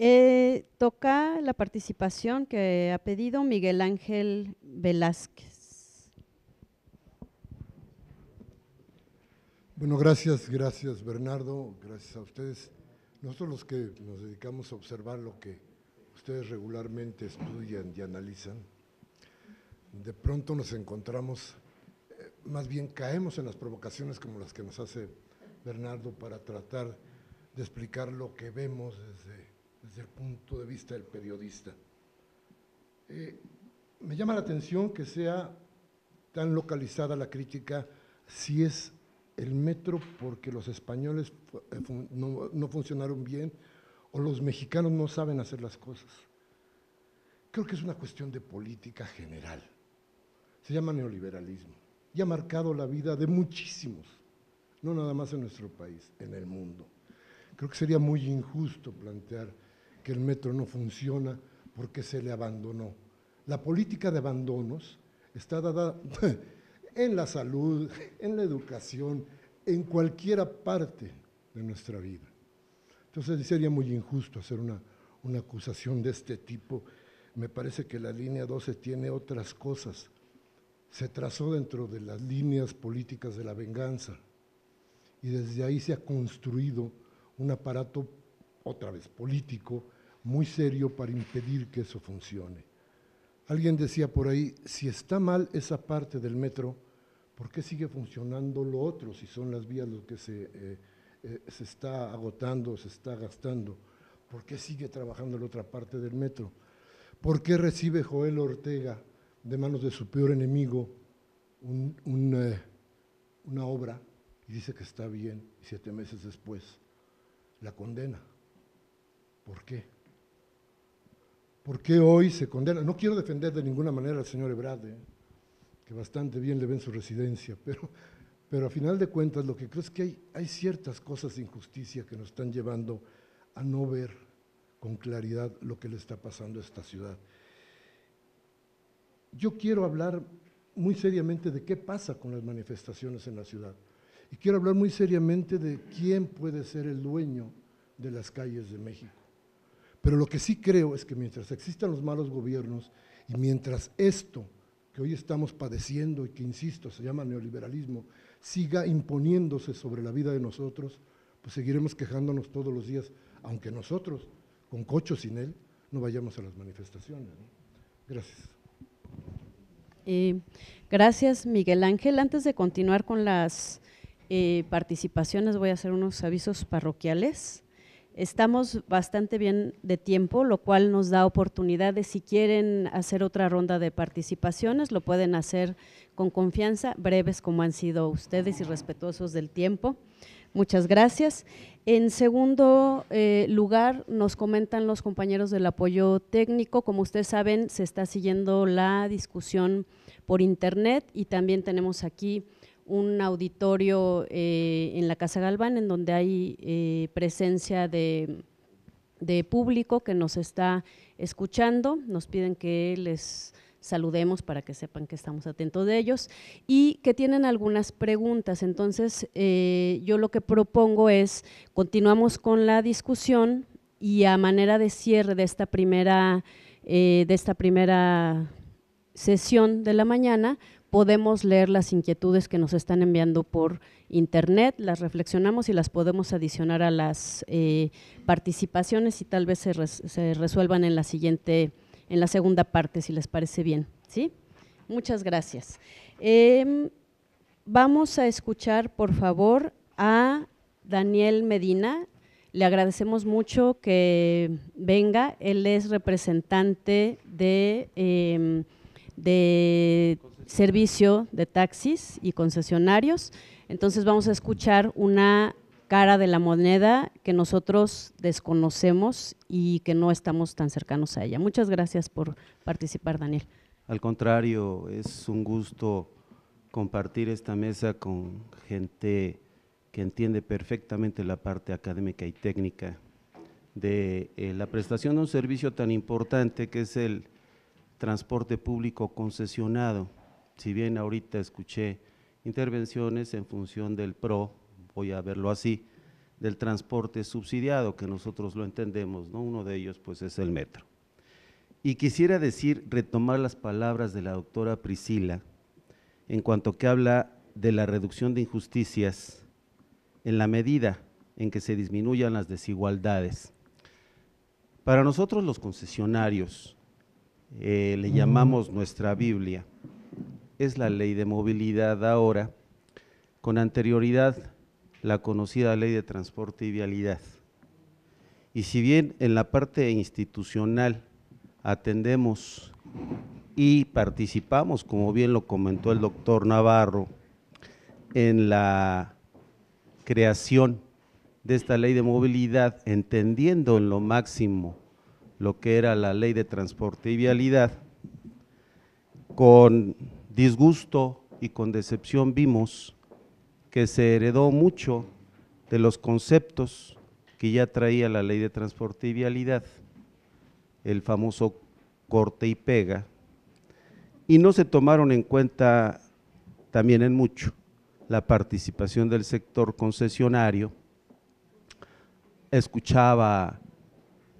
eh, toca la participación que ha pedido Miguel Ángel Velázquez. Bueno, gracias, gracias Bernardo, gracias a ustedes. Nosotros los que nos dedicamos a observar lo que ustedes regularmente estudian y analizan, de pronto nos encontramos, eh, más bien caemos en las provocaciones como las que nos hace Bernardo para tratar de explicar lo que vemos desde, desde el punto de vista del periodista. Eh, me llama la atención que sea tan localizada la crítica si es el metro porque los españoles eh, no, no, funcionaron bien o los mexicanos no saben hacer las cosas. Creo que es una cuestión de política general. Se llama neoliberalismo y ha marcado la vida de muchísimos, no nada más en nuestro país, en el mundo. Creo que sería muy injusto plantear que el metro no funciona porque se le abandonó. La política de abandonos está dada en la salud, en la educación, en cualquier parte de nuestra vida. Entonces sería muy injusto hacer una, una acusación de este tipo. Me parece que la línea 12 tiene otras cosas. Se trazó dentro de las líneas políticas de la venganza y desde ahí se ha construido un aparato, otra vez político, muy serio para impedir que eso funcione. Alguien decía por ahí, si está mal esa parte del metro, ¿por qué sigue funcionando lo otro si son las vías lo que se, eh, eh, se está agotando, se está gastando? ¿Por qué sigue trabajando la otra parte del metro? ¿Por qué recibe Joel Ortega de manos de su peor enemigo eh, una obra y dice que está bien y siete meses después la condena. ¿Por qué? ¿Por qué hoy se condena? No quiero defender de ninguna manera al señor Ebrard, que bastante bien le ven su residencia, pero, pero a final de cuentas lo que creo es que hay, hay ciertas cosas de injusticia que nos están llevando a no ver con claridad lo que le está pasando a esta ciudad. Yo quiero hablar muy seriamente de qué pasa con las manifestaciones en la ciudad. Y quiero hablar muy seriamente de quién puede ser el dueño de las calles de México. Pero lo que sí creo es que mientras existan los malos gobiernos y mientras esto que hoy estamos padeciendo y que, insisto, se llama neoliberalismo, siga imponiéndose sobre la vida de nosotros, pues seguiremos quejándonos todos los días, aunque nosotros, con cocho sin él, no vayamos a las manifestaciones. Gracias. Eh, gracias, Miguel Ángel. Antes de continuar con las eh, participaciones, voy a hacer unos avisos parroquiales. Estamos bastante bien de tiempo, lo cual nos da oportunidad de si quieren hacer otra ronda de participaciones, lo pueden hacer con confianza, breves como han sido ustedes y respetuosos del tiempo. Muchas gracias. En segundo eh, lugar, nos comentan los compañeros del apoyo técnico. Como ustedes saben, se está siguiendo la discusión por internet y también tenemos aquí un auditorio eh, en la Casa Galván en donde hay eh, presencia de, público que nos está escuchando, nos piden que les saludemos para que sepan que estamos atentos de ellos y que tienen algunas preguntas. Entonces, eh, yo lo que propongo es, continuamos con la discusión y a manera de cierre de esta primera, de esta primera sesión de la mañana, podemos leer las inquietudes que nos están enviando por internet, las reflexionamos y las podemos adicionar a las eh, participaciones y tal vez se, resuelvan en la siguiente, en la segunda parte, si les parece bien. ¿sí? Muchas gracias. Em, vamos a escuchar, por favor, a Daniel Medina. Le agradecemos mucho que venga. Él es representante de, em, de servicio de taxis y concesionarios. Entonces vamos a escuchar una cara de la moneda que nosotros desconocemos y que no estamos tan cercanos a ella. Muchas gracias por participar, Daniel. Al contrario, es un gusto compartir esta mesa con gente que entiende perfectamente la parte académica y técnica de eh, la prestación de un servicio tan importante que es el transporte público concesionado. Si bien ahorita escuché intervenciones en función del PRO, voy a verlo así, del transporte subsidiado, que nosotros lo entendemos, ¿no? Uno de ellos pues es el metro. Y quisiera decir, retomar las palabras de la doctora Priscila, en cuanto que habla de la reducción de injusticias en la medida en que se disminuyan las desigualdades. Para nosotros los concesionarios, eh, le llamamos nuestra Biblia, es la ley de movilidad ahora, con anterioridad la conocida ley de transporte y vialidad. Y si bien en la parte institucional atendemos y participamos, como bien lo comentó el doctor Navarro, en la creación de esta ley de movilidad, entendiendo en lo máximo lo que era la ley de transporte y vialidad, con disgusto y con decepción vimos que se heredó mucho de los conceptos que ya traía la ley de transporte y vialidad, el famoso corte y pega, y no se tomaron en cuenta también en mucho la participación del sector concesionario. Escuchaba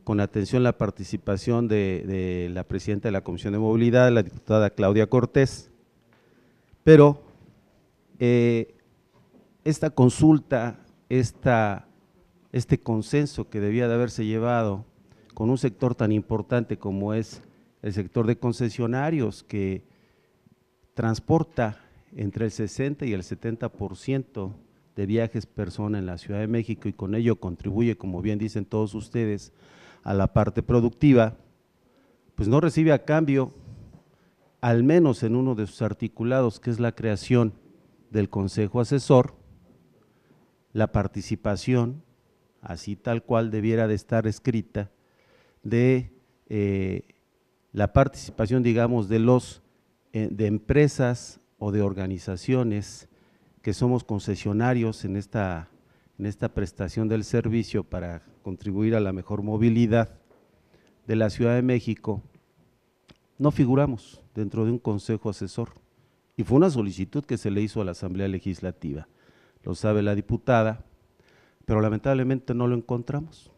con atención la participación de, la presidenta de la Comisión de Movilidad, la diputada Claudia Cortés, pero eh, esta consulta, este consenso que debía de haberse llevado con un sector tan importante como es el sector de concesionarios que transporta entre el 60 y el 70% de viajes persona en la Ciudad de México y con ello contribuye, como bien dicen todos ustedes, a la parte productiva, pues no recibe a cambio, al menos en uno de sus articulados, que es la creación del Consejo Asesor, la participación, así tal cual debiera de estar escrita, de eh, la participación, digamos, de los eh, de empresas o de organizaciones que somos concesionarios en esta, en esta prestación del servicio para contribuir a la mejor movilidad de la Ciudad de México, no figuramos dentro de un consejo asesor. Y fue una solicitud que se le hizo a la Asamblea Legislativa, lo sabe la diputada, pero lamentablemente no lo encontramos.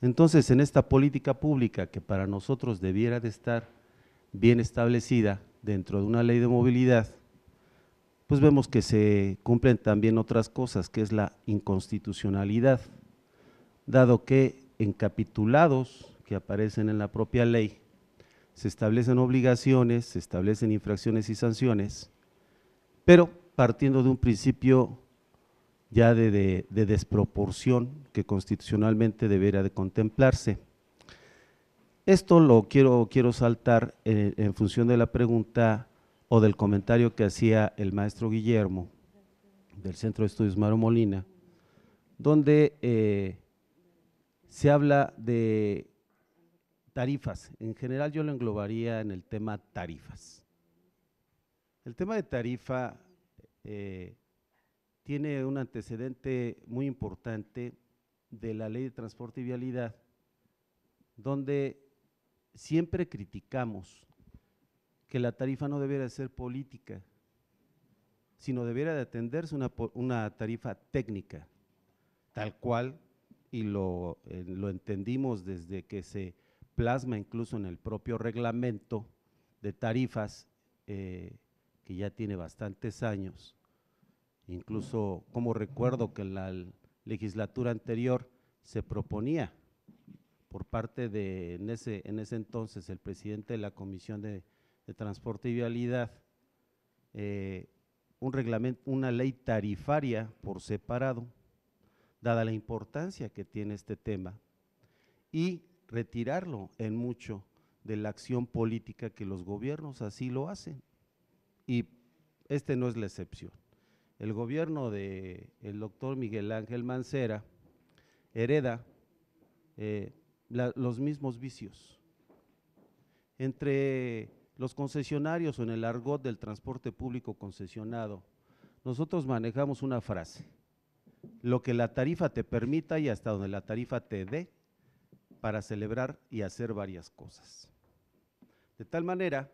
Entonces, en esta política pública que para nosotros debiera de estar bien establecida dentro de una ley de movilidad, pues vemos que se cumplen también otras cosas, que es la inconstitucionalidad, dado que en capitulados que aparecen en la propia ley se establecen obligaciones, se establecen infracciones y sanciones, pero partiendo de un principio ya de, desproporción que constitucionalmente debería de contemplarse. Esto lo quiero, quiero saltar en, función de la pregunta o del comentario que hacía el maestro Guillermo del Centro de Estudios Maro Molina, donde eh, se habla de tarifas. En general yo lo englobaría en el tema tarifas. El tema de tarifa eh, tiene un antecedente muy importante de la ley de transporte y vialidad, donde siempre criticamos que la tarifa no debiera ser política, sino debiera de atenderse una, una tarifa técnica, tal cual, y lo, eh, lo entendimos desde que se plasma incluso en el propio reglamento de tarifas, eh, que ya tiene bastantes años, Incluso, como recuerdo que en la legislatura anterior se proponía por parte de, en ese, en ese entonces, el presidente de la Comisión de, Transporte y Vialidad, eh, un reglamento, una ley tarifaria por separado, dada la importancia que tiene este tema, y retirarlo en mucho de la acción política que los gobiernos así lo hacen. Y este no es la excepción el gobierno del el doctor Miguel Ángel Mancera hereda eh, los mismos vicios. Entre Los concesionarios o en el argot del transporte público concesionado, nosotros manejamos una frase, lo que la tarifa te permita y hasta donde la tarifa te dé para celebrar y hacer varias cosas. De tal manera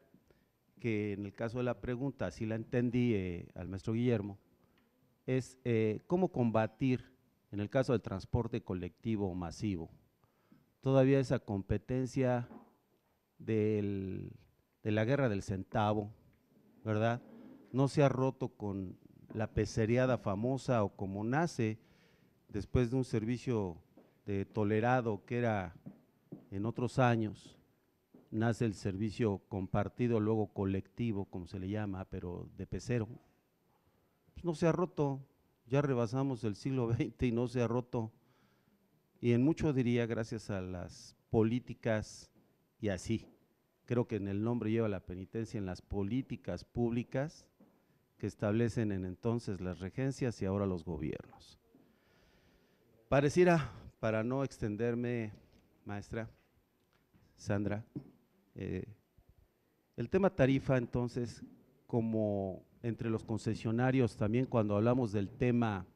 que en el caso de la pregunta, así la entendí eh, al maestro Guillermo, es eh, cómo combatir, en el caso del transporte colectivo masivo, todavía esa competencia de la guerra del centavo, ¿verdad? No se ha roto con la pecereada famosa o como nace después de un servicio de tolerado que era en otros años, nace el servicio compartido, luego colectivo, como se le llama, pero de pecero. Pues no se ha roto, ya rebasamos el siglo XX y no se ha roto. Y en mucho diría gracias a las políticas y así. Creo que en el nombre lleva la penitencia en las políticas públicas que establecen en entonces las regencias y ahora los gobiernos. Pareciera, para no extenderme, maestra Sandra, eh, el tema tarifa entonces, como entre los concesionarios, también cuando hablamos del tema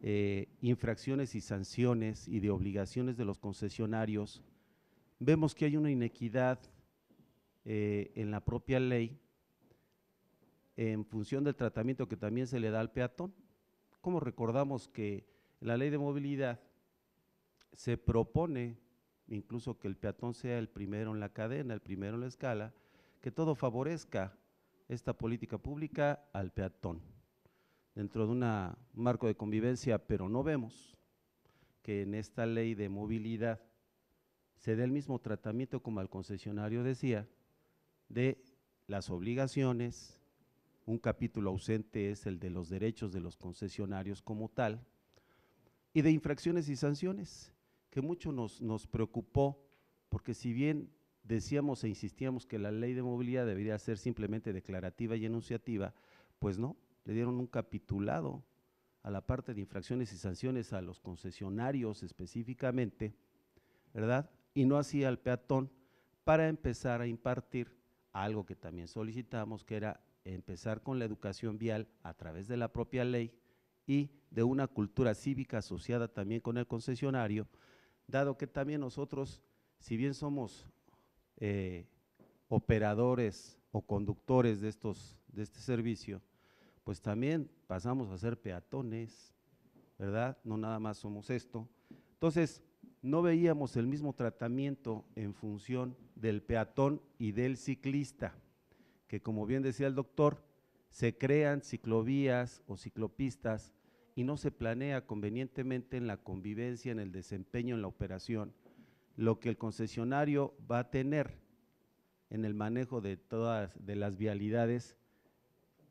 eh, infracciones y sanciones y de obligaciones de los concesionarios, vemos que hay una inequidad eh, en la propia ley en función del tratamiento que también se le da al peatón. Como recordamos que la ley de movilidad se propone incluso que el peatón sea el primero en la cadena, el primero en la escala, que todo favorezca esta política pública al peatón. Dentro de un marco de convivencia, pero no vemos que en esta ley de movilidad se dé el mismo tratamiento como al concesionario decía, de las obligaciones, un capítulo ausente es el de los derechos de los concesionarios como tal, y de infracciones y sanciones, que mucho nos, preocupó, porque si bien decíamos e insistíamos que la ley de movilidad debería ser simplemente declarativa y enunciativa, pues no, le dieron un capitulado a la parte de infracciones y sanciones a los concesionarios específicamente, ¿verdad? Y no hacía al peatón para empezar a impartir algo que también solicitamos, que era empezar con la educación vial a través de la propia ley y de una cultura cívica asociada también con el concesionario, dado que también nosotros, si bien somos eh, operadores o conductores de, estos, de este servicio, pues también pasamos a ser peatones, ¿verdad? No nada más somos esto. Entonces, no veíamos el mismo tratamiento en función del peatón y del ciclista, que como bien decía el doctor, se crean ciclovías o ciclopistas y no se planea convenientemente en la convivencia, en el desempeño, en la operación, lo que el concesionario va a tener en el manejo de todas de las vialidades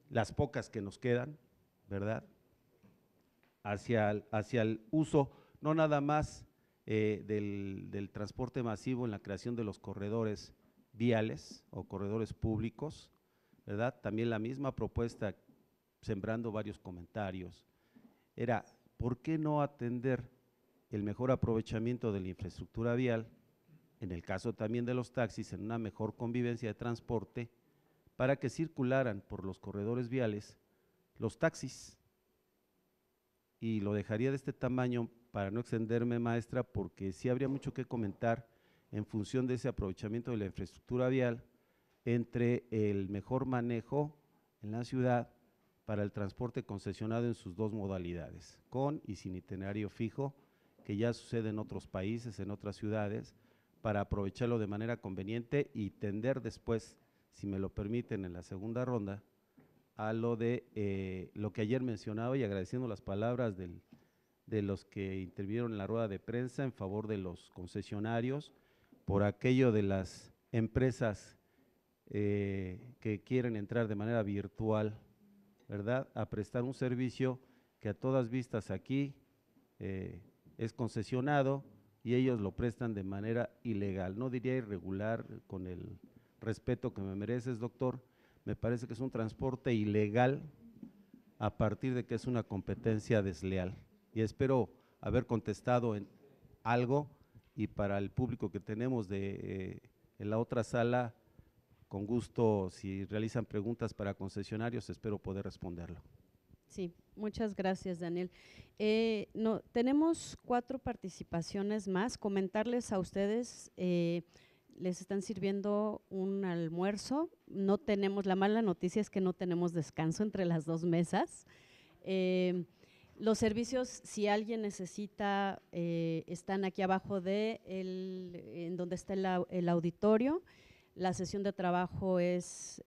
las pocas que nos quedan, ¿verdad? Hacia el, hacia el uso, no nada más eh, del, del transporte masivo en la creación de los corredores viales o corredores públicos, ¿verdad? También la misma propuesta, sembrando varios comentarios, era, ¿por qué no atender el mejor aprovechamiento de la infraestructura vial, en el caso también de los taxis, en una mejor convivencia de transporte, para que circularan por los corredores viales los taxis. Y lo dejaría de este tamaño para no extenderme, maestra, porque sí habría mucho que comentar en función de ese aprovechamiento de la infraestructura vial entre el mejor manejo en la ciudad para el transporte concesionado en sus dos modalidades, con y sin itinerario fijo, que ya sucede en otros países, en otras ciudades, para aprovecharlo de manera conveniente y tender después si me lo permiten, en la segunda ronda, a lo de eh, lo que ayer mencionaba y agradeciendo las palabras de los que intervinieron en la rueda de prensa en favor de los concesionarios, por aquello de las empresas eh, que quieren entrar de manera virtual, ¿verdad?, a prestar un servicio que a todas vistas aquí eh, es concesionado y ellos lo prestan de manera ilegal, no diría irregular con el respeto que me mereces, doctor, me parece que es un transporte ilegal a partir de que es una competencia desleal. Y espero haber contestado en algo y para el público que tenemos de, eh, en la otra sala, con gusto, si realizan preguntas para concesionarios, espero poder responderlo. Sí, muchas gracias, Daniel. Eh, no, tenemos cuatro participaciones más. Comentarles a ustedes, eh, les están sirviendo un almuerzo. No tenemos, la mala noticia es que no tenemos descanso entre las dos mesas. Eh, los servicios, si alguien necesita, están aquí abajo de el, en donde está el, el auditorio. La sesión de trabajo es